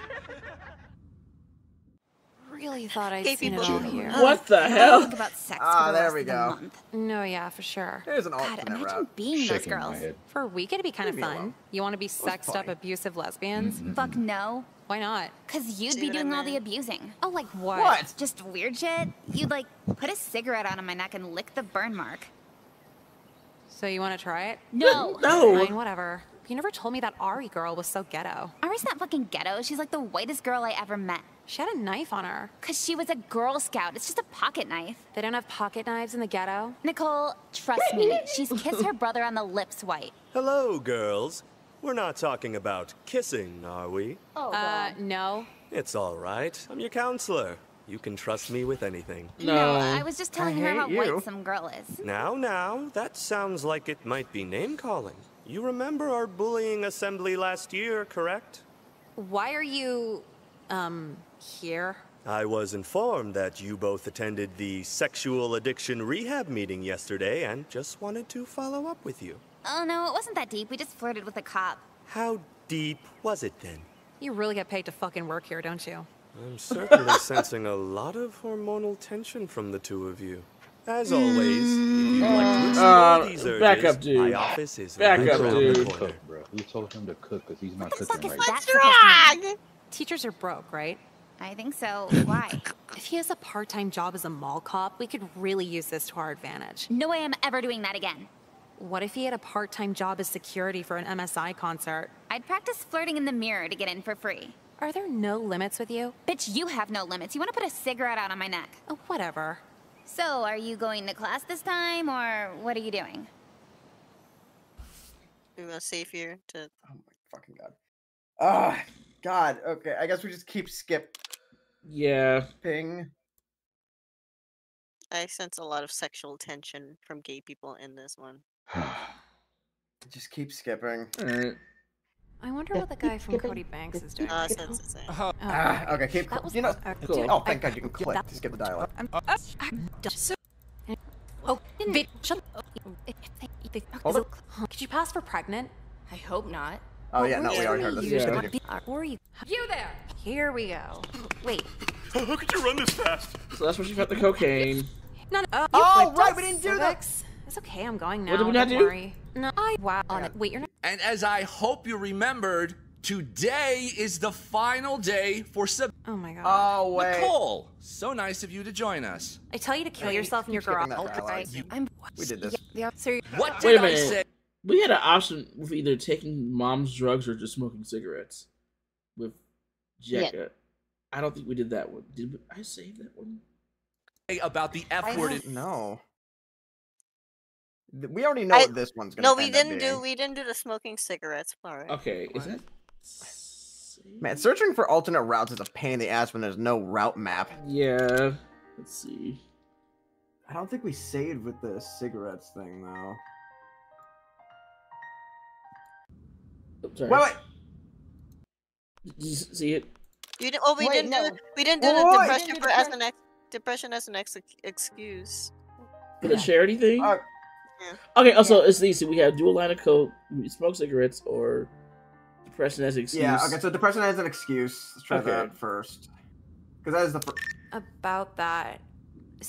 Really thought I'd Hey, seen it people. all here. What the I hell? think about sex Ah, the there we of the go. No, yeah, for sure. Here's an God, alternate imagine route. being those Shaking my girls. For a week, it'd be kind of fun. You want to be sexed up, abusive lesbians? Mm-hmm. Fuck no. Why not? Cause you'd See be what I doing all the abusing. Oh, like what? What? Just weird shit? You'd like put a cigarette out on my neck and lick the burn mark. So you want to try it? No. No. Fine, whatever. You never told me that Ari girl was so ghetto. Ari's not fucking ghetto. She's like the whitest girl I ever met. She had a knife on her. Cause she was a Girl Scout. It's just a pocket knife. They don't have pocket knives in the ghetto. Nicole, trust me. She's kissed her brother on the lips white. Hello, girls. We're not talking about kissing, are we? Oh, Uh, no. It's all right. I'm your counselor. You can trust me with anything. No, I was just telling I her how you. white some girl is. Now, now, that sounds like it might be name calling. You remember our bullying assembly last year, correct? Why are you, um, here? I was informed that you both attended the sexual addiction rehab meeting yesterday and just wanted to follow up with you. Oh no, it wasn't that deep. We just flirted with a cop. How deep was it then? You really get paid to fucking work here, don't you? I'm certainly sensing a lot of hormonal tension from the two of you. As always, if you'd like to Uh, these back up, dude. my office is Back right up, dude. the Cook, bro. You told him to cook because he's not What the fuck cooking is right. that supposed to? Teachers are broke, right? I think so. Why? If he has a part-time job as a mall cop, we could really use this to our advantage. No way I'm ever doing that again. What if he had a part-time job as security for an MSI concert? I'd practice flirting in the mirror to get in for free. Are there no limits with you? Bitch, you have no limits. You want to put a cigarette out on my neck? Oh, whatever. So, are you going to class this time, or what are you doing? We gonna save here to. Oh my fucking god. Ah, God. Okay, I guess we just keep skip. Yeah. Ping. I sense a lot of sexual tension from gay people in this one. Just keep skipping. Alright. I wonder what the guy from Cody Banks is doing. Uh, right now. the. Oh, Ah, okay, keep. That was You know. uh, Cool. Oh, thank God you can click to skip the dialogue. Oh, bitch, shut up. Hold Could you pass for pregnant? I hope not. Oh yeah, no, we already heard this. Yeah. Continue. Or you? You there! Here we go. Wait. How could you run this fast? So that's where she got the cocaine. No, no. Uh, Oh, right, we didn't do that. Civics. It's okay. I'm going now. What did we not don't do? Worry. No, I wow on it. Wait, you're not. And as I hope you remembered, today is the final day for Sub. Oh my god. Oh wait. Nicole, so nice of you to join us. I tell you to kill Hey, yourself in your garage. girl. skipping that. I'm. We did this. Yeah. So you're, What Wait did a I minute. say? We had an option of either taking mom's drugs or just smoking cigarettes with Jecka. I don't think we did that one. Did we, I save that one? Hey, about the F word. don't know. Th- We already know I- what this one's gonna. No, we end didn't do. being. We didn't do the smoking cigarettes. All right. Okay, is that? Man, searching for alternate routes is a pain in the ass when there's no route map. Yeah. Let's see. I don't think we saved with the cigarettes thing though. Oh, sorry. Wait, wait. Did you see it? You didn't. Oh, we Wait, didn't no. do. We didn't do Wait, the depression didn't do for as an ex, depression as an ex excuse. For the charity thing? Uh, okay, also, it's easy. We have dual line of coke, we smoke cigarettes, or depression as an excuse. yeah. Okay, so depression as an excuse. Let's try Okay. that first. Because that is the. Fir- about that.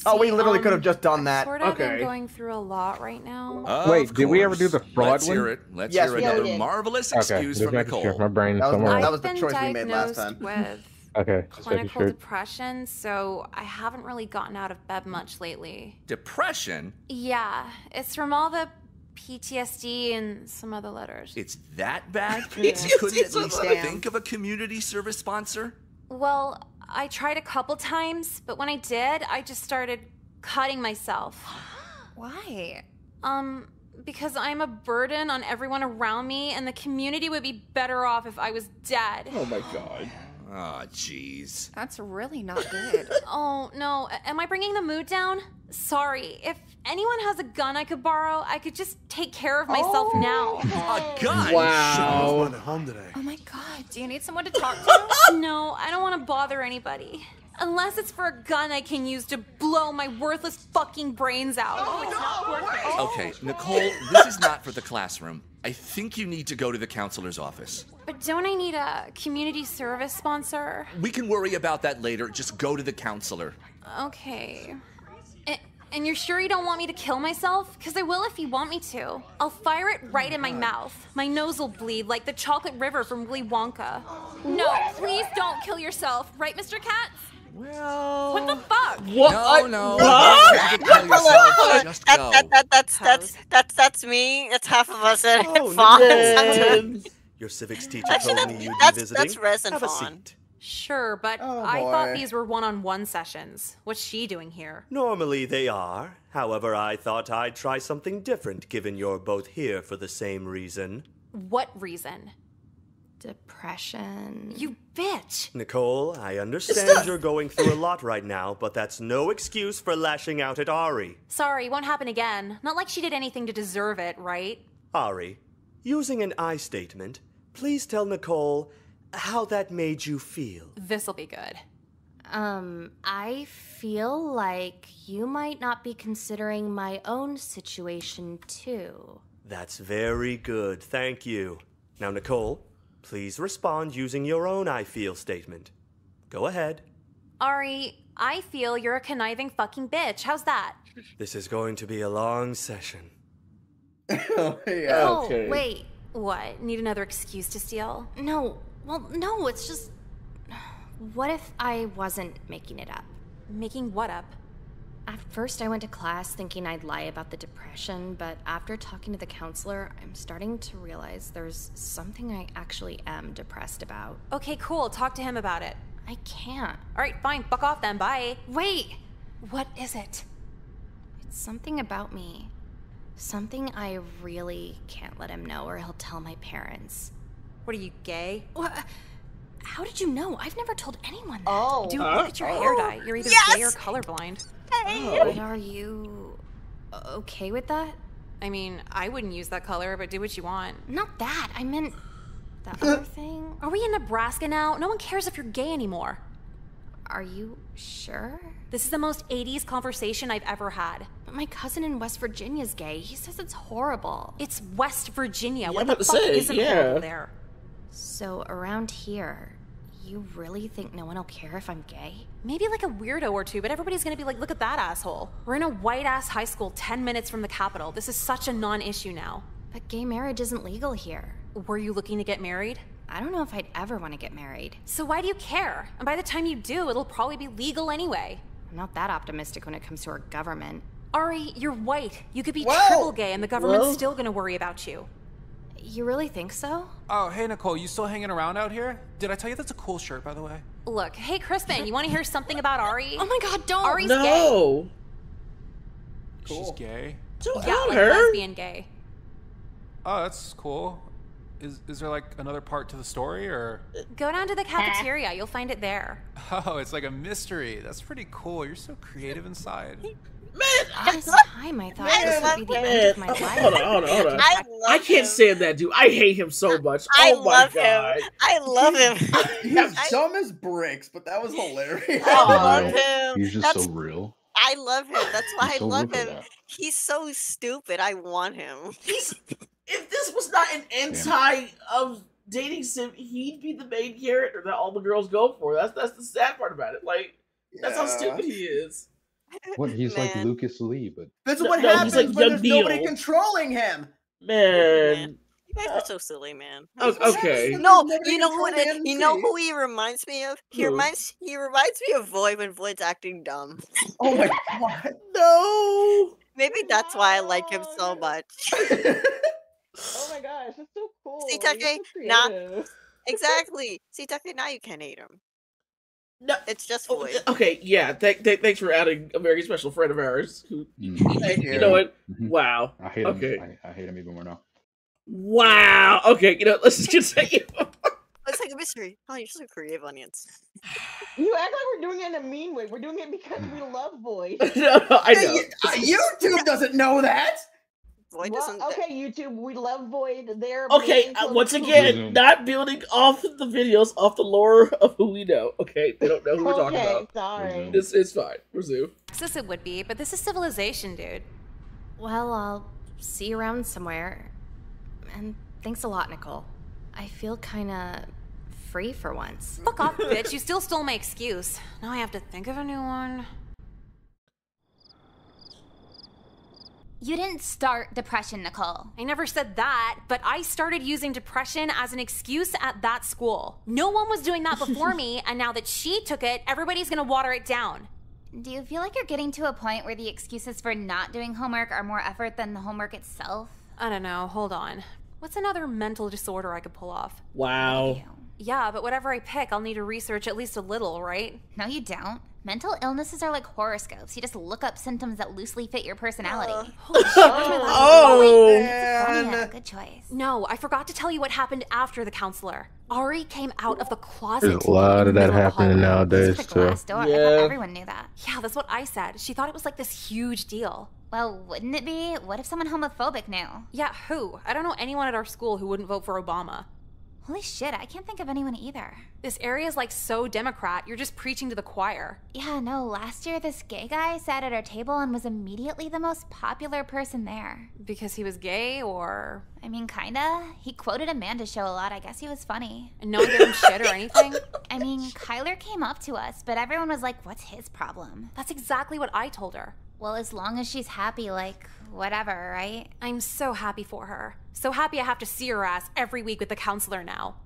oh, we literally um, could have just done that. Sort of. Okay. I'm going through a lot right now. Of Wait, did we ever do the fraud Let's hear one? it. Let's Yes, hear we another marvelous Okay, excuse just from making. Nicole. My brain That was somewhere. that was the choice we made last time. with Okay, clinical sure. depression, so I haven't really gotten out of bed much lately. Depression? Yeah, it's from all the PTSD and some other letters. It's that bad? Yeah. You couldn't at Damn. least think of a community service sponsor? Well, I tried a couple times, but when I did, I just started cutting myself. Why? Um, because I'm a burden on everyone around me, and the community would be better off if I was dead. Oh my god. Oh, jeez. That's really not good. Oh, no. Am I bringing the mood down? Sorry. If anyone has a gun I could borrow, I could just take care of myself oh. now. A gun? Wow. at home today. oh my god, do you need someone to talk to? No, I don't want to bother anybody. Unless it's for a gun I can use to blow my worthless fucking brains out. Oh, no, oh. Okay, Nicole, this is not for the classroom. I think you need to go to the counselor's office. But don't I need a community service sponsor? We can worry about that later. Just go to the counselor. Okay. A- And you're sure you don't want me to kill myself? Because I will if you want me to. I'll fire it right in my oh mouth. My nose will bleed like the chocolate river from Willy Wonka. No, please don't kill yourself, right, Mr. Katz? Well. What the fuck? What? No, no. What? You can kill yourself. Just That, that, that, that's, that's, that's, that's me. That's half of us at Oh, Fawn. Your civics teacher Actually, told that's me you'd that's, be visiting. that's Res and Have a seat. Sure, but Oh, I thought these were one on one sessions. What's she doing here? Normally they are. However, I thought I'd try something different given you're both here for the same reason. What reason? Depression. You bitch! Nicole, I understand you're going through a lot right now, but that's no excuse for lashing out at Ari. Sorry, won't happen again. Not like she did anything to deserve it, right? Ari, using an I statement, please tell Nicole how that made you feel. This'll be good. Um, I feel like you might not be considering my own situation too. That's very good, thank you. Now, Nicole, please respond using your own I feel statement. Go ahead. Ari, I feel you're a conniving fucking bitch. How's that? This is going to be a long session. oh, yeah. Oh, Okay. wait. What? Need another excuse to steal? No, well, no, it's just. What if I wasn't making it up? Making what up? At first, I went to class thinking I'd lie about the depression, but after talking to the counselor, I'm starting to realize there's something I actually am depressed about. Okay, cool. Talk to him about it. I can't. All right, fine. Fuck off then. Bye. Wait. What is it? It's something about me. Something I really can't let him know, or he'll tell my parents. What are you, gay? What? How did you know? I've never told anyone that. Oh. Dude, Huh? look at your hair oh. dye. You're either Yes! gay or colorblind. But oh. are you uh, okay with that? I mean, I wouldn't use that color, but do what you want. Not that. I meant the other thing. Are we in Nebraska now? No one cares if you're gay anymore. Are you sure? This is the most 80s conversation I've ever had. But my cousin in West Virginia's gay. He says it's horrible. It's West Virginia. Yeah, what the fuck say, isn't yeah. horrible there? So around here, you really think no one will care if I'm gay? Maybe like a weirdo or two, but everybody's gonna be like, look at that asshole. We're in a white ass high school 10 minutes from the Capitol. This is such a non issue now. But gay marriage isn't legal here. Were you looking to get married? I don't know if I'd ever want to get married. So why do you care? And by the time you do, it'll probably be legal anyway. I'm not that optimistic when it comes to our government. Ari, you're white. You could be Whoa! triple gay and the government's Well- still gonna worry about you. You really think so? Oh, hey Nicole, you still hanging around out here? Did I tell you that's a cool shirt, by the way? Look, hey Crispin, you wanna hear something about Ari? Oh my god, don't! Ari's gay. No. She's gay. Don't Yeah, out like her. lesbian gay. Oh, that's cool. Is is there like another part to the story, or? Go down to the cafeteria, you'll find it there. Oh, it's like a mystery. That's pretty cool. You're so creative inside. Man, This time I thought Man, this would be the man. end of my Hold on, hold on, hold on. I I, can't him. stand that dude. I hate him so much. I oh my love god. him. I love him. He's dumb as bricks, but that was hilarious. I love Right. him. He's just That's so real. I love him. That's why He's I so love him. He's so stupid. I want him. He's if this was not an anti of dating sim, he'd be the main character that all the girls go for. That's that's the sad part about it. Like that's how stupid he is. What? He's like Lucas Lee, but This is what no, happens like when Young there's nobody controlling him. Man. You guys are so silly, man. Oh, o- That's what okay. No, you know who it the You know who he reminds me of? He Who? reminds he reminds me of Void when Void's acting dumb. Oh my god. No. Maybe that's why I like him so much. Oh my gosh, that's so cool. See, You're Take, so not- exactly. See, Tucker, now you can't hate him. No. It's just Oh, okay, yeah. Th- th- thanks for adding a very special friend of ours. Who, Mhm. You know what? Mhm. Wow. I hate him. Okay. I, I hate him even more now. Wow. Okay, you know, let's just continue. It's like a mystery. Oh, you're so creative, onions. You act like we're doing it in a mean way. We're doing it because we love Void. no, no, I know. you- uh, YouTube doesn't know that. Void Well, doesn't. okay, YouTube, we love Void. They're Okay, uh, once cool. again, Resume. not building off the videos off the lore of who we know. Okay, they don't know who we're talking Okay, about. sorry. This is fine. Resume. Texas it would be, but this is civilization, dude. Well, I'll see you around somewhere. And thanks a lot, Nicole. I feel kinda free for once. Fuck off, bitch. You still stole my excuse. Now I have to think of a new one. You didn't start depression, Nicole. I never said that, but I started using depression as an excuse at that school. No one was doing that before me, and now that she took it, everybody's gonna water it down. Do you feel like you're getting to a point where the excuses for not doing homework are more effort than the homework itself? I don't know, hold on. What's another mental disorder I could pull off? Wow. Yeah, but whatever I pick, I'll need to research at least a little, right? No, you don't. Mental illnesses are like horoscopes. You just look up symptoms that loosely fit your personality. Holy shit, Oh, oh Yeah, good choice. No, I forgot to tell you what happened after the counselor. Ari came out of the closet. There's a lot of that middle happening nowadays too. glass door. I Yeah. thought everyone knew that. Yeah, that's what I said. She thought it was like this huge deal. Well, wouldn't it be? What if someone homophobic knew? Yeah, who? I don't know anyone at our school who wouldn't vote for Obama. Holy shit, I can't think of anyone either. This area is like so Democrat, you're just preaching to the choir. Yeah, no, last year this gay guy sat at our table and was immediately the most popular person there. Because he was gay or. I mean, kinda. He quoted Amanda's show a lot. I guess he was funny. And no one gave him shit or anything? I mean, Kyler came up to us, but everyone was like, what's his problem? That's exactly what I told her. Well, as long as she's happy, like, whatever, right? I'm so happy for her. So happy I have to see her ass every week with the counselor now.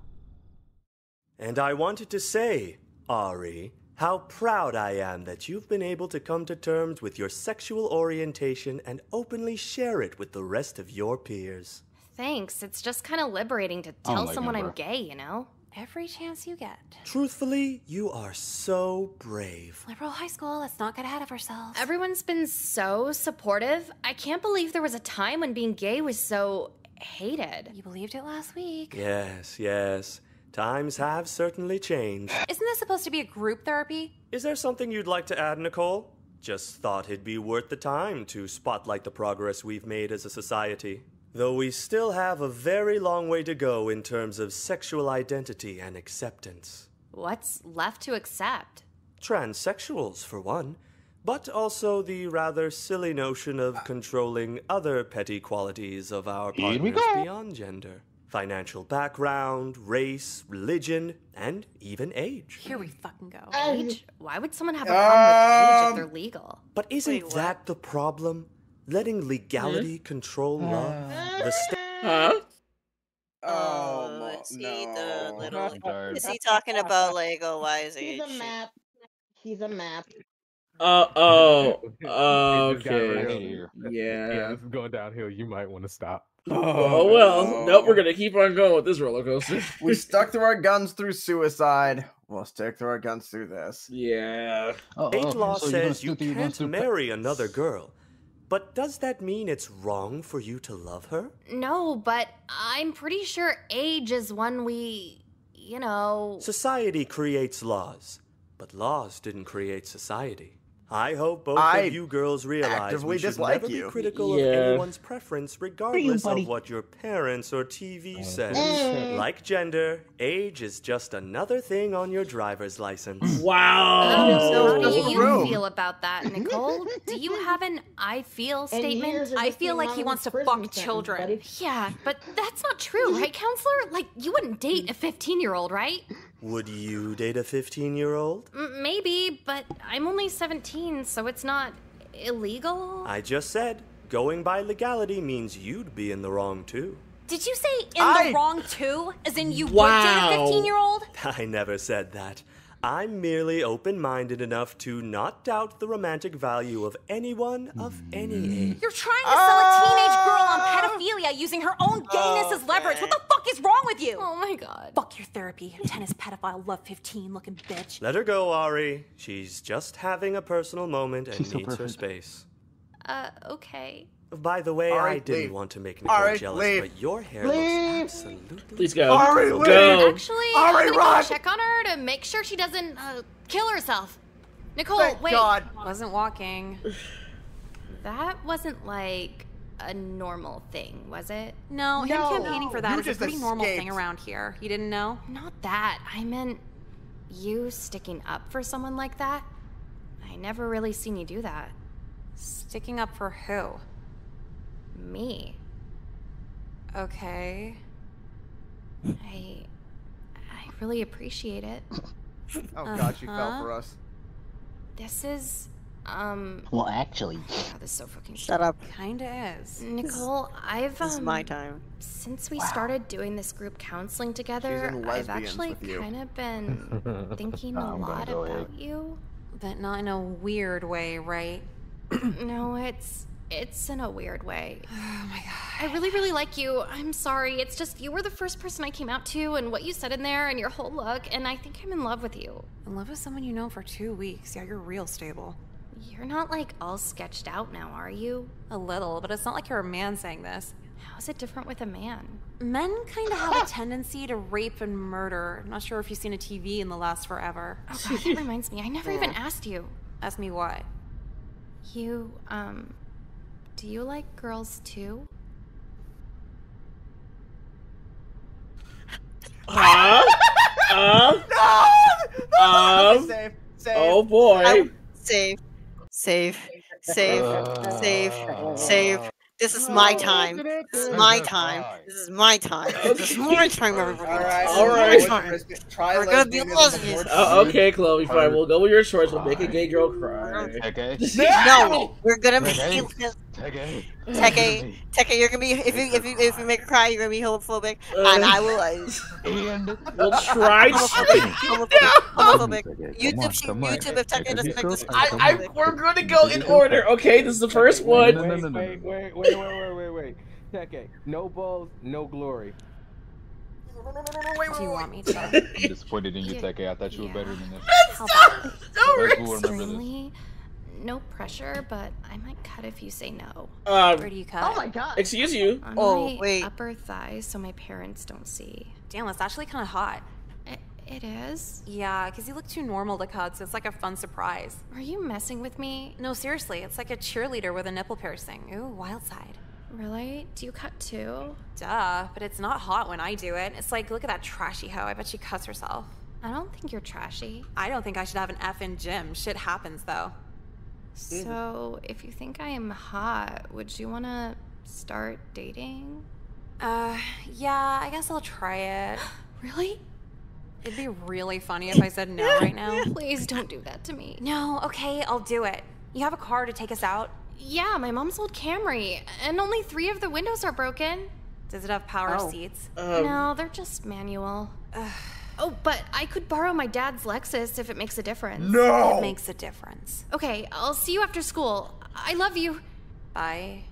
And I wanted to say, Ari, how proud I am that you've been able to come to terms with your sexual orientation and openly share it with the rest of your peers. Thanks. It's just kind of liberating to tell like someone I'm gay, you know? Every chance you get. Truthfully, you are so brave. Liberal high school, let's not get ahead of ourselves. Everyone's been so supportive. I can't believe there was a time when being gay was so hated. You believed it last week. Yes, yes. Times have certainly changed. Isn't this supposed to be a group therapy? Is there something you'd like to add, Nicole? Just thought it'd be worth the time to spotlight the progress we've made as a society. Though we still have a very long way to go in terms of sexual identity and acceptance. What's left to accept? Transsexuals, for one, but also the rather silly notion of controlling other petty qualities of our Here partners beyond gender. Financial background, race, religion, and even age. Here we fucking go. Age? Why would someone have a problem with age if Um, they're legal? But isn't that the problem? Letting legality control love? The sta- Huh? Oh, let's see the little. I'm. Is he talking about Lego? Why is He's he? a map. He's a map. Uh oh. It just got Okay. real. Yeah. Yeah, this is going downhill. You might want to stop. Oh well. Nope. We're gonna keep on going with this roller coaster. we stuck through our guns through suicide. We'll stick through our guns through this. Yeah. State law says you can't marry another girl. But does that mean it's wrong for you to love her? No, but I'm pretty sure age is one we, you know. Society creates laws, but laws didn't create society. I hope both I of you girls realize actively we should dislike never you. be critical Yeah. of anyone's preference regardless buddy. of what your parents or TV says. Mm. Like gender, age is just another thing on your driver's license. Wow. So how do you feel about that, Nicole? do you have an I feel statement? I feel like he wants to fuck children. buddy. Yeah, but that's not true, right, counselor? Like, you wouldn't date a 15 year old, right? Would you date a 15 year old? Maybe, but I'm only 17, so it's not illegal. I just said, going by legality means you'd be in the wrong too. Did you say in I- the wrong too? As in you Wow. would date a 15 year old? I never said that. I'm merely open minded enough to not doubt the romantic value of anyone of any age. You're trying to sell a teenage girl on pedophilia using her own gayness as leverage. What the fuck is wrong with you? Oh my god. Fuck your therapy. Tennis pedophile, love 15 looking bitch. Let her go, Ari. She's just having a personal moment and She's so needs her perfect. space. Uh, okay. By the way, Ari, I didn't leave. want to make Nicole Ari, jealous, leave. but your hair Leave. looks absolutely. Please go. Ari, leave. go. Actually, All I'm right, gonna run. go check on her to make sure she doesn't uh, kill herself. Nicole, Thank wait. God. Wasn't walking. That wasn't like a normal thing, was it? No, him No. campaigning for that You is a just pretty normal thing around here. You didn't know? Not that. I meant you sticking up for someone like that. I never really seen you do that. Sticking up for who? Me. Okay. I I really appreciate it. Oh god, she fell Uh-huh. for us. This is um Well, actually, God, this is so fucking Shut up. Kinda is. Nicole, I've um, This is my time. Since we started doing this group counseling together, I've actually kind of been thinking a I'm gonna lot about ahead. you. But not in a weird way, right? no, it's it's in a weird way. Oh my god. I really, really like you. I'm sorry. It's just you were the first person I came out to, and what you said in there, and your whole look, and I think I'm in love with you. In love with someone you know for two weeks. Yeah, you're real stable. You're not like all sketched out now, are you? A little, but it's not like you're a man saying this. How's it different with a man? Men kind of have a tendency to rape and murder. I'm not sure if you've seen a TV in the last forever. Oh god, that reminds me. I never even asked you. Ask me why. You, um, do you like girls too? Huh? Uh, No! um, Save, save. oh boy. Save. Save. Save. Save. Save. This is my time. This is my time. This is my time. This is my time, everybody. All right, All so right. what- what- Try We're gonna be lesbianism Uh, okay, Chloe, fine. We'll go with your choice. We'll make a gay girl cry. Okay. No, we're gonna be. Okay. Okay. Teke, Teke, you're gonna be if you if you if you make her cry, you're gonna be homophobic, and I will. Uh, We'll try. homophobic. homophobic. YouTube, she, come on. YouTube, if Teke doesn't make this, I, I, we're gonna go in order. Okay, this is the first one. No, no, no, no, no. Wait, wait, wait, wait, wait, wait, wait. Teke, no balls, no glory. Do you want me to? I'm disappointed in you, Teke. I thought you were better than this. How about That's cool, remember this. Extremely no pressure, but I might cut if you say no. Um, Where do you cut? Oh my god. Excuse you. On Oh, my wait. upper thigh, so my parents don't see. Damn, that's actually kind of hot. It, it is. Yeah, because you look too normal to cut, so it's like a fun surprise. Are you messing with me? No, seriously, it's like a cheerleader with a nipple piercing. Ooh, wild side. Really? Do you cut too? Duh, but it's not hot when I do it. It's like, look at that trashy hoe. I bet she cuts herself. I don't think you're trashy. I don't think I should have an F in gym. Shit happens, though. So, if you think I am hot, would you want to start dating? Uh, yeah, I guess I'll try it. Really? It'd be really funny if I said no right now. Please don't do that to me. No, okay, I'll do it. You have a car to take us out? Yeah, my mom's old Camry, and only three of the windows are broken. Does it have power Oh. seats? no, they're just manual. Oh, but I could borrow my dad's Lexus if it makes a difference. No! It makes a difference. Okay, I'll see you after school. I love you. Bye.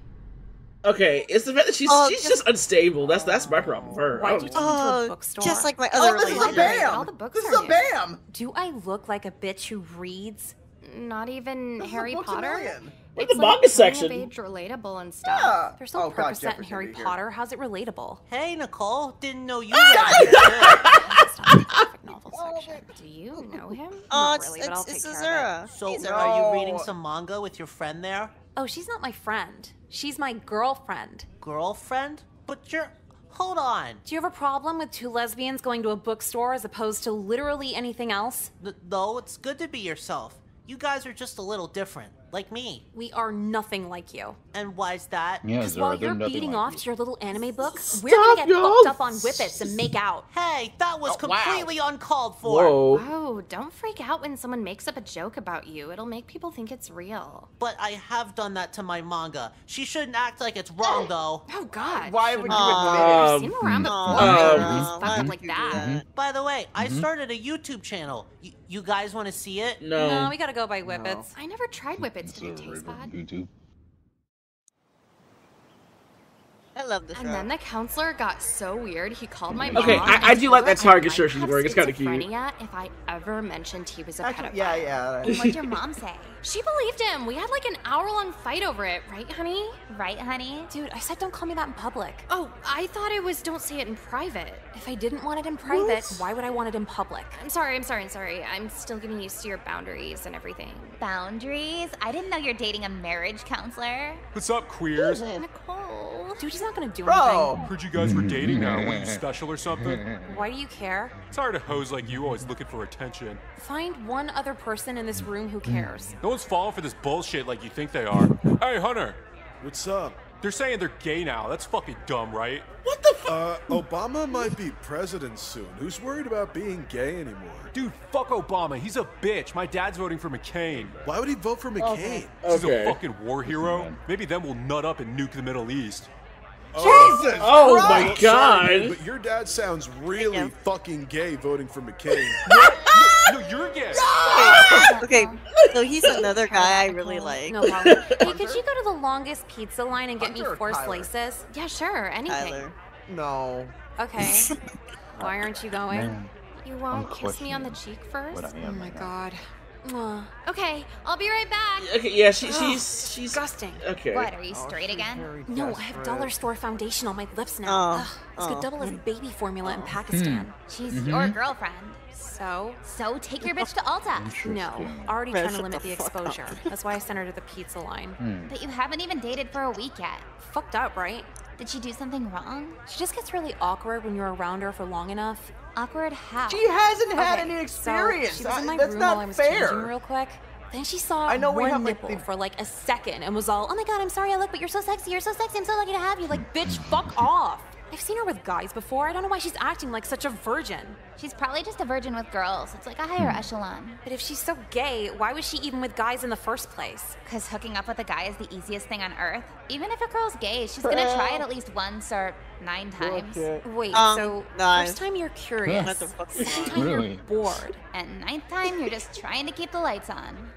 Okay, it's the fact that she's Oh, she's just- just unstable. That's that's my problem with her. Why'd don't you know. take me to a Oh, bookstore? just like my oh, other Oh, this is a bam. All the books this is are a new. bam. Do I look like a bitch who reads? Not even This Harry books a Potter. million. Where's It's the like manga coming section? Of age relatable and stuff. Yeah. There's no Oh, God, Percocet in Harry be here. Potter. How's it relatable? Hey, Nicole, didn't know you ah! Read it. It's not the graphic novel section. Do you know him? Oh, Not it's really, but I'll it's, take it's care of So, Azura. are you reading some manga with your friend there? Oh, she's not my friend. She's my girlfriend. Girlfriend? But you're. Hold on. Do you have a problem with two lesbians going to a bookstore as opposed to literally anything else? N- no, it's good to be yourself. You guys are just a little different, like me. We are nothing like you. And why's that? Yeah, Because Zara, while you're beating like off you. to your little anime book, we're gonna get y'all. fucked up on whippets and make out. Hey, that was Oh, wow. completely uncalled for. Whoa. Oh, don't freak out when someone makes up a joke about you. It'll make people think it's real. But I have done that to my manga. She shouldn't act like it's wrong, though. Oh God. Why would you Aw. admit it? I've seen him around before. um, He's why fucked up like you do that. By the way, I Mhm. started a YouTube channel. Y- you guys want to see it? No. No, we gotta go by whippets. I never tried whippets. Did it It's a taste regular bad? YouTube. I love this And show. then the counselor got so weird. He called my mom. Okay, I- I do like her that Target might shirt she's have wearing. It's kinda cute. schizophrenia If I ever mentioned he was a Actually, pedophile. yeah, yeah. And what'd your mom say? She believed him. We had like an hour long fight over it, right, honey? Right, honey? Dude, I said don't call me that in public. Oh, I thought it was don't say it in private. If I didn't want it in private, why would I want it in public? I'm sorry, I'm sorry, I'm sorry. I'm still getting used to your boundaries and everything. Boundaries? I didn't know you're dating a marriage counselor. What's up, queers? Nicole. Dude, he's not gonna do Bro. Heard you guys were dating now. Were you special or something? Why do you care? Tired of hoes like you always looking for attention. Find one other person in this room who cares. No one's falling for this bullshit like you think they are. Hey, Hunter. What's up? They're saying they're gay now. That's fucking dumb, right? What the fuck? Uh, Obama might be president soon. Who's worried about being gay anymore? Dude, fuck Obama. He's a bitch. My dad's voting for McCain. Why would he vote for McCain? He's Okay. a fucking war hero. Maybe then we'll nut up and nuke the Middle East. Jesus Oh my god. Sorry, but your dad sounds really fucking gay voting for McCain. No, you're gay. okay, so he's another guy I really like. No problem. hey, could you go to the longest pizza line and get me Hunter or four Tyler? slices? Yeah, sure, anything. Tyler. No. Okay. Why aren't you going? Man, You won't I'm kiss me on the cheek first? Oh my right god. Okay, I'll be right back. Okay, yeah, she, Ugh, she's she's disgusting. okay. What, are you straight again? No, I have dollar store foundation on my lips now. Oh, Ugh, this could oh. double as baby formula in Pakistan. She's Mm-hmm. your girlfriend. So, So take your bitch to Ulta. no, already Man, trying to limit the the fuck up. exposure. That's why I sent her to the pizza line. Hmm. But you haven't even dated for a week yet. Fucked up, right? Did she do something wrong? She just gets really awkward when you're around her for long enough. Awkward how? She hasn't had Okay, any so experience. she was in I- my that's room not while I was fair. changing real quick. Then she saw I know we one have, like, nipple the- for like a second and was all, "Oh my god, I'm sorry, I look, but you're so sexy. You're so sexy. I'm so lucky to have you." Like, bitch, fuck off. I've seen her with guys before. I don't know why she's acting like such a virgin. She's probably just a virgin with girls. It's like a higher Hmm. echelon. But if she's so gay, why was she even with guys in the first place? Because hooking up with a guy is the easiest thing on earth. Even if a girl's gay, she's gonna try it at least once or nine times. Wait, Um, so nice. first time you're curious, What the second time Really? you're bored. And ninth time, you're just trying to keep the lights on.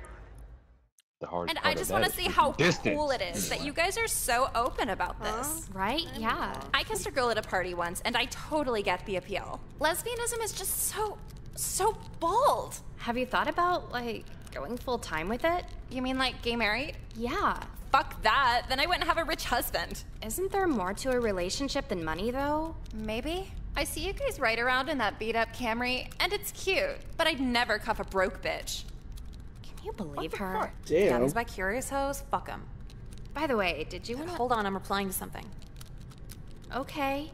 The hard And part I just want to see freaking how distance. cool it is that you guys are so open about this. Right? Yeah. I kissed a girl at a party once, and I totally get the appeal. Lesbianism is just so, so bold. Have you thought about, like, going full time with it? You mean like gay married? Yeah. Fuck that. Then I wouldn't have a rich husband. Isn't there more to a relationship than money, though? Maybe. I see you guys ride around in that beat up Camry, and it's cute, but I'd never cuff a broke bitch. Can you believe her? Damn. Yeah, these bi-curious hoes, fuck them. By the way, did you wanna... Hold on, I'm replying to something. Okay.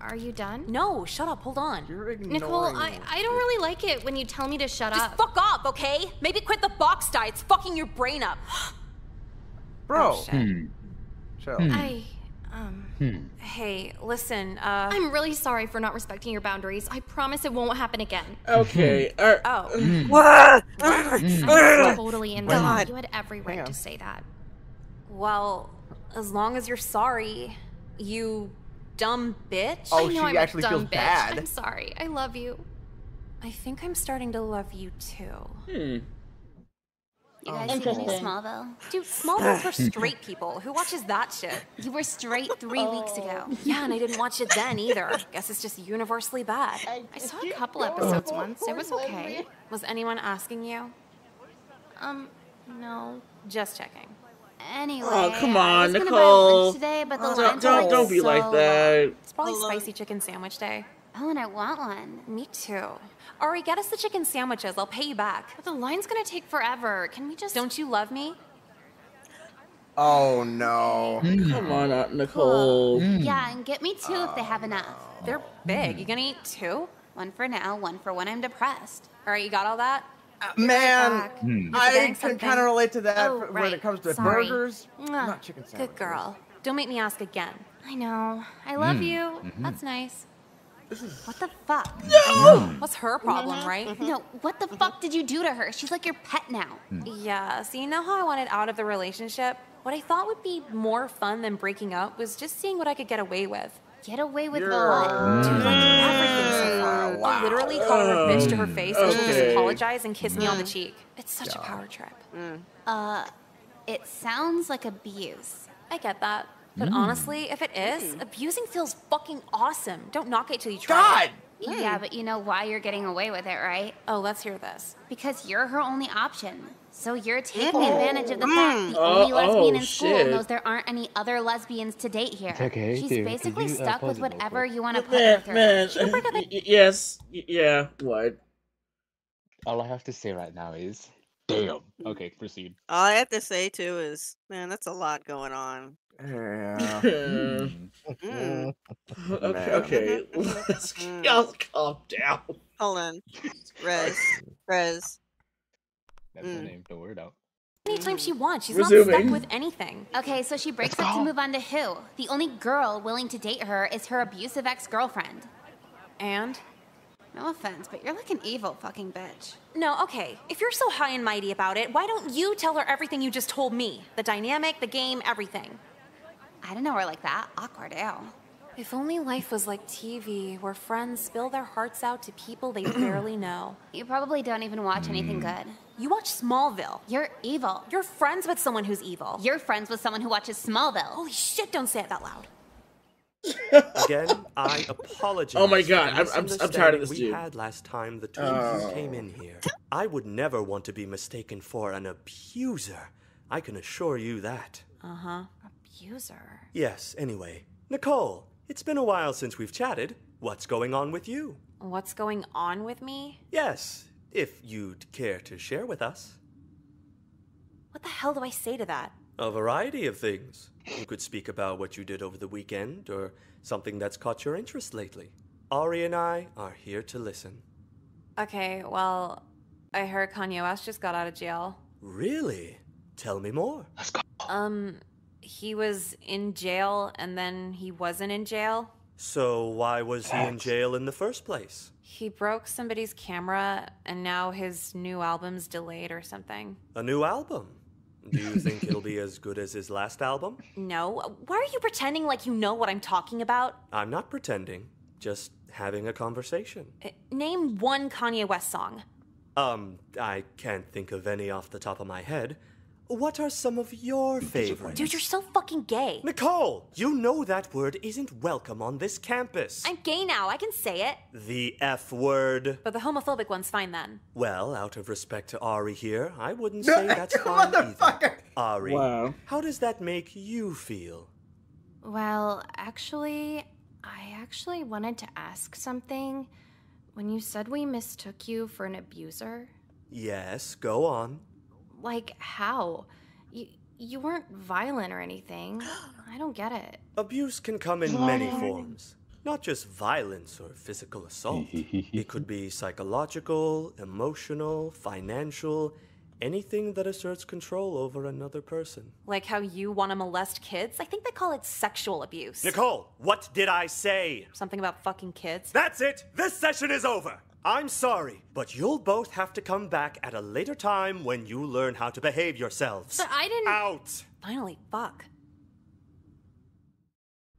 Are you done? No, shut up, hold on. You're ignoring Nicole, I, I don't really like it when you tell me to shut Just up. fuck off, okay? Maybe quit the box diet. It's fucking your brain up. Bro. Oh, shit. Hmm. Chill. I, um. Hmm. Hey, listen, uh. I'm really sorry for not respecting your boundaries. I promise it won't happen again. Okay. alright. Oh. Uh, hmm. Uh, hmm. I'm totally in God. You had every right to say that. Well, as long as you're sorry, you dumb bitch. Oh, I know she I'm a actually dumb feels bitch. bad. I'm sorry. I love you. I think I'm starting to love you too. Hmm. You guys see the new Interesting. Smallville? Dude, Smallville's for straight people. Who watches that shit? You were straight three weeks ago. Yeah, and I didn't watch it then either. Guess it's just universally bad. I saw a couple episodes once. It was okay. Was anyone asking you? Um, no. Just checking. Anyway, Oh, come I on, was gonna buy Nicole. lunch today, but the Don't, don't, don't be so like long. that. It's probably spicy chicken sandwich day. Oh, and I want one. Me too. Ari, get us the chicken sandwiches. I'll pay you back. But the line's gonna take forever. Can we just. Don't you love me? Oh no. Come on, uh, Nicole. Yeah, and get me two if they have enough. They're big. You gonna eat two? One for now, one for when I'm depressed. All right, you got all that? Man, Hmm. I can kind of relate to that Oh, when right. it comes to Sorry. burgers, Mwah. not chicken sandwiches. Good girl. Don't make me ask again. I know. I love Mm. you. Mhm. That's nice. What the fuck? Mm. What's her problem, mm-hmm. right? Mm-hmm. No, what the fuck did you do to her? She's like your pet now. Yeah, so you know how I wanted out of the relationship? What I thought would be more fun than breaking up was just seeing what I could get away with. Get away with the You're- what? Dude, like everything so far. I'll literally call her a bitch to her face and she'll just Okay. apologize and kiss me on the cheek. It's such a power trip. Mm. Uh, it sounds like abuse. I get that. But mm. honestly, if it is, abusing feels fucking awesome. Don't knock it till you try. God. Yeah, but you know why you're getting away with it, right? Oh, let's hear this. Because you're her only option. So you're taking oh, advantage of the fact mm. the Oh, only lesbian oh, in school shit. knows there aren't any other lesbians to date here. Okay, She's dear. basically you, uh, stuck pause with whatever you want to put her through. man. She can break up y- y- yes. y- Yeah. What? All I have to say right now is, damn. Okay, proceed. All I have to say too is, man, that's a lot going on. Yeah. Hmm. Hmm. Hmm. okay. Mm. Okay. okay. Mm-hmm, Let's mm-hmm. y'all calm down. Hold on, Rez, Rez. That's my Mm. name. Don't worry about. Anytime she mm. wants, she's not stuck with anything. Okay, so she breaks up to move on to who? The only girl willing to date her is her abusive ex-girlfriend. And? No offense, but you're like an evil fucking bitch. No, okay. If you're so high and mighty about it, why don't you tell her everything you just told me? The dynamic, the game, everything. I didn't know her like that. Awkward, ew. If only life was like TV, where friends spill their hearts out to people they barely know. You probably don't even watch anything mm. good. You watch Smallville. You're evil. You're friends with someone who's evil. You're friends with someone who watches Smallville. Holy shit, don't say it that loud. Again, I apologize. Oh my God, I'm- I'm- I'm tired of misunderstanding this we dude. had last time the two of you Oh. came in here. I would never want to be mistaken for an abuser. I can assure you that. Uh huh. Abuser. Yes, anyway. Nicole, it's been a while since we've chatted. What's going on with you? What's going on with me? Yes, if you'd care to share with us. What the hell do I say to that? A variety of things. You could speak about what you did over the weekend or something that's caught your interest lately. Ari and I are here to listen. Okay, well, I heard Kanye West just got out of jail. Really? Tell me more. Um, he was in jail and then he wasn't in jail. So why was he in jail in the first place? He broke somebody's camera, and now his new album's delayed or something. A new album? Do you think it'll be as good as his last album? No. Why are you pretending like you know what I'm talking about? I'm not pretending, just having a conversation. Uh, Name one Kanye West song. Um, I can't think of any off the top of my head. What are some of your favorites? Dude, you're so fucking gay. Nicole, you know that word isn't welcome on this campus. I'm gay now, I can say it. The F word. But the homophobic one's fine then. Well, out of respect to Ari here, I wouldn't say that's fine either. Ari, Wow. how does that make you feel? Well, actually, I actually wanted to ask something. When you said we mistook you for an abuser, Yes, go on. Like how? You you weren't violent or anything. I don't get it. Abuse can come in many forms, not just violence or physical assault. it could be psychological, emotional, financial, anything that asserts control over another person. Like how you want to molest kids? I think they call it sexual abuse. Nicole, what did I say? Something about fucking kids? That's it! This session is over! I'm sorry, but you'll both have to come back at a later time when you learn how to behave yourselves. But I didn't. Out! Finally, fuck.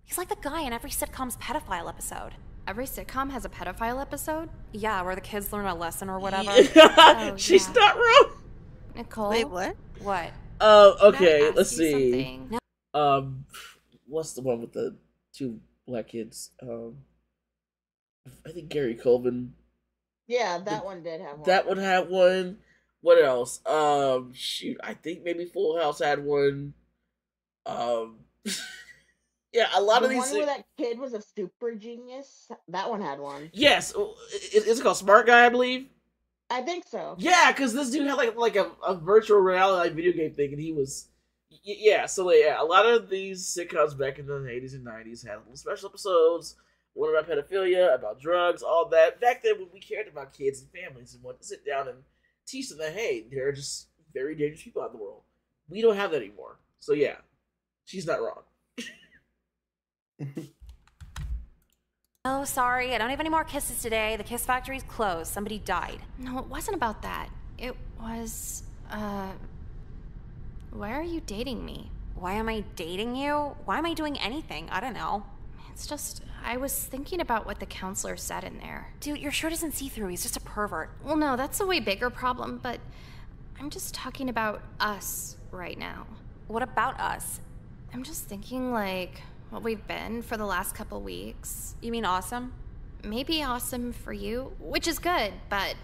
He's like the guy in every sitcom's pedophile episode. Every sitcom has a pedophile episode? Yeah, where the kids learn a lesson or whatever. Oh, She's yeah. not wrong. Nicole? Wait, what? What? Uh, okay, let's see. something? Um, what's the one with the two black kids? Um, I think Gary Coleman. Yeah, that one did have one. That one had one. What else? Um, shoot, I think maybe Full House had one. Um, yeah, a lot the of these. one where that kid was a super genius. That one had one. Yes, is, is it called Smart Guy? I believe. I think so. Yeah, because this dude had like like a, a virtual reality like, video game thing, and he was yeah. So like, yeah, a lot of these sitcoms back in the eighties and nineties had little special episodes, one about pedophilia, about drugs, all that. Back then, when we cared about kids and families and wanted to sit down and teach them that hey, there are just very dangerous people out in the world. We don't have that anymore. So yeah, she's not wrong. Oh, sorry, I don't have any more kisses today. The kiss factory's closed. Somebody died. No, it wasn't about that. It was, uh. Why are you dating me? Why am I dating you? Why am I doing anything? I don't know. It's just, I was thinking about what the counselor said in there. Dude, your shirt isn't see through. He's just a pervert. Well, no, that's a way bigger problem, but I'm just talking about us right now. What about us? I'm just thinking, like, what we've been for the last couple weeks. You mean awesome? Maybe awesome for you, which is good, but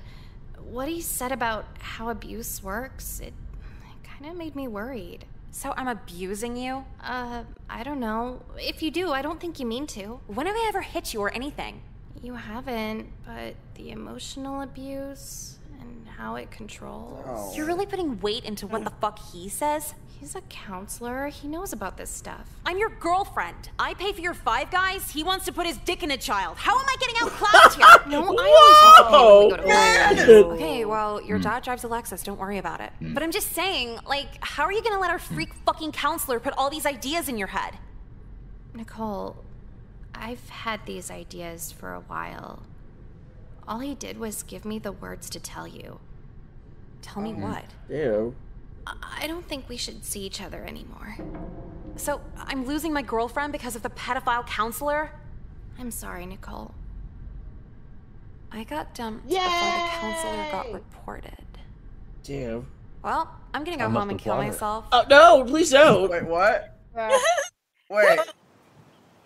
what he said about how abuse works, it, it kind of made me worried. So I'm abusing you? Uh, I don't know. If you do, I don't think you mean to. When have I ever hit you or anything? You haven't, but the emotional abuse and how it controls. You're really putting weight into what the fuck he says? He's a counselor. He knows about this stuff. I'm your girlfriend. I pay for your five guys. He wants to put his dick in a child. How am I getting outclassed here? No, I always Whoa! when we go to work. Okay, well, your dad drives a Lexus. Don't worry about it. Mm. But I'm just saying, like, how are you gonna let our mm. freak fucking counselor put all these ideas in your head? Nicole, I've had these ideas for a while. All he did was give me the words to tell you. Tell me mm. what? Ew. I I don't think we should see each other anymore. So I'm losing my girlfriend because of the pedophile counselor? I'm sorry, Nicole. I got dumped before the counselor got reported. Damn. Well, I'm gonna go I must home and kill apply her. myself. Oh no! Please don't. Wait, what? Wait.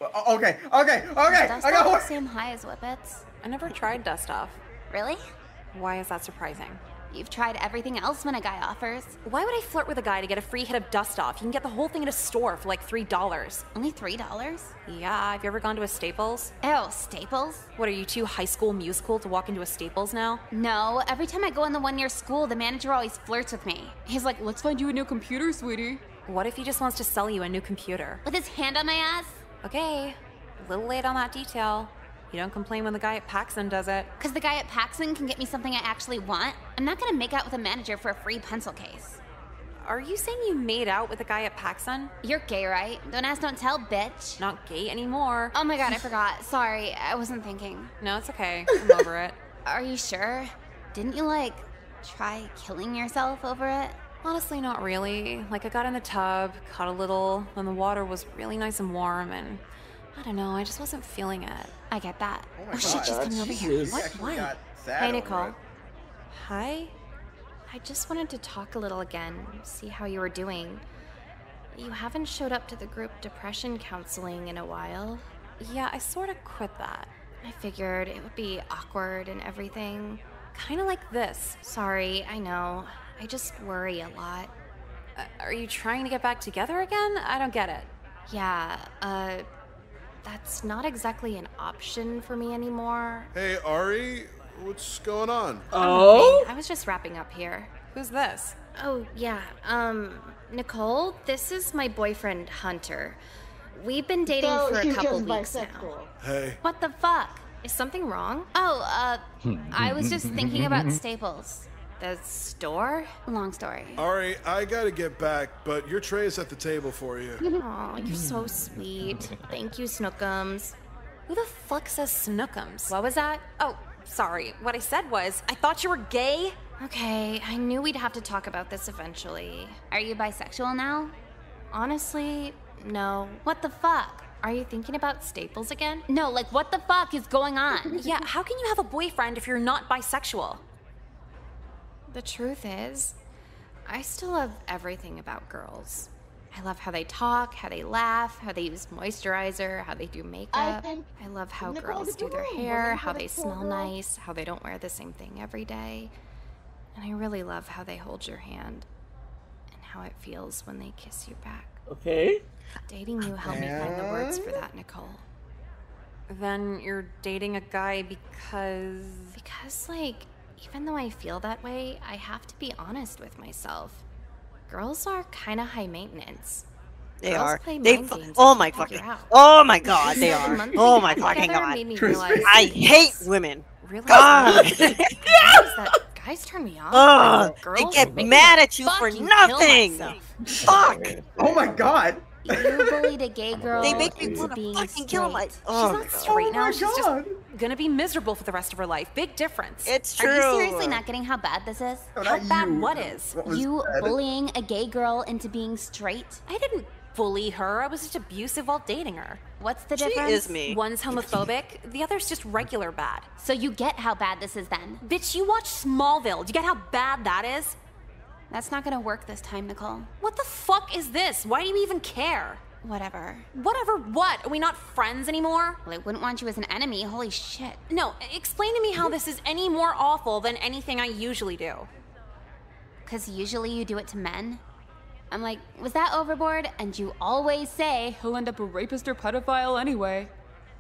Okay, okay, okay. Does I got the one. same high as Whippets? I never tried dust off. Really? Why is that surprising? You've tried everything else when a guy offers. Why would I flirt with a guy to get a free hit of dust off? You can get the whole thing at a store for like three dollars. Only three dollars? Yeah, have you ever gone to a Staples? Oh, Staples? What are you too high school musical to walk into a Staples now? No, every time I go in the one near school, the manager always flirts with me. He's like, let's find you a new computer, sweetie. What if he just wants to sell you a new computer? With his hand on my ass? Okay, a little late on that detail. You don't complain when the guy at PacSun does it. Because the guy at PacSun can get me something I actually want. I'm not gonna make out with a manager for a free pencil case. are you saying you made out with a guy at PacSun? You're gay, right? Don't ask, don't tell, bitch. Not gay anymore. Oh my god, I forgot. Sorry, I wasn't thinking. No, it's okay. I'm over it. Are you sure? Didn't you, like, try killing yourself over it? Honestly, not really. Like, I got in the tub, caught a little, and the water was really nice and warm, and I don't know, I just wasn't feeling it. I get that. Oh, my shit, God. she's coming over here. Jesus. What? Actually Why? Hey, Nicole. Hi? I just wanted to talk a little again, see how you were doing. You haven't showed up to the group depression counseling in a while. Yeah, I sort of quit that. I figured it would be awkward and everything. Kind of like this. Sorry, I know. I just worry a lot. Uh, are you trying to get back together again? I don't get it. Yeah, uh, that's not exactly an option for me anymore. Hey, Ari, what's going on? Oh? I was just wrapping up here. Who's this? Oh, yeah. Um, Nicole, this is my boyfriend, Hunter. We've been dating So for a couple just weeks now. bisexual. Hey. What the fuck? Is something wrong? Oh, uh, I was just thinking about Staples. The store? Long story. Ari, I gotta get back, but your tray is at the table for you. Aw, you're so sweet. Thank you, Snookums. Who the fuck says Snookums? What was that? Oh, sorry. What I said was, I thought you were gay. Okay, I knew we'd have to talk about this eventually. Are you bisexual now? Honestly, no. What the fuck? Are you thinking about Staples again? No, like, what the fuck is going on? Yeah, how can you have a boyfriend if you're not bisexual? The truth is, I still love everything about girls. I love how they talk, how they laugh, how they use moisturizer, how they do makeup. I love how girls do their hair, how they smell nice, how they don't wear the same thing every day. And I really love how they hold your hand and how it feels when they kiss you back. Okay. Dating you helped me find the words for that, Nicole. Then you're dating a guy because. Because, like, even though I feel that way, I have to be honest with myself. Girls are kind of high maintenance. They Girls are. play They. mind fu- games oh my fucking. out. Oh my god, they are. Oh my fucking god. made me realize I hate women. Really? God. Guys that guys turn me off. Ugh, they girls get mad at you for nothing. Fuck. Oh my god. You bullied a gay girl They make me into wanna being fucking kill my. straight. Oh, She's not straight Oh now. my She's just gonna be miserable for the rest of her life. Big difference. It's true. Are you seriously not getting how bad this is? No, How bad you. what is? What You said. bullying a gay girl into being straight? I didn't bully her. I was just abusive while dating her. What's the difference? She difference? is me. One's homophobic, the other's just regular bad. So you get how bad this is then? Bitch, you watch Smallville. Do you get how bad that is? That's not gonna work this time, Nicole. What the fuck is this? Why do you even care? Whatever. Whatever what? Are we not friends anymore? Well, I wouldn't want you as an enemy. Holy shit. No, explain to me how this is any more awful than anything I usually do. Because usually you do it to men. I'm like, was that overboard? And you always say, He'll end up a rapist or pedophile anyway.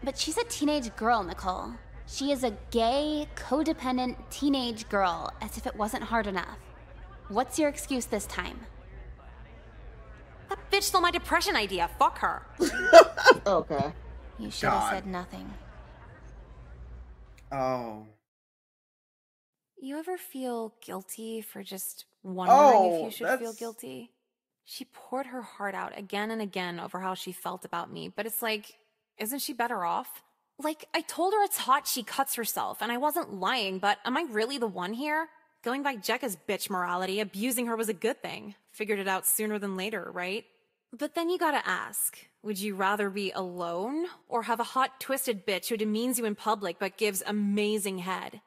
but she's a teenage girl, Nicole. She is a gay, codependent teenage girl, as if it wasn't hard enough. What's your excuse this time? That bitch stole my depression idea. Fuck her. Okay. You should have said nothing. Oh. You ever feel guilty for just wondering if Oh, you should feel guilty? She poured her heart out again and again over how she felt about me, but it's like, isn't she better off? Like, I told her it's hot she cuts herself, and I wasn't lying, but am I really the one here? Going by Jecka's bitch morality, abusing her was a good thing. Figured it out sooner than later, right? But then you gotta ask would you rather be alone or have a hot, twisted bitch who demeans you in public but gives amazing head?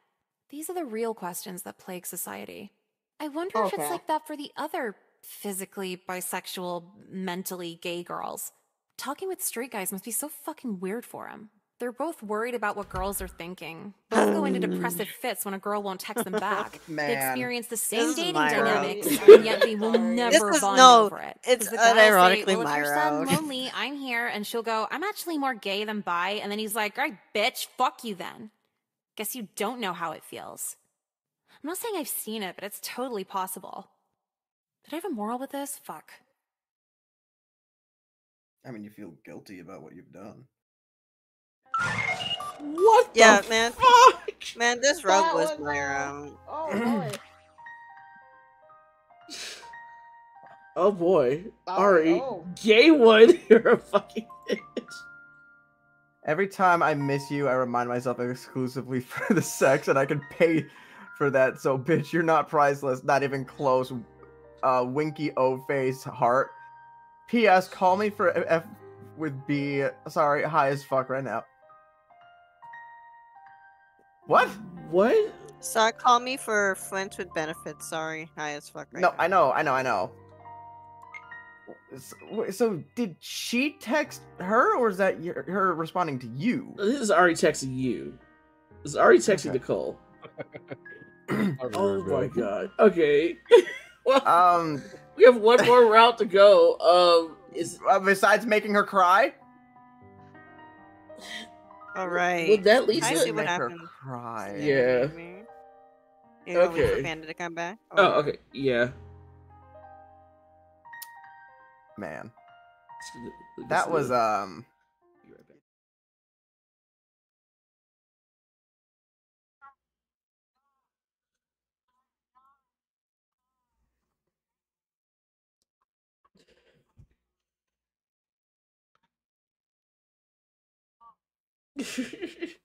These are the real questions that plague society. I wonder if it's like that for the other physically bisexual, mentally gay girls. Talking with straight guys must be so fucking weird for them. They're both worried about what girls are thinking. Both go into depressive fits when a girl won't text them back. They experience the same is dating dynamics, road. and yet they will never is- bond no, over it. it's 'Cause the guy will say, unironically well, if my you're sad lonely, I'm here, and she'll go, I'm actually more gay than bi, and then he's like, all right, bitch, fuck you then. Guess you don't know how it feels. I'm not saying I've seen it, but it's totally possible. Did I have a moral with this? Fuck. I mean, you feel guilty about what you've done. What Yeah, the man. fuck? Man, this road That was was, my own. Oh boy. Oh boy, Oh, Ari, oh. gay one, you're a fucking bitch. Every time I miss you, I remind myself exclusively for the sex, and I can pay for that. So, bitch, you're not priceless. Not even close. Uh, winky O face heart. P.S. Call me for F with B. Sorry, high as fuck right now. What? What? So call me for Flint with benefits. Sorry, high as fuck right no, now. I know, I know, I know. So, so did she text her, or is that your, her responding to you? This is Ari texting you. This is Ari texting Nicole. oh my god. Okay. well, um, we have one more route to go. Um, is uh, besides making her cry? All right. Would that lead to- Make her cry. Yeah. You okay. for Panda to come back. Or... Oh, okay. Yeah. Man, that was little... um.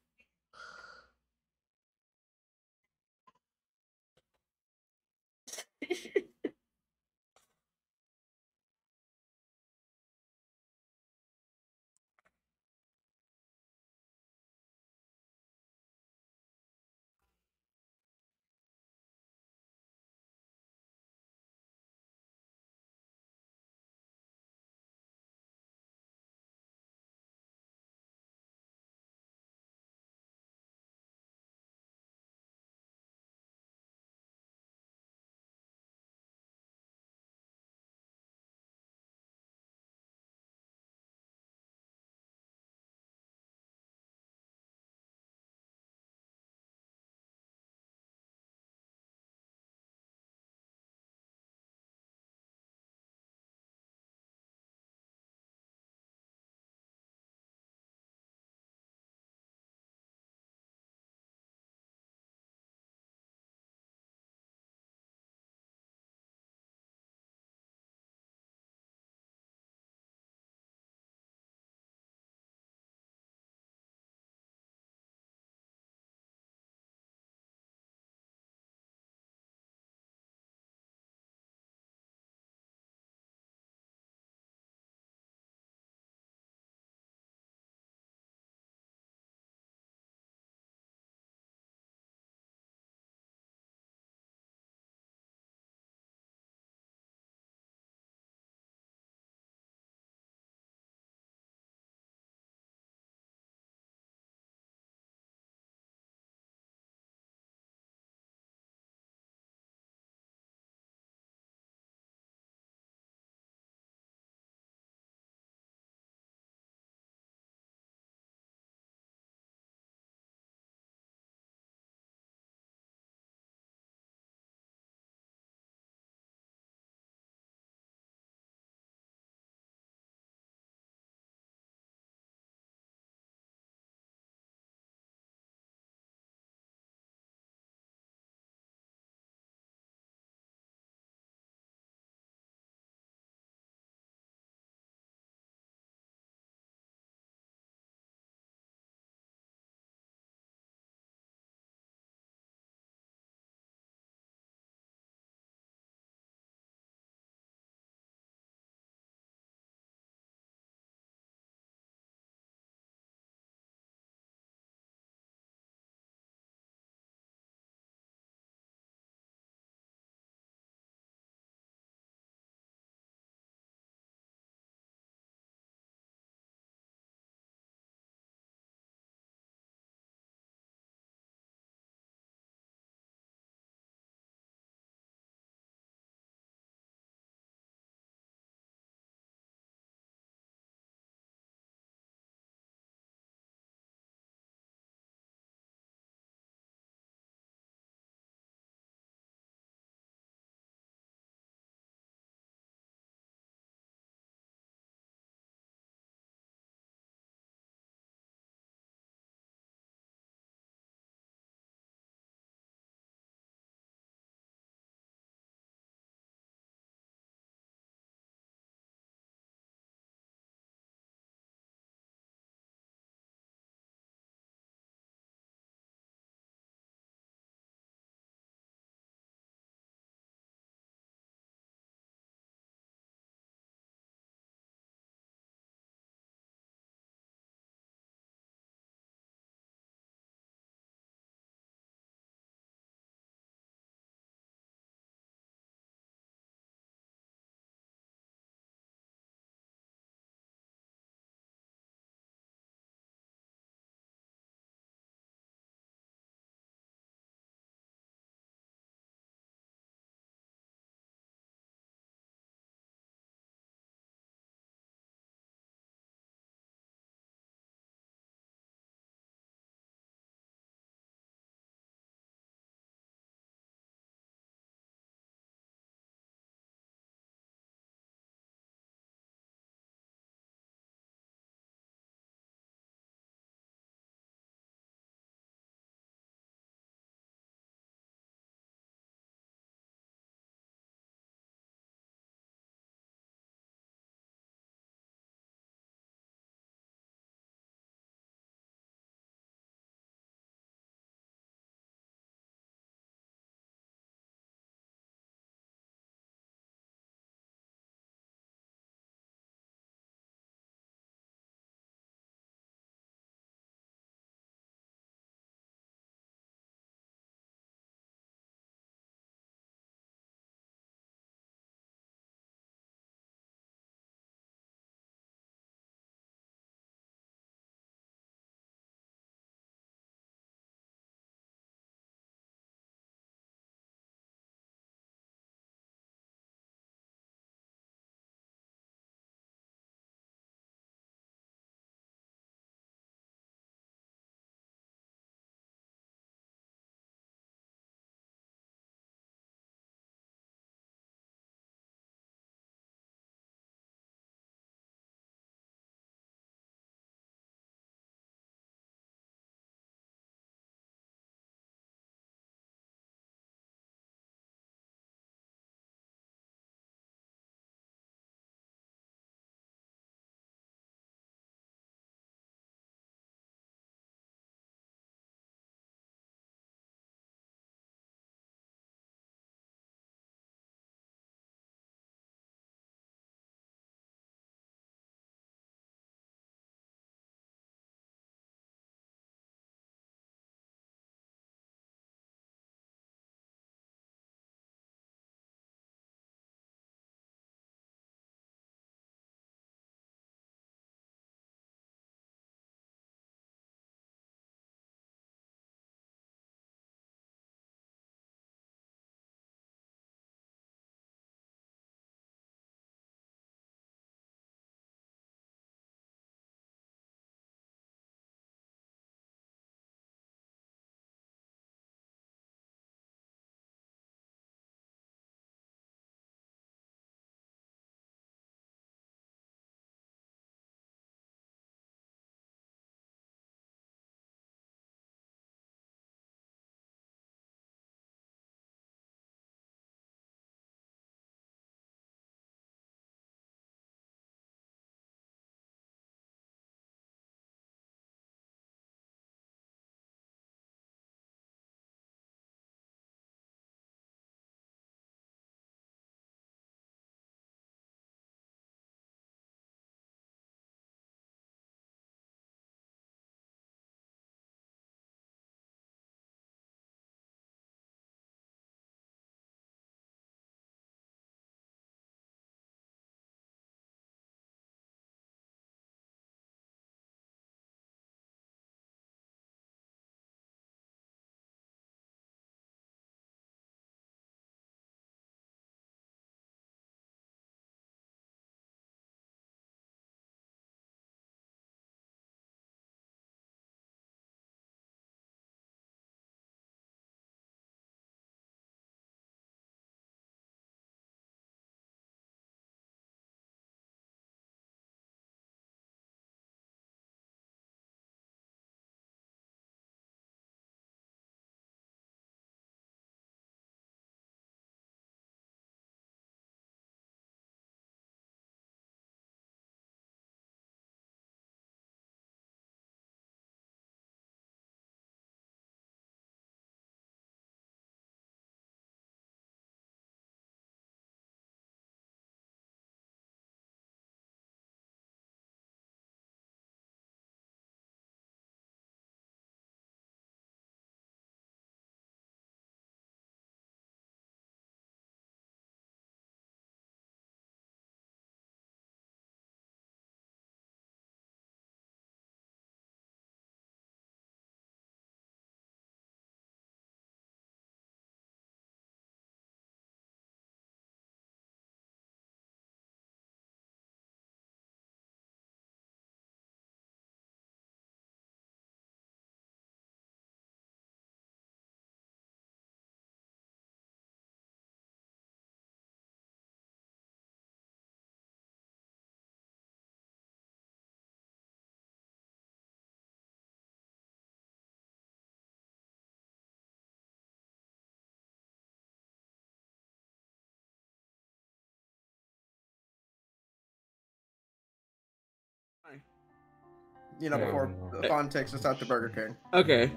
you know, before Fawn takes us out to Burger King. Okay.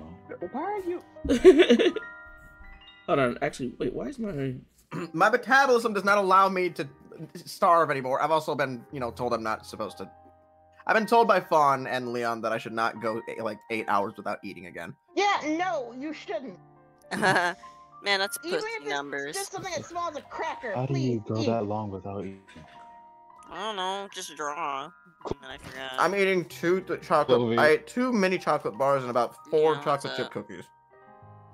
Why are you? Hold on. Actually, wait. Why is my My metabolism does not allow me to starve anymore. I've also been, you know, told I'm not supposed to. I've been told by Fawn and Leon that I should not go eh, like eight hours without eating again. Yeah, no, you shouldn't. Man, that's Even pussy if it's numbers. just something as small as a cracker. How do please you go eat. that long without eating? I don't know. Just draw. And then I forgot. I'm eating two th- chocolate. Sylvie. I ate two mini chocolate bars and about four Yeah, chocolate chip cookies.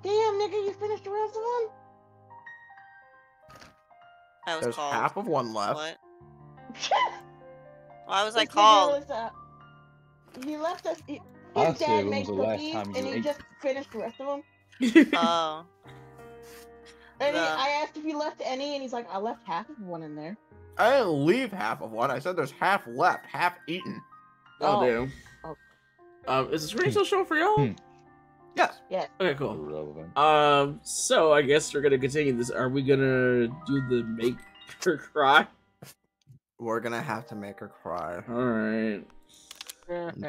Damn, nigga, you finished the rest of them? I was There's called. half of one left. What? Why was I This nigga called? was, uh, he left us. He, his said dad when made was the last cookies, and he ate? just finished the rest of them. Oh. And he, I asked if he left any, and he's like, I left half of one in there. I didn't leave half of one. I said there's half left, half eaten. Oh, Oh. damn. Oh. Um, is the screen still showing for y'all? Yes. Yes. Okay, cool. Irrelevant. Um, so I guess we're gonna continue this. Are we gonna do the make her cry? We're gonna have to make her cry. All right.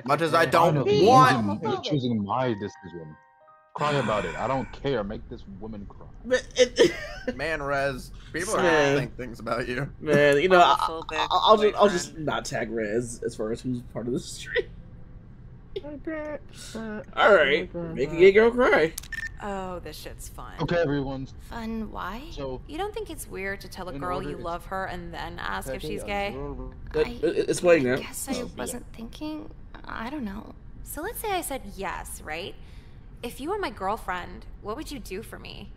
Much as I don't Finally, want. You're choosing my decision. Cry about it. I don't care. Make this woman cry. But it, Man, Rez, people are Man. gonna think things about you. man, you know, I, Homophobic I'll, I'll just I'll just not tag Rez as far as who's part of the stream. All right, make a gay girl cry. Oh, this shit's fun. Okay, everyone's Fun, why? so. You don't think it's weird to tell a girl you love her and then ask if she's gay? observe- It- I it- it's playing now. guess I oh. wasn't thinking. I don't know. So let's say I said yes, right? If you were my girlfriend, what would you do for me?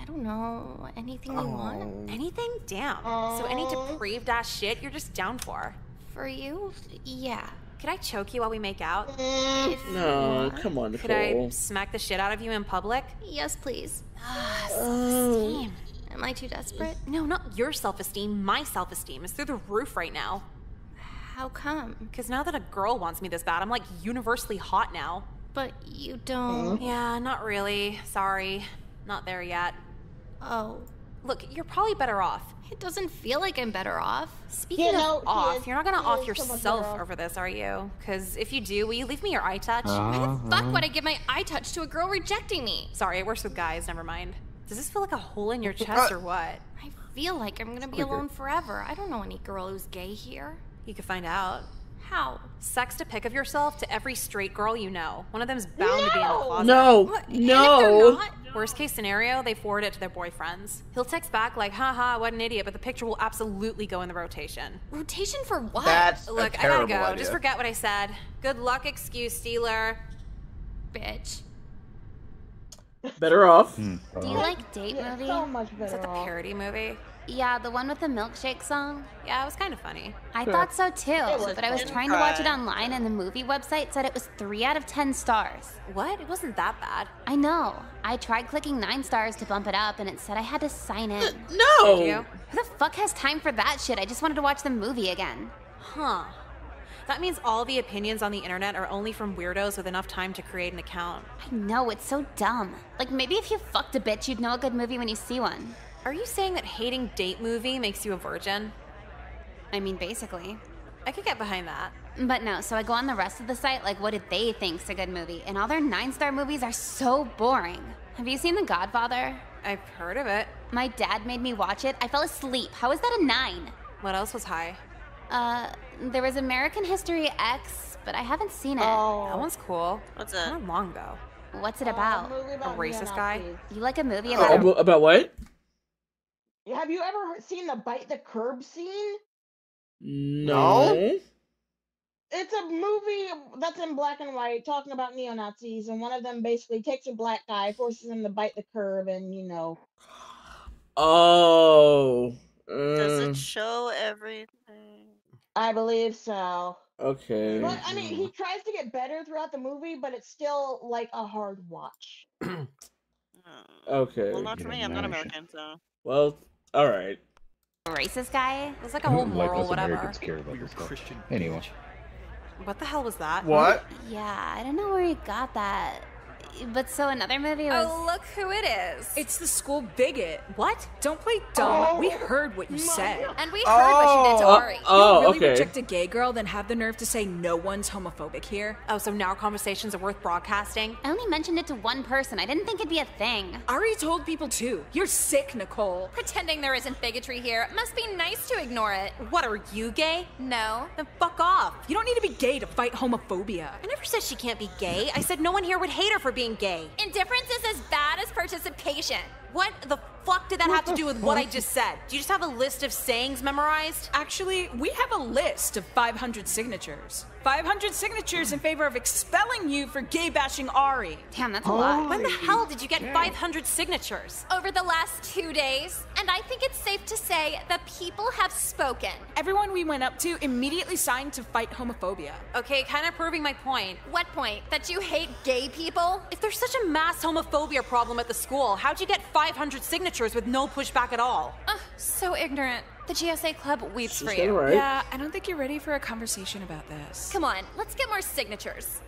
I don't know. Anything you want? Anything? Damn. So any depraved ass shit you're just down for. For you? Yeah. Could I choke you while we make out? If No, come on, Could I smack the shit out of you in public? Yes, please. Ah, Oh. self-esteem. Am I too desperate? No, not your self-esteem. My self-esteem is through the roof right now. How come? Because now that a girl wants me this bad, I'm like universally hot now. But you don't. Yeah, not really. Sorry. Not there yet. Oh. Look, you're probably better off. It doesn't feel like I'm better off. Speaking Yeah, of no, he off, is- you're not gonna off is so much better yourself off. over this, are you? Because if you do, will you leave me your iTouch? Why Uh-huh. the fuck would I give my iTouch to a girl rejecting me? Sorry, it works with guys. Never mind. Does this feel like a hole in your chest or what? I feel like I'm gonna be alone forever. I don't know any girl who's gay here. You could find out. How? Sext a pic of yourself to every straight girl you know. One of them's bound to be in the No! closet. No, What? And if no. Worst case scenario, they forward it to their boyfriends. He'll text back like, haha, what an idiot, but the picture will absolutely go in the rotation. Rotation for what? That's Look, a I gotta go. idea. Just forget what I said. Good luck, excuse stealer. Bitch. Better off. Hmm. Do you like Date Yeah, Movie? so much Is better that the off. parody movie? Yeah, the one with the milkshake song. Yeah, it was kind of funny. I thought so too, was but I was fun. trying to watch it online and the movie website said it was 3 out of 10 stars. What? It wasn't that bad. I know. I tried clicking 9 stars to bump it up and it said I had to sign in. No. Did you? Who the fuck has time for that shit? I just wanted to watch the movie again. Huh. That means all the opinions on the internet are only from weirdos with enough time to create an account. I know, it's so dumb. Like maybe if you fucked a bitch, you'd know a good movie when you see one. Are you saying that hating date movie makes you a virgin? I mean, basically. I could get behind that. But no, so I go on the rest of the site, like, what did they think's a good movie? And all their nine star movies are so boring. Have you seen The Godfather? I've heard of it. My dad made me watch it. I fell asleep. How is that a nine? What else was high? Uh, there was American History X, but I haven't seen it. Oh. That one's cool. What's that? How long ago? What's it Uh, about? movie A about racist guy? You like a movie Oh, about about, about what? Have you ever seen the bite the curb scene? No. It's a movie that's in black and white talking about neo Nazis, and one of them basically takes a black guy, forces him to bite the curb, and you know. Oh. Does it mm. show everything? I believe so. okay. But I mean, he tries to get better throughout the movie, but it's still like a hard watch. Oh. Okay. Well, not for me. I'm not American, so. Well, all right. racist guy? There's like a whole like moral us whatever. Americans care about this stuff. Anyway. What the hell was that? What? Yeah, I don't know where he got that. But so another movie oh, was. Oh, look who it is. It's the school bigot. What? Don't play dumb. Oh, we heard what you said. And we heard what you did to oh. Ari. Oh, You'll really okay. reject a gay girl, then have the nerve to say no one's homophobic here? Oh, so now conversations are worth broadcasting? I only mentioned it to one person. I didn't think it'd be a thing. Ari told people too. You're sick, Nicole. Pretending there isn't bigotry here must be nice to ignore it. What, are you gay? No. Then fuck off. You don't need to be gay to fight homophobia. I never said she can't be gay. I said no one here would hate her for being gay. Indifference is as bad as participation. What the fuck did that have to do with what I just said? Do you just have a list of sayings memorized? Actually, we have a list of 500 signatures. 500 signatures in favor of expelling you for gay bashing Ari. Damn, that's a lot. When the hell did you get 500 signatures? Over the last two days, and I think it's safe to say that people have spoken. Everyone we went up to immediately signed to fight homophobia. Okay, kind of proving my point. What point? That you hate gay people? If there's such a mass homophobia problem at the school, how'd you get 500 signatures with no pushback at all? Ugh, so ignorant. The GSA club weeps for you. right. Yeah, I don't think you're ready for a conversation about this. Come on, let's get more signatures.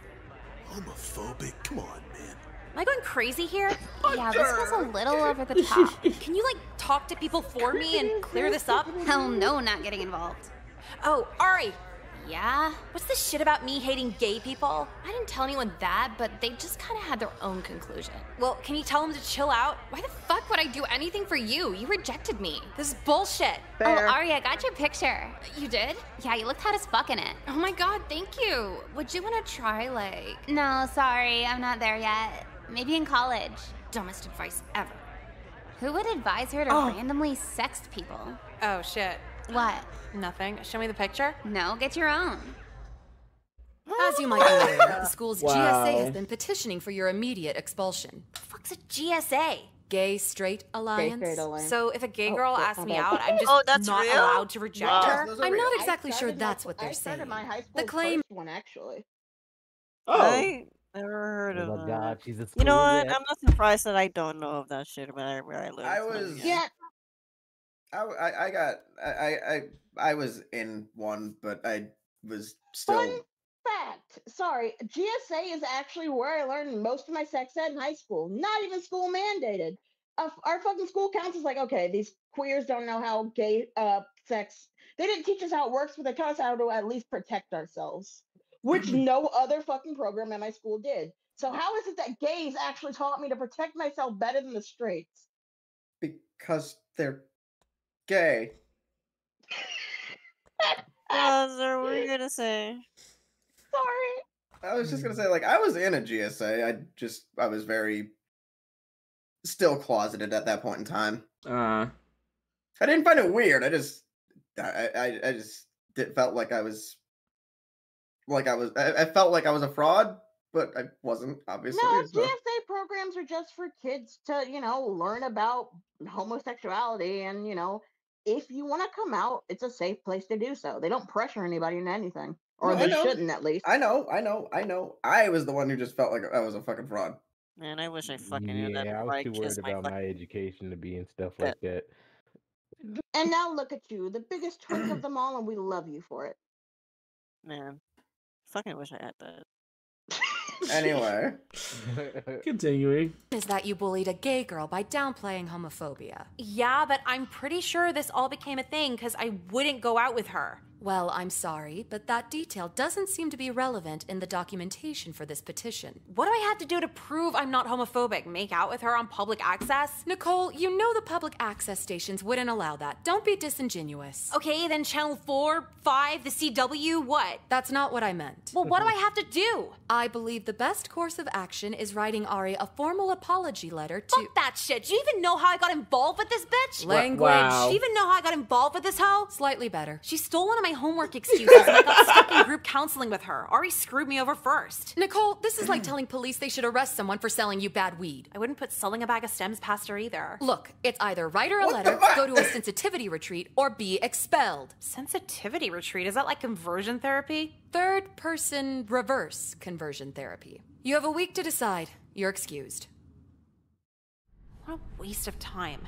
Homophobic? Come on, man. Am I going crazy here? Yeah, this was a little over the top. Can you, like, talk to people for me and clear this up? Hell no, not getting involved. Oh, Ari, Yeah? what's this shit about me hating gay people? I didn't tell anyone that, but they just kind of had their own conclusion. Well, can you tell them to chill out? Why the fuck would I do anything for you? You rejected me. This is bullshit. Oh, Ari, I got your picture. You did? Yeah, you looked hot as fuck in it. Oh my god, thank you. Would you want to try, like, No, sorry, I'm not there yet. Maybe in college. dumbest advice ever? Who would advise her to Oh. randomly sext people? Oh, shit. What? Nothing. Show me the picture. No, get your own. As you might be aware, the school's Wow. GSA has been petitioning for your immediate expulsion. The Fuck's a GSA? Gay Straight Alliance. Gay, straight alliance. So if a gay Oh, girl oh, yeah, asks oh, me oh. out, I'm just Oh, that's not real? allowed to reject Wow. her? Those I'm real. not exactly sure started my- that's what they're I saying. my high The claim one actually. Oh. I never heard Oh of my that. god, she's a You know what? rat. I'm not surprised that I don't know of that shit where I, where I live. I was- yeah. I, I, I got I, I I was in one, but I was still Fun fact. Sorry, GSA is actually where I learned most of my sex ed in high school. Not even school mandated. Uh, our fucking school council's like, okay, these queers don't know how gay uh sex. They didn't teach us how it works, but they taught us how to at least protect ourselves, which no other fucking program at my school did. So how is it that gays actually taught me to protect myself better than the straights? because they're gay. Buzzer, what were you gonna say? Sorry. I was just gonna say, like, I was in a GSA. I just I was very still closeted at that point in time. Uh, I didn't find it weird. I just I I, I just it felt like I was like I was I, I felt like I was a fraud, but I wasn't obviously. No, so- GSA programs are just for kids to, you know, learn about homosexuality and, you know, if you want to come out, it's a safe place to do so. They don't pressure anybody into anything. Or No, they shouldn't at least. I know, I know, I know. I was the one who just felt like I was a fucking fraud. Man, I wish I fucking knew that Yeah, I before I was too worried kissed my about my education to be and stuff Yeah. like that. And now look at you, the biggest twink of them all, and we love you for it. Man, fucking wish I had that. Anyway, continuing. is that you bullied a gay girl by downplaying homophobia. Yeah, but I'm pretty sure this all became a thing because I wouldn't go out with her. Well, I'm sorry, but that detail doesn't seem to be relevant in the documentation for this petition. What do I have to do to prove I'm not homophobic? Make out with her on public access? Nicole, you know the public access stations wouldn't allow that. Don't be disingenuous. Okay, then Channel 4, 5, the CW, what? That's not what I meant. Well, what do I have to do? I believe the best course of action is writing Ari a formal apology letter to. Fuck that shit. Do you even know how I got involved with this bitch? Language. Wow. Do you even know how I got involved with this hoe? Slightly better. She stole one of my homework excuses and I got stuck in group counseling with her. Ari screwed me over first. Nicole, this is like telling police they should arrest someone for selling you bad weed. I wouldn't put selling a bag of stems past her either. Look, it's either write her a letter, go to a sensitivity retreat, or be expelled. Sensitivity retreat? Is that like conversion therapy? Third person reverse conversion therapy. You have a week to decide. You're excused. What a waste of time.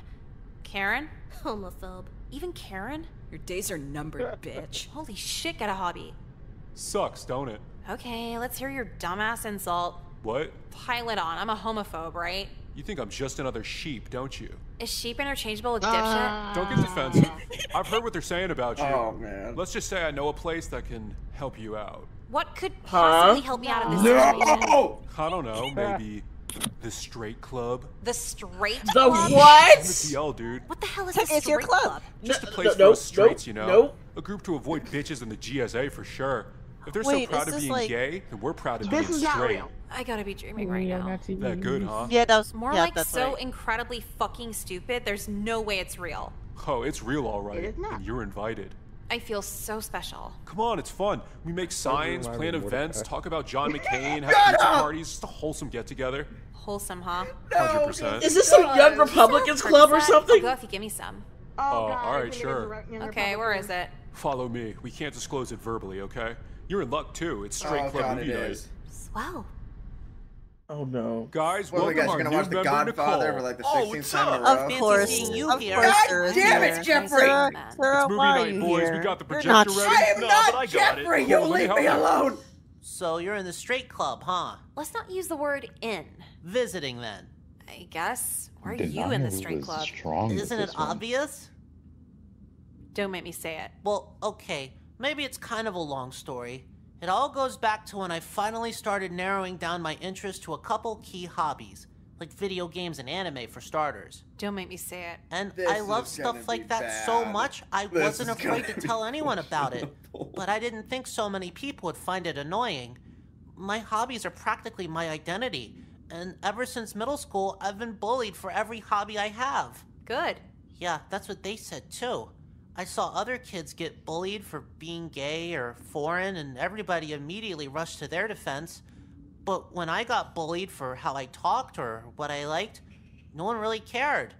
Karen? Homophobe. Even Karen? Your days are numbered, bitch. Holy shit, get a hobby. Sucks, don't it? Okay, let's hear your dumbass insult. What? Pile it on. I'm a homophobe, right? You think I'm just another sheep, don't you? Is sheep interchangeable with dipshit? Ah. Don't get defensive. I've heard what they're saying about you. Oh, man. Let's just say I know a place that can help you out. What could Huh? possibly help me out of this situation? I don't know, maybe the straight club? The straight The club? what? MTL, dude. What the hell is this It's your straight club. Just a place no, for nope, us straights, you know? nope. A group to avoid bitches in the GSA for sure. If they're Wait, so proud of being like- gay, then we're proud of This being is not straight. real. I gotta be dreaming right now. That good, huh? Yeah, that was More yeah, like so right. incredibly fucking stupid. There's no way it's real. Oh, it's real, all right. is not. And you're invited. I feel so special. Come on, it's fun. We make signs, remind plan events, Mordecai. talk about John McCain, have pizza parties, just a wholesome get together. Wholesome, huh? Hundred percent. Is this some Young Republicans club or I'll something? go if you give me some. Oh, oh God, all I right, think it is sure. a re- young Okay, where is it? Follow me. We can't disclose it verbally, okay? You're in luck too. It's straight Oh, club God, movie it night. is. Swell. Oh no. Guys, What, we welcome guys our gonna new watch The Godfather Nicole. for like the Oh, 16th what's time in a row? Of course, seeing you of here. course God there is damn here. it, Jeffrey! Sarah, Sarah, It's movie why are night, you boys. here? We got the You're projector not ready. I am No, not but I got it. Jeffrey! You on, let me leave help me alone! So you're in the straight club, huh? Let's not use the word in. Visiting then. I guess. Why are you in the straight club? Isn't it this one. obvious? Don't make me say it. Well, okay, maybe it's kind of a long story. It all goes back to when I finally started narrowing down my interest to a couple key hobbies, like video games and anime for starters. Don't make me say it. And This I love stuff like be that so much, I This wasn't afraid gonna tell anyone about it. But I didn't think so many people would find it annoying. My hobbies are practically my identity, and ever since middle school, I've been bullied for every hobby I have. Good. Yeah, that's what they said too. I saw other kids get bullied for being gay or foreign, and everybody immediately rushed to their defense. But when I got bullied for how I talked or what I liked, no one really cared.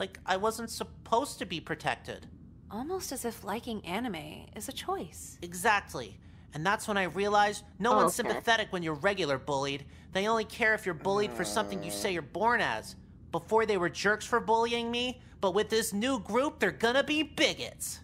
Like, I wasn't supposed to be protected. Almost as if liking anime is a choice. Exactly. And that's when I realized no Oh, one's okay. sympathetic when you're regular bullied. They only care if you're bullied for something you say you're born as. Before they were jerks for bullying me, but with this new group, they're gonna be bigots.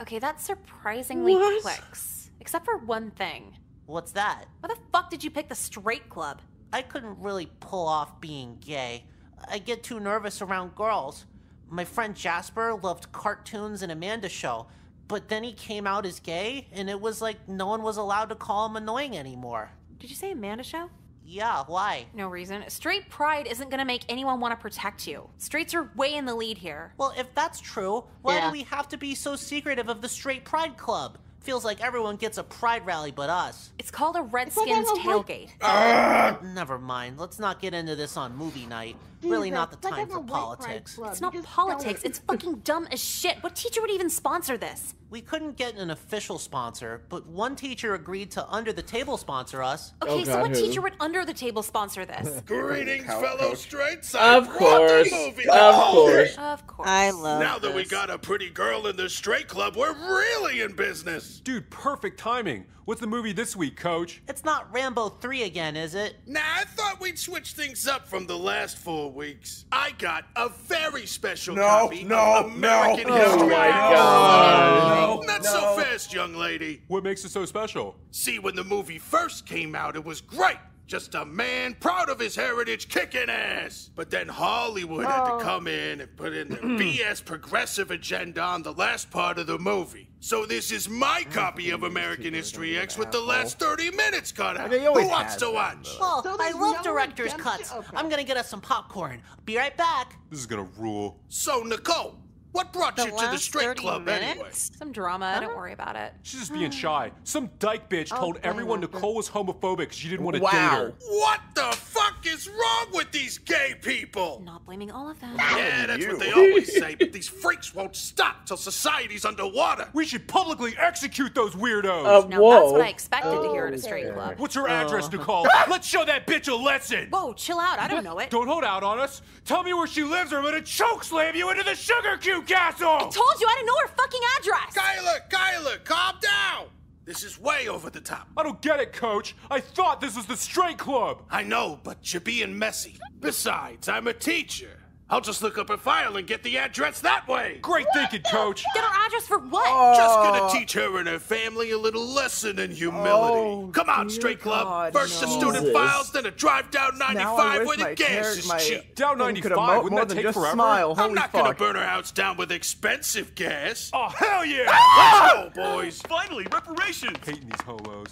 Okay, that surprisingly What? clicks. Except for one thing. What's that? Why the fuck did you pick the straight club? I couldn't really pull off being gay. I get too nervous around girls. My friend Jasper loved cartoons and Amanda Show, but then he came out as gay, and it was like no one was allowed to call him annoying anymore. Did you say Amanda show? Yeah, why? No reason. Straight pride isn't gonna make anyone want to protect you. Straights are way in the lead here. Well, if that's true, why Yeah. do we have to be so secretive of the Straight Pride Club? Feels like everyone gets a pride rally but us. It's called a Redskins I'm tailgate. Never mind, let's not get into this on movie night. Jesus, really not the it's time I'm for politics. It's not politics. don't- It's fucking dumb as shit. What teacher would even sponsor this? We couldn't get an official sponsor, but one teacher agreed to under the table sponsor us. Okay, so oh, God, what who? teacher would under the table sponsor this? Greetings, fellow coach. straights. Of course. Of course. of course. I love Now that we this. got a pretty girl in the straight club, we're really in business. Dude, perfect timing. What's the movie this week, coach? It's not Rambo 3 again, is it? Nah, I thought we'd switch things up from the last four weeks. I got a very special No, copy no, of American no. History. Oh my god. No, Not no. so fast, young lady. What makes it so special? See, when the movie first came out, it was great. Just a man proud of his heritage kicking ass. But then Hollywood had to oh. come in and put in their BS progressive agenda on the last part of the movie. So this is my copy of American History X with the last 30 minutes cut out. Who wants to watch? Oh, So I love no director's redemption? cuts. Okay. I'm gonna get us some popcorn. Be right back. This is gonna rule. So, Nicole, what brought The you to the last straight 30 club anyway? minutes? Some drama. Don't worry about it. She's just being shy. Some dyke bitch I'll told everyone. Nicole was homophobic because she didn't want to date Wow. her. What the fuck is wrong with these gay people? Not blaming all of them. Yeah, that's you. what they always say, but these freaks won't stop till society's underwater. We should publicly execute those weirdos. Uh, Now whoa. that's what I expected to hear at a straight Okay. club. What's her address, Nicole? Let's show that bitch a lesson. Whoa, chill out. I don't know it. Don't hold out on us. Tell me where she lives or I'm gonna choke slam you into the sugar cube castle. Told you I didn't know her fucking address. Kyler, Kyler, calm down. This is way over the top. I don't get it, coach. I thought this was the straight club. I know, but you're being messy. Besides, I'm a teacher. I'll just look up a file and get the address that way. Great thinking, coach. Get her address for what? Oh. Just Oh. gonna teach her and her family a little lesson in humility. Oh, Come on, Straight Club. God, First the student Jesus. files, then a drive down 95 where the gas is cheap. Down 95, emote wouldn't that take just forever? smile. I'm not fuck. gonna burn her house down with expensive gas. Oh, hell yeah! Let's go, boys. Finally, reparations. Hating these hobos.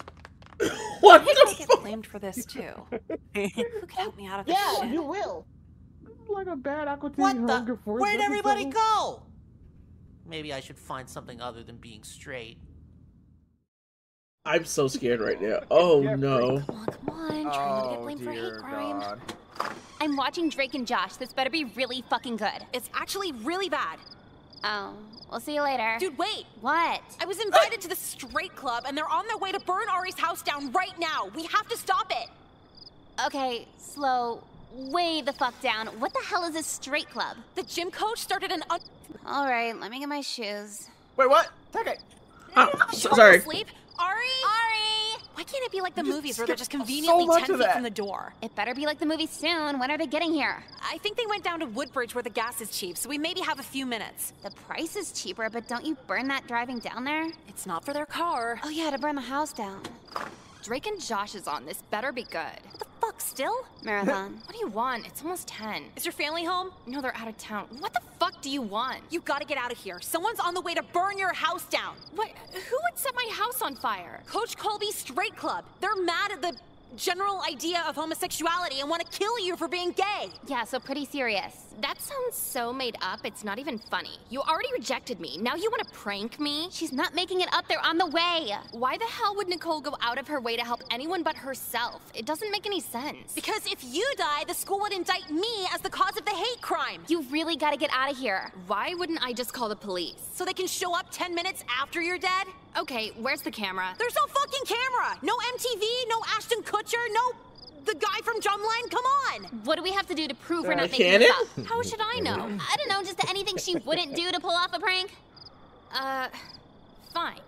What I think I get blamed for this too. Who could help me out of this Yeah, shit? you will. Like a bad Aqua Teen What the? Hunger Force Where'd everybody go? Maybe I should find something other than being straight. I'm so scared right now. Oh no. Come on, come on. Trying not to get Oh blamed for hate dear crime. God. I'm watching Drake and Josh. This better be really fucking good. It's actually really bad. Oh, we'll see you later. Dude, wait. What? I was invited to the straight club and they're on their way to burn Ari's house down right now. We have to stop it. Okay, slow way the fuck down. What the hell is a straight club? The gym coach started an un- All right, let me get my shoes. Wait, what? Take Oh, so, sorry. Sleep, Ari? Ari! Why can't it be like the movies where they're just conveniently much 10 feet that. from the door? It better be like the movie soon. When are they getting here? I think they went down to Woodbridge where the gas is cheap, so we maybe have a few minutes. The price is cheaper, but don't you burn that driving down there? It's not for their car. Oh yeah, to burn the house down. Drake and Josh is on. This better be good. What the fuck, still? Marathon. What do you want? It's almost 10. Is your family home? No, they're out of town. What the fuck do you want? You gotta get out of here. Someone's on the way to burn your house down. What? Who would set my house on fire? Coach Colby's straight club. They're mad at the general idea of homosexuality and want to kill you for being gay. Yeah, so pretty serious. That sounds so made up, it's not even funny. You already rejected me. Now you want to prank me? She's not making it up. They're on the way. Why the hell would Nicole go out of her way to help anyone but herself? It doesn't make any sense. Because if you die, the school would indict me as the cause of the hate crime. You really gotta get out of here. Why wouldn't I just call the police? So they can show up 10 minutes after you're dead? Okay, where's the camera? There's no fucking camera. No MTV, no Ashton Kutcher, no the guy from Drumline. Come on. What do we have to do to prove we're Uh, not making can this it? up? How should I know? I don't know, just anything she wouldn't do to pull off a prank? Uh, fine.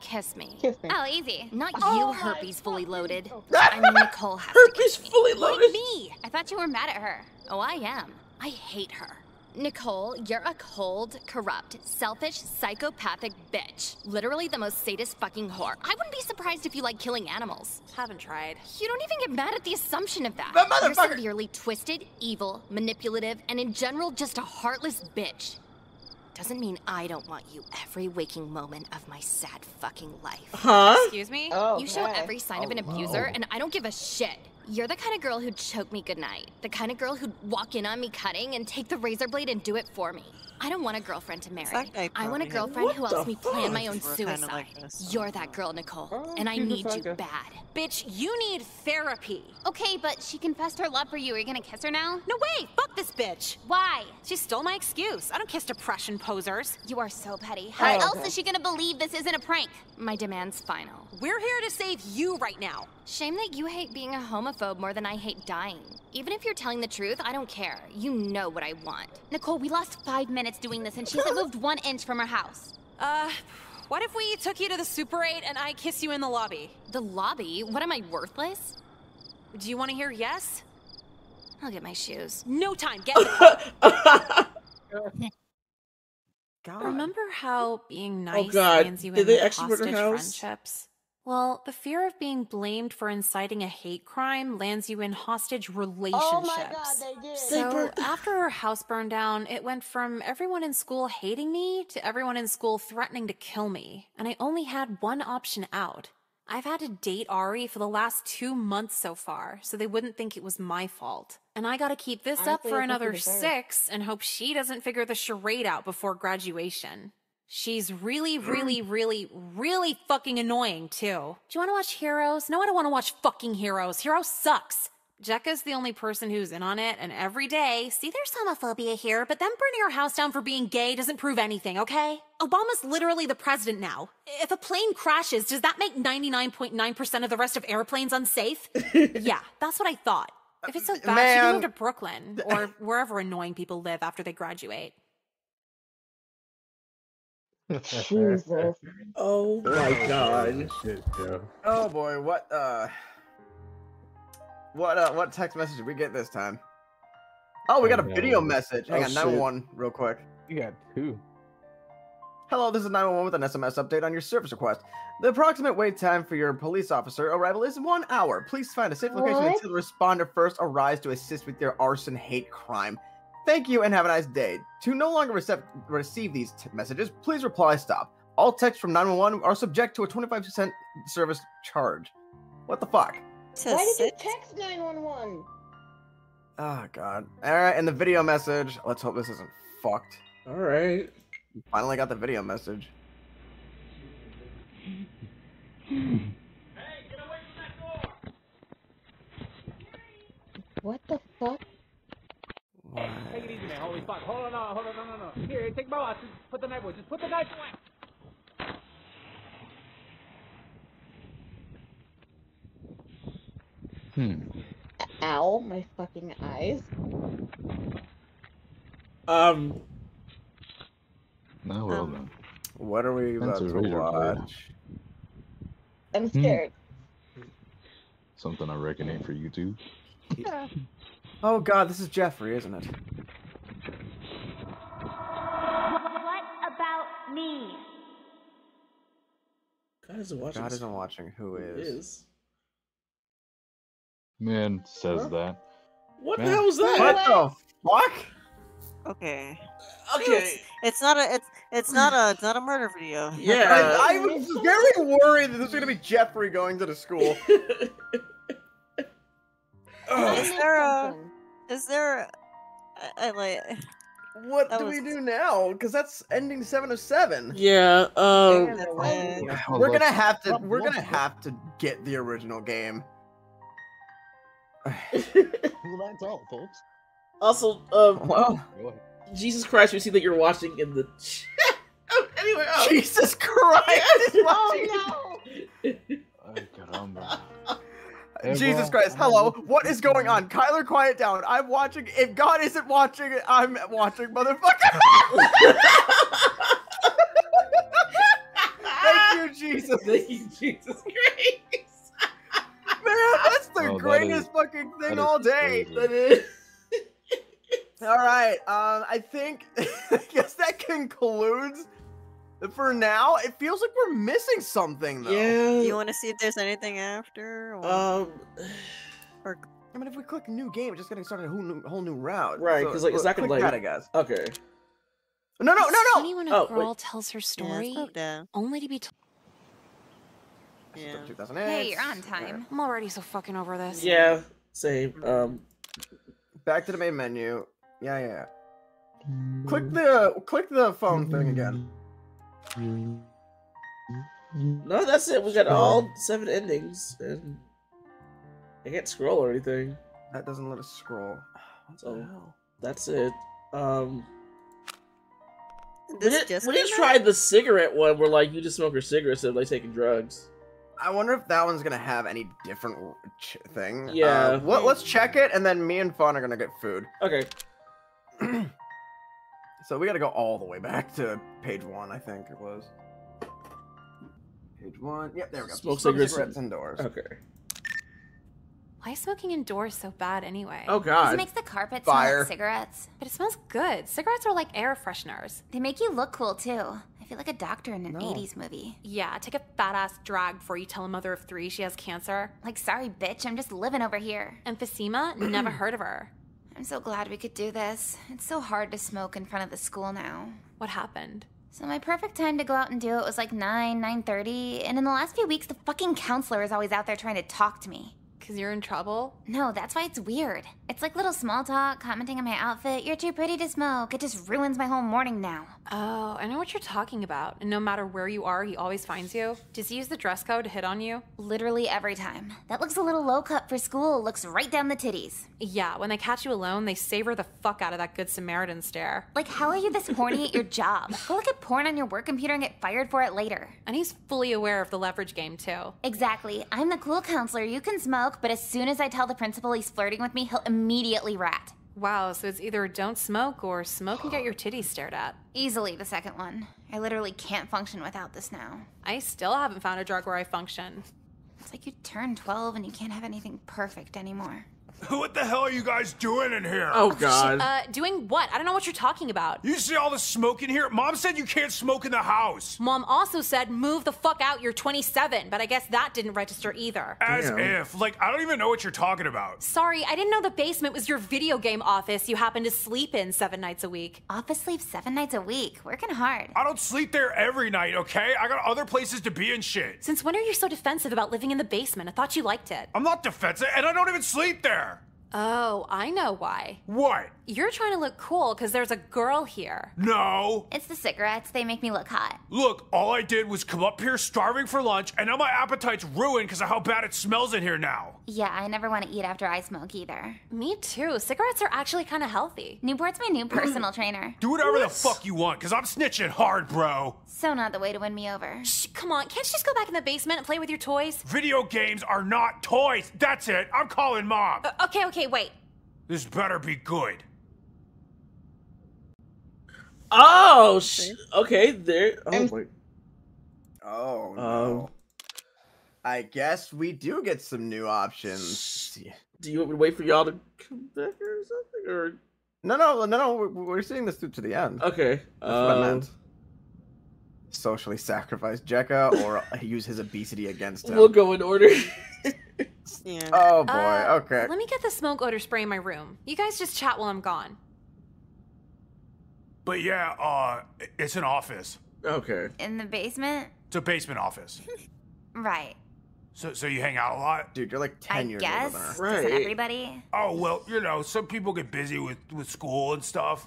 Kiss me. Kiss me. Oh, easy. Not Oh you, my herpes fully loaded. God. I mean, Nicole has to Herpes kiss me. fully Why loaded. me? I thought you were mad at her. Oh, I am. I hate her. Nicole, you're a cold, corrupt, selfish, psychopathic bitch. Literally the most sadist fucking whore. I wouldn't be surprised if you like killing animals. Haven't tried. You don't even get mad at the assumption of that. But You're severely twisted, evil, manipulative, and in general just a heartless bitch. Doesn't mean I don't want you every waking moment of my sad fucking life. Huh? Excuse me? Oh, You show okay. every sign of an Oh, abuser, no. and I don't give a shit. You're the kind of girl who'd choke me goodnight. The kind of girl who'd walk in on me cutting and take the razor blade and do it for me. I don't want a girlfriend to marry. that I want a probably had- girlfriend who helps me plan my own suicide. like. You're that girl, Nicole, Oh, and I need you psycho. bad. Bitch, you need therapy. Okay, but she confessed her love for you. Are you gonna kiss her now? No way. Fuck this bitch. Why? She stole my excuse. I don't kiss depression posers. You are so petty. Oh, How Oh, else okay. is she gonna believe this isn't a prank? My demand's final. We're here to save you right now. Shame that you hate being a homophobe more than I hate dying. Even if you're telling the truth, I don't care. You know what I want. Nicole, we lost five minutes doing this, and she hasn't moved one inch from her house. Uh, what if we took you to the Super 8 and I kiss you in the lobby? The lobby? What am I, worthless? Do you want to hear yes? I'll get my shoes. No time. Get in. God. Remember how being nice God. lands you Did in they with actually burn her hostage friendships? Well, the fear of being blamed for inciting a hate crime lands you in hostage relationships. Oh my god, they did. So after her house burned down, it went from everyone in school hating me to everyone in school threatening to kill me. And I only had one option out. I've had to date Ari for the last two months so far, so they wouldn't think it was my fault. And I gotta keep this up for another you deserve it. six and hope she doesn't figure the charade out before graduation. She's really, really, really, really fucking annoying, too. Do you wanna watch Heroes? No, I don't wanna watch fucking Heroes. Heroes sucks. Jecka's the only person who's in on it, and every day, see, there's homophobia here, but them burning your house down for being gay doesn't prove anything, okay? Obama's literally the president now. If a plane crashes, does that make 99.9% of the rest of airplanes unsafe? yeah, that's what I thought. If it's so uh, bad, she can move to Brooklyn or wherever annoying people live after they graduate. Jesus. Oh my god. Oh boy, what uh what uh what text message did we get this time? Oh, we got a video message. Hang Oh, on, shit. 911, real quick. You got two. Hello, this is 911 with an SMS update on your service request. The approximate wait time for your police officer arrival is one hour. Please find a safe location What? until the responder first arrives to assist with your arson hate crime. Thank you and have a nice day. To no longer recep- receive these t- messages, please reply stop. All texts from 911 are subject to a 25% service charge. What the fuck? Why did you text 911? Oh ah, god. Alright, and the video message. Let's hope this isn't fucked. Alright. Finally got the video message. What the fuck? Take it easy, man. Holy fuck. Hold on, no, hold on, no, no, no. Here, take my watch. Just put the knife away. Just put the knife away. Hmm. Ow, my fucking eyes. Um. No, well then. What are we about That's to watch? I'm scared. Something I reckon ain't for you YouTube. Oh god, this is Jeffrey, isn't it? What about me? God isn't watching. God isn't watching. Who Who is? is? Man says Huh? that. What Man. the hell was that? What the fuck? Okay. Okay. It's, it's not a it's it's not a it's not a murder video. Yeah. I, I was very worried that this was gonna be Jeffrey going to the school. Is there a is there a, I, I like What That do was- we do now? Because that's ending seven of seven. Yeah. Um. We're gonna have to. We're gonna have to get the original game. Well, that's all, folks. Also, um. Well, Jesus Christ, we see that you're watching in the. chat. oh, anyway. Oh. Jesus Christ! is watching. Oh Ay, caramba. Hey, Jesus bro. Christ! Hello, what is going on? Kyler, quiet down. I'm watching. If God isn't watching, I'm watching, motherfucker. Thank you, Jesus. Thank you, Jesus Christ. Man, that's the Oh, greatest is- fucking thing is all day. crazy. That is. All right. Um, I think I guess that concludes for now. It feels like we're missing something though. Yeah. Do you want to see if there's anything after? Or... Um. I mean, if we click new game, it's just getting started a whole new, whole new route. Right, So, 'cause, like, it's well, not gonna, click like- that, I guess. Okay. No, no, no, no. Funny when a Oh, wait. girl tells her story, slow down. only to be told. Yeah. Hey, you're on time. I'm already so fucking over this. Yeah. Same. Um. Back to the main menu. Yeah, yeah. yeah. Click the click the phone thing again. No, that's it. We got all seven endings, and I can't scroll or anything. That doesn't let us scroll. What the So hell? that's it. Um. We This just, just we came just tried the cigarette one where like you just smoke your cigarettes instead of like taking drugs. I wonder if that one's gonna have any different ch- thing. Yeah. Uh, let, let's check it, and then me and Fawn are gonna get food. Okay. So we gotta go all the way back to page one, I think it was. Page one. Yep, there we go. Smoke cigarettes cigarettes indoors. Okay. Why is smoking indoors so bad anyway? Oh God. it makes the carpet smell Fire. like cigarettes. But it smells good. Cigarettes are like air fresheners. They make you look cool too. I feel like a doctor in an No. 80s movie. Yeah, take a fat ass drag before you tell a mother of three she has cancer. Like, sorry, bitch, I'm just living over here. Emphysema? Never heard of her. I'm so glad we could do this. It's so hard to smoke in front of the school now. What happened? So my perfect time to go out and do it was like 9, 9.30, and in the last few weeks, the fucking counselor is always out there trying to talk to me. Cause you're in trouble? No, that's why it's weird. It's like little small talk, commenting on my outfit. You're too pretty to smoke. It just ruins my whole morning now. Oh, I know what you're talking about. And no matter where you are, he always finds you. Does he use the dress code to hit on you? Literally every time. That looks a little low cut for school. Looks right down the titties. Yeah, when they catch you alone, they savor the fuck out of that good Samaritan stare. Like, how are you this horny at your job? Go look at porn on your work computer and get fired for it later. And he's fully aware of the leverage game, too. Exactly. I'm the cool counselor. You can smoke, but as soon as I tell the principal he's flirting with me, he'll immediately rat. Wow, so it's either don't smoke or smoke and get your titties stared at. Easily the second one. I literally can't function without this now. I still haven't found a drug where I function. It's like you turn 12 and you can't have anything perfect anymore. What the hell are you guys doing in here? Oh God. Uh, doing what? I don't know what you're talking about. You see all the smoke in here? Mom said you can't smoke in the house. Mom also said, move the fuck out, you're 27, but I guess that didn't register either. As if. Like, I don't even know what you're talking about. Sorry, I didn't know the basement was your video game office you happen to sleep in seven nights a week. Office sleep seven nights a week. Working hard. I don't sleep there every night, okay? I got other places to be and shit. Since when are you so defensive about living in the basement? I thought you liked it. I'm not defensive, and I don't even sleep there. Oh, I know why. What? You're trying to look cool because there's a girl here. No. It's the cigarettes. They make me look hot. Look, all I did was come up here starving for lunch, and now my appetite's ruined because of how bad it smells in here now. Yeah, I never want to eat after I smoke either. Me too. Cigarettes are actually kind of healthy. Newport's my new personal trainer. Do whatever the fuck you want, because I'm snitching hard, bro. So not the way to win me over. Shh, come on. Can't you just go back in the basement and play with your toys? Video games are not toys. That's it. I'm calling mom. Uh, okay, okay, wait. This better be good. Oh, sh- okay. There. Oh my. Oh no. Um, I guess we do get some new options. do you want me to wait for y'all to come back or something, or? No, no, no, no. We're, we're seeing this through to the end. Okay. That's what I um, meant. Socially sacrifice Jecka or use his obesity against him. We'll go in order. Oh boy. Uh, okay. Let me get the smoke odor spray in my room. You guys just chat while I'm gone. But yeah, uh, it's an office. Okay. In the basement? It's a basement office. Right. So, so you hang out a lot, dude. You're like I guess. Doesn't everybody? Oh well, you know, some people get busy with with school and stuff.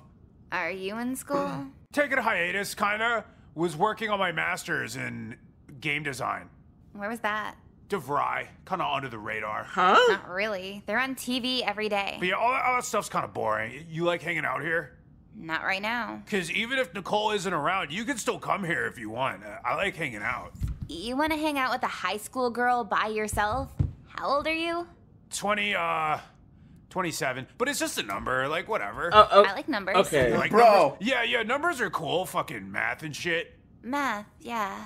Are you in school? Taking a hiatus, kinda. Was working on my master's in game design. Where was that? DeVry, kind of under the radar. Huh? Not really. They're on TV every day. But yeah, all that, all that stuff's kind of boring. You like hanging out here? Not right now. Because even if Nicole isn't around, you can still come here if you want. I like hanging out. You want to hang out with a high school girl by yourself? How old are you? 20, uh, 27. But it's just a number, like, whatever. Oh, I like numbers. You like numbers? Yeah, yeah, numbers are cool. Fucking math and shit. Math, yeah.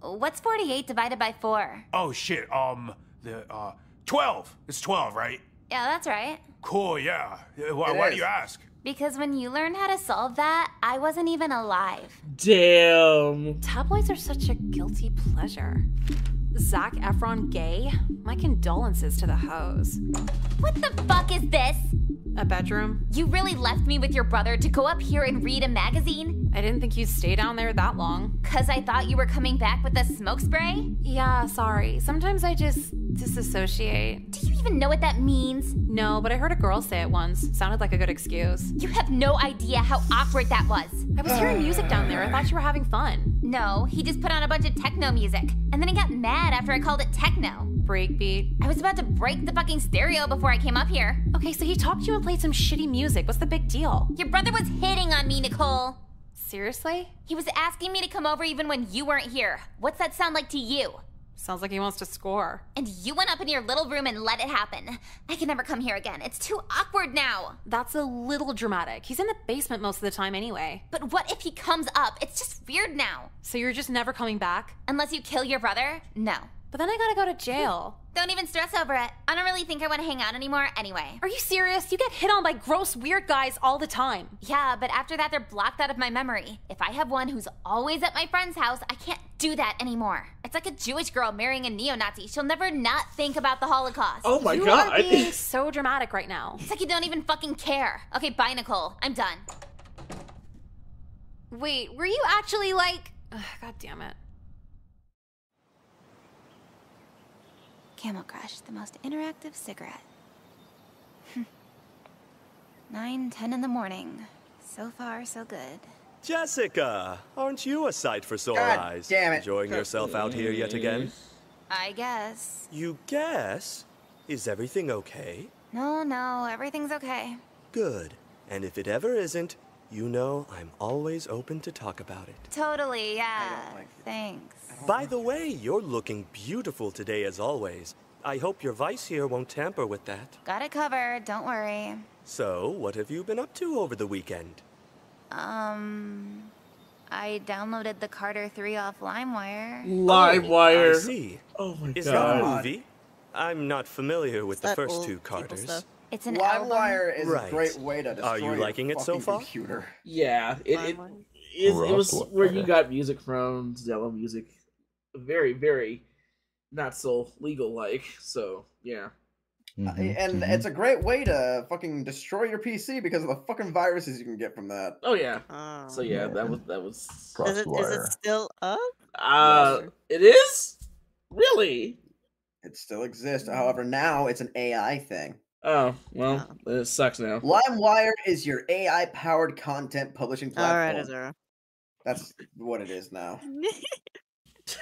What's 48 divided by 4? Oh, shit. Um, the, uh, 12. It's 12, right? Yeah, that's right. Cool, yeah. Why, It why do you ask? Because when you learned how to solve that, I wasn't even alive. Damn. Tabloids are such a guilty pleasure. Zac Efron gay? My condolences to the hoes. What the fuck is this? A bedroom? You really left me with your brother to go up here and read a magazine? I didn't think you'd stay down there that long. Cause I thought you were coming back with a smoke spray? Yeah, sorry. Sometimes I just disassociate. Do you even know what that means? No, but I heard a girl say it once. Sounded like a good excuse. You have no idea how awkward that was. I was hearing music down there. I thought you were having fun. No, he just put on a bunch of techno music. And then he got mad after I called it techno. Breakbeat. I was about to break the fucking stereo before I came up here. Okay, so he talked to you and played some shitty music. What's the big deal? Your brother was hitting on me, Nicole. Seriously? He was asking me to come over even when you weren't here. What's that sound like to you? Sounds like he wants to score. And you went up in your little room and let it happen. I can never come here again. It's too awkward now. That's a little dramatic. He's in the basement most of the time anyway. But what if he comes up? It's just weird now. So you're just never coming back? Unless you kill your brother? No. But then I gotta go to jail. Don't even stress over it. I don't really think I want to hang out anymore anyway. Are you serious? You get hit on by gross, weird guys all the time. Yeah, but after that, they're blocked out of my memory. If I have one who's always at my friend's house, I can't do that anymore. It's like a Jewish girl marrying a neo Nazi. She'll never not think about the Holocaust. Oh my you god. are being so dramatic right now. It's like you don't even fucking care. Okay, bye, Nicole. I'm done. Wait, were you actually like. Ugh, god damn it. Camel Crush, the most interactive cigarette. Hmm. Nine, ten in the morning. So far, so good. Jessica, aren't you a sight for sore God eyes? damn it. Enjoying yourself out here yet again? I guess. You guess? Is everything okay? No, no, everything's okay. Good. And if it ever isn't, you know I'm always open to talk about it. Totally, yeah. Thanks. By the way, you're looking beautiful today as always. I hope your vice here won't tamper with that. Got it covered, don't worry. So, what have you been up to over the weekend? Um. I downloaded the Carter 3 off LimeWire. LimeWire. I see. Oh my Is god. Is that a movie? I'm not familiar with the first two people Carters. It's an LimeWire album. is Right. a great way to destroy Are you your liking it so fucking far? Computer. Yeah, it, it, is, it was where you got music from, Zello music. Very, very not so legal like. So, yeah. And it's a great way to fucking destroy your PC because of the fucking viruses you can get from that. Oh, yeah. Oh. So, yeah, that was. that was. Is it, is it still up? Uh, it is? Really? It still exists. However, now it's an AI thing. Oh, well, it sucks now. LimeWire is your AI powered content publishing platform. right, Azura. That's what it is now.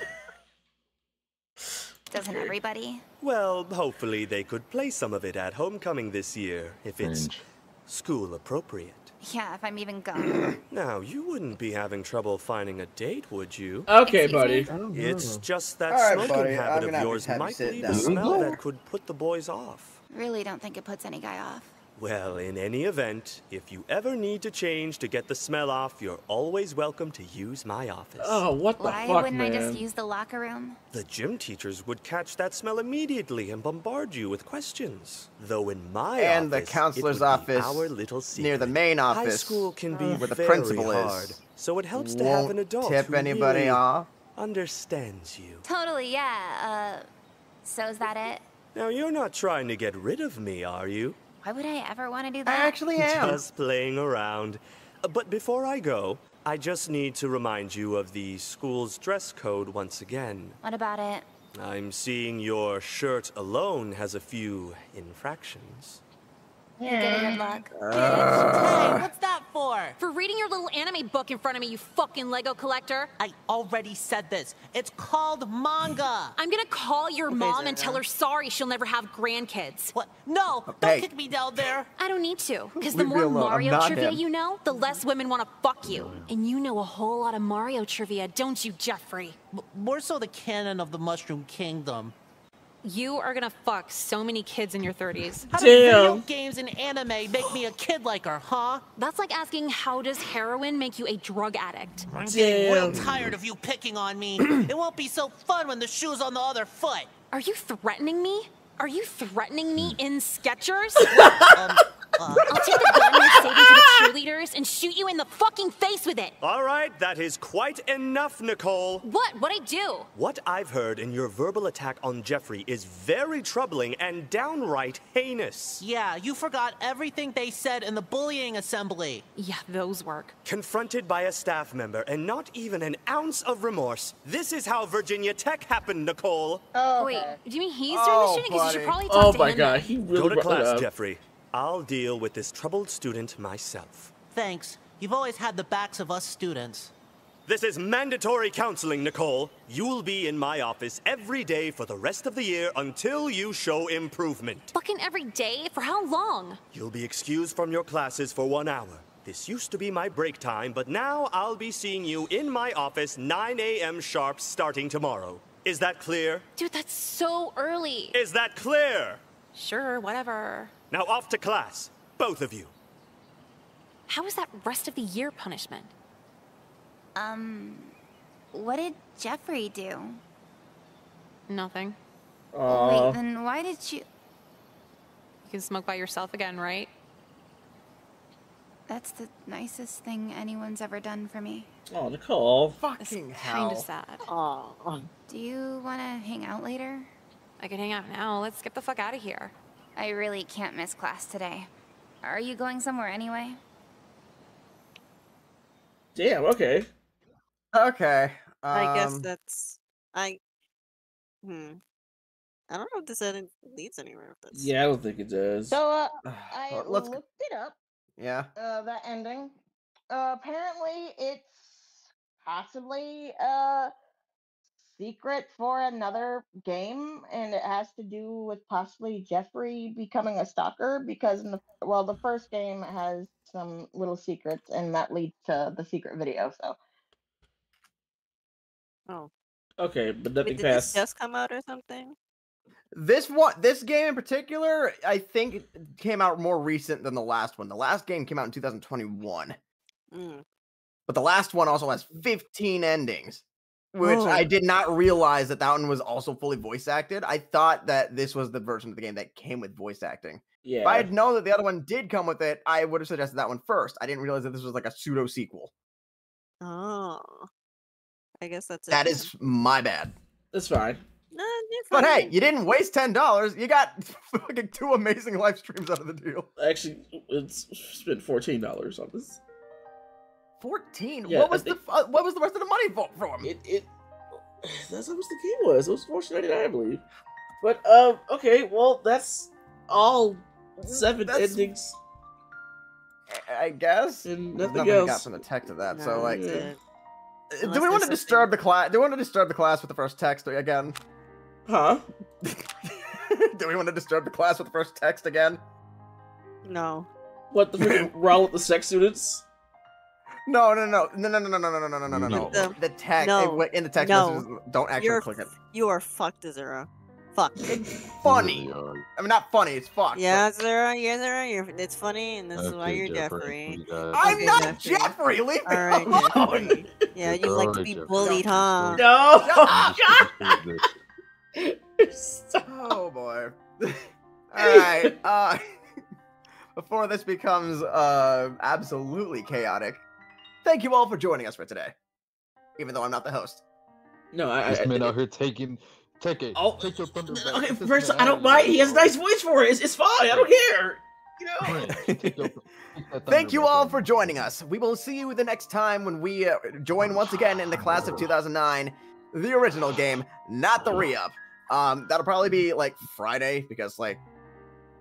Doesn't everybody? Well, hopefully they could play some of it at homecoming this year, if it's Cringe. school appropriate. Yeah, if I'm even going. Now, you wouldn't be having trouble finding a date, would you? Okay, Excuse buddy. It's just that All right, smoking buddy, I'm habit of yours might sit leave a smell that could put the boys off. really don't think it puts any guy off. Well, in any event, if you ever need to change to get the smell off, you're always welcome to use my office. Oh, what the Why fuck, wouldn't man? I just use the locker room? The gym teachers would catch that smell immediately and bombard you with questions. Though in my And the office, it counselor's office our little secret. near the main High school can be where the very principal hard, is. so it helps to have an adult tip who anybody really off. understands you. Totally, yeah. Uh, so is that it? Now you're not trying to get rid of me, are you? Why would I ever want to do that? I that? actually am. Just playing around. But before I go, I just need to remind you of the school's dress code once again. What about it? I'm seeing your shirt alone has a few infractions. You get a good luck. Hey, what's that for? For reading your little anime book in front of me, you fucking Lego collector. I already said this. It's called manga. I'm gonna call your mom and tell her sorry she'll never have grandkids. What? No, don't Hey. kick me down there. I don't need to, because the more Mario trivia him. you know, the less women want to fuck you. And you know a whole lot of Mario trivia, don't you, Jeffrey? M- more so the canon of the Mushroom Kingdom. You are gonna fuck so many kids in your 30s. How do video Damn. games and anime make me a kid like her, huh? That's like asking how does heroin make you a drug addict? I'm getting real tired of you picking on me. it won't be so fun when the shoe's on the other foot. Are you threatening me? Are you threatening me in Skechers? Um, uh, I'll take the gun you're saving for the cheerleaders and shoot you in the fucking face with it. All right, that is quite enough, Nicole. What? What'd I do? What I've heard in your verbal attack on Jeffrey is very troubling and downright heinous. yeah, you forgot everything they said in the bullying assembly. Yeah, those work. Confronted by a staff member and not even an ounce of remorse. This is how Virginia Tech happened, Nicole. Oh, Wait, do you mean he's doing Oh, the shooting? Because you should buddy. probably talk Oh to my god, he really Go to class, up. Jeffrey. I'll deal with this troubled student myself. Thanks. You've always had the backs of us students. This is mandatory counseling, Nicole. You'll be in my office every day for the rest of the year until you show improvement. Fucking every day? For how long? You'll be excused from your classes for one hour. This used to be my break time, but now I'll be seeing you in my office 9 a.m. sharp starting tomorrow. Is that clear? Dude, that's so early. Is that clear? Sure, whatever. Now off to class, both of you. How is that rest of the year punishment? Um, what did Jeffrey do? Nothing. Aw. Wait, then why did you? You can smoke by yourself again, right? That's the nicest thing anyone's ever done for me. Oh, Nicole. Fucking Kind hell. of sad. Oh. Do you want to hang out later? I can hang out now. Let's get the fuck out of here. I really can't miss class today. Are you going somewhere anyway? Damn, okay. Okay. I guess um, that's I. Hmm. I don't know if this edit leads anywhere with this. Yeah, I don't think it does. So, uh, I Well, let's- looked it up. Yeah. Uh, that ending. Uh, apparently, it's possibly a secret for another game, and it has to do with possibly Jeffrey becoming a stalker. Because in the well, the first game has some little secrets, and that leads to the secret video. So, Oh. Okay, but Wait, nothing did this past. just come out or something? This one, this game in particular, I think came out more recent than the last one. The last game came out in 2021, Mm. but the last one also has 15 endings. Which Oh. I did not realize that that one was also fully voice acted. I thought that this was the version of the game that came with voice acting. Yeah. If I had known that the other one did come with it, I would have suggested that one first. I didn't realize that this was like a pseudo sequel. Oh. I guess that's it. That then. is my bad. That's fine. No, you're But hey, you didn't waste ten dollars. You got fucking two amazing live streams out of the deal. Actually, it's spent fourteen dollars on this. Fourteen. Yeah, what was I the uh, what was the rest of the money for from? It it that's how much the game was. It was fourteen ninety nine, I believe. But um, okay, well that's all seven That's- endings. I guess. And There's nothing we else. got from the text of that. so like, that's uh, do we want to disturb the class? Do we want to disturb the class with the first text again? Huh? do we want to disturb the class with the first text again? No. What the freaking roll with the sex students? No, no, no, no, no, no, no, no, no, no, no, no, no, no. The- The text no, in the text no. messages. Don't actually You're click it. You are fucked, Azura. Fuck. It's Funny. I mean, not funny. It's fucked. but- Yeah, Azura, yeah, Azura, you're, it's funny, and this is why you're Jeffrey, Jeffrey. we I'm Okay, not Jeffrey. Jeffrey. Leave me All right, alone. Jeffrey. Yeah, you like to be Jeffrey. bullied, huh? No! Oh boy. All right. Uh, before this becomes uh, absolutely chaotic, thank you all for joining us for today. Even though I'm not the host. No, I, This I, man out here taking, take it. Oh, take your thunder back. okay, Get first, I don't of mind. He has a nice voice for it. It's, it's fine. I don't care. You know. Take your- take that Thank you all for joining us. We will see you the next time when we uh, join once again in the class of 2009, the original game, not the re-up. Um, that'll probably be like Friday because like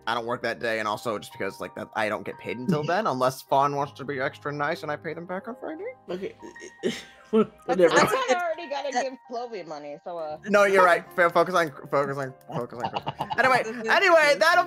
I don't work that day, and also just because like that I don't get paid until then, unless Fawn wants to be extra nice and I pay them back on Friday. Okay. I kind of already gotta give Clovey money, so uh. No, you're right. Focus on focus on focus on. Anyway, anyway, that'll.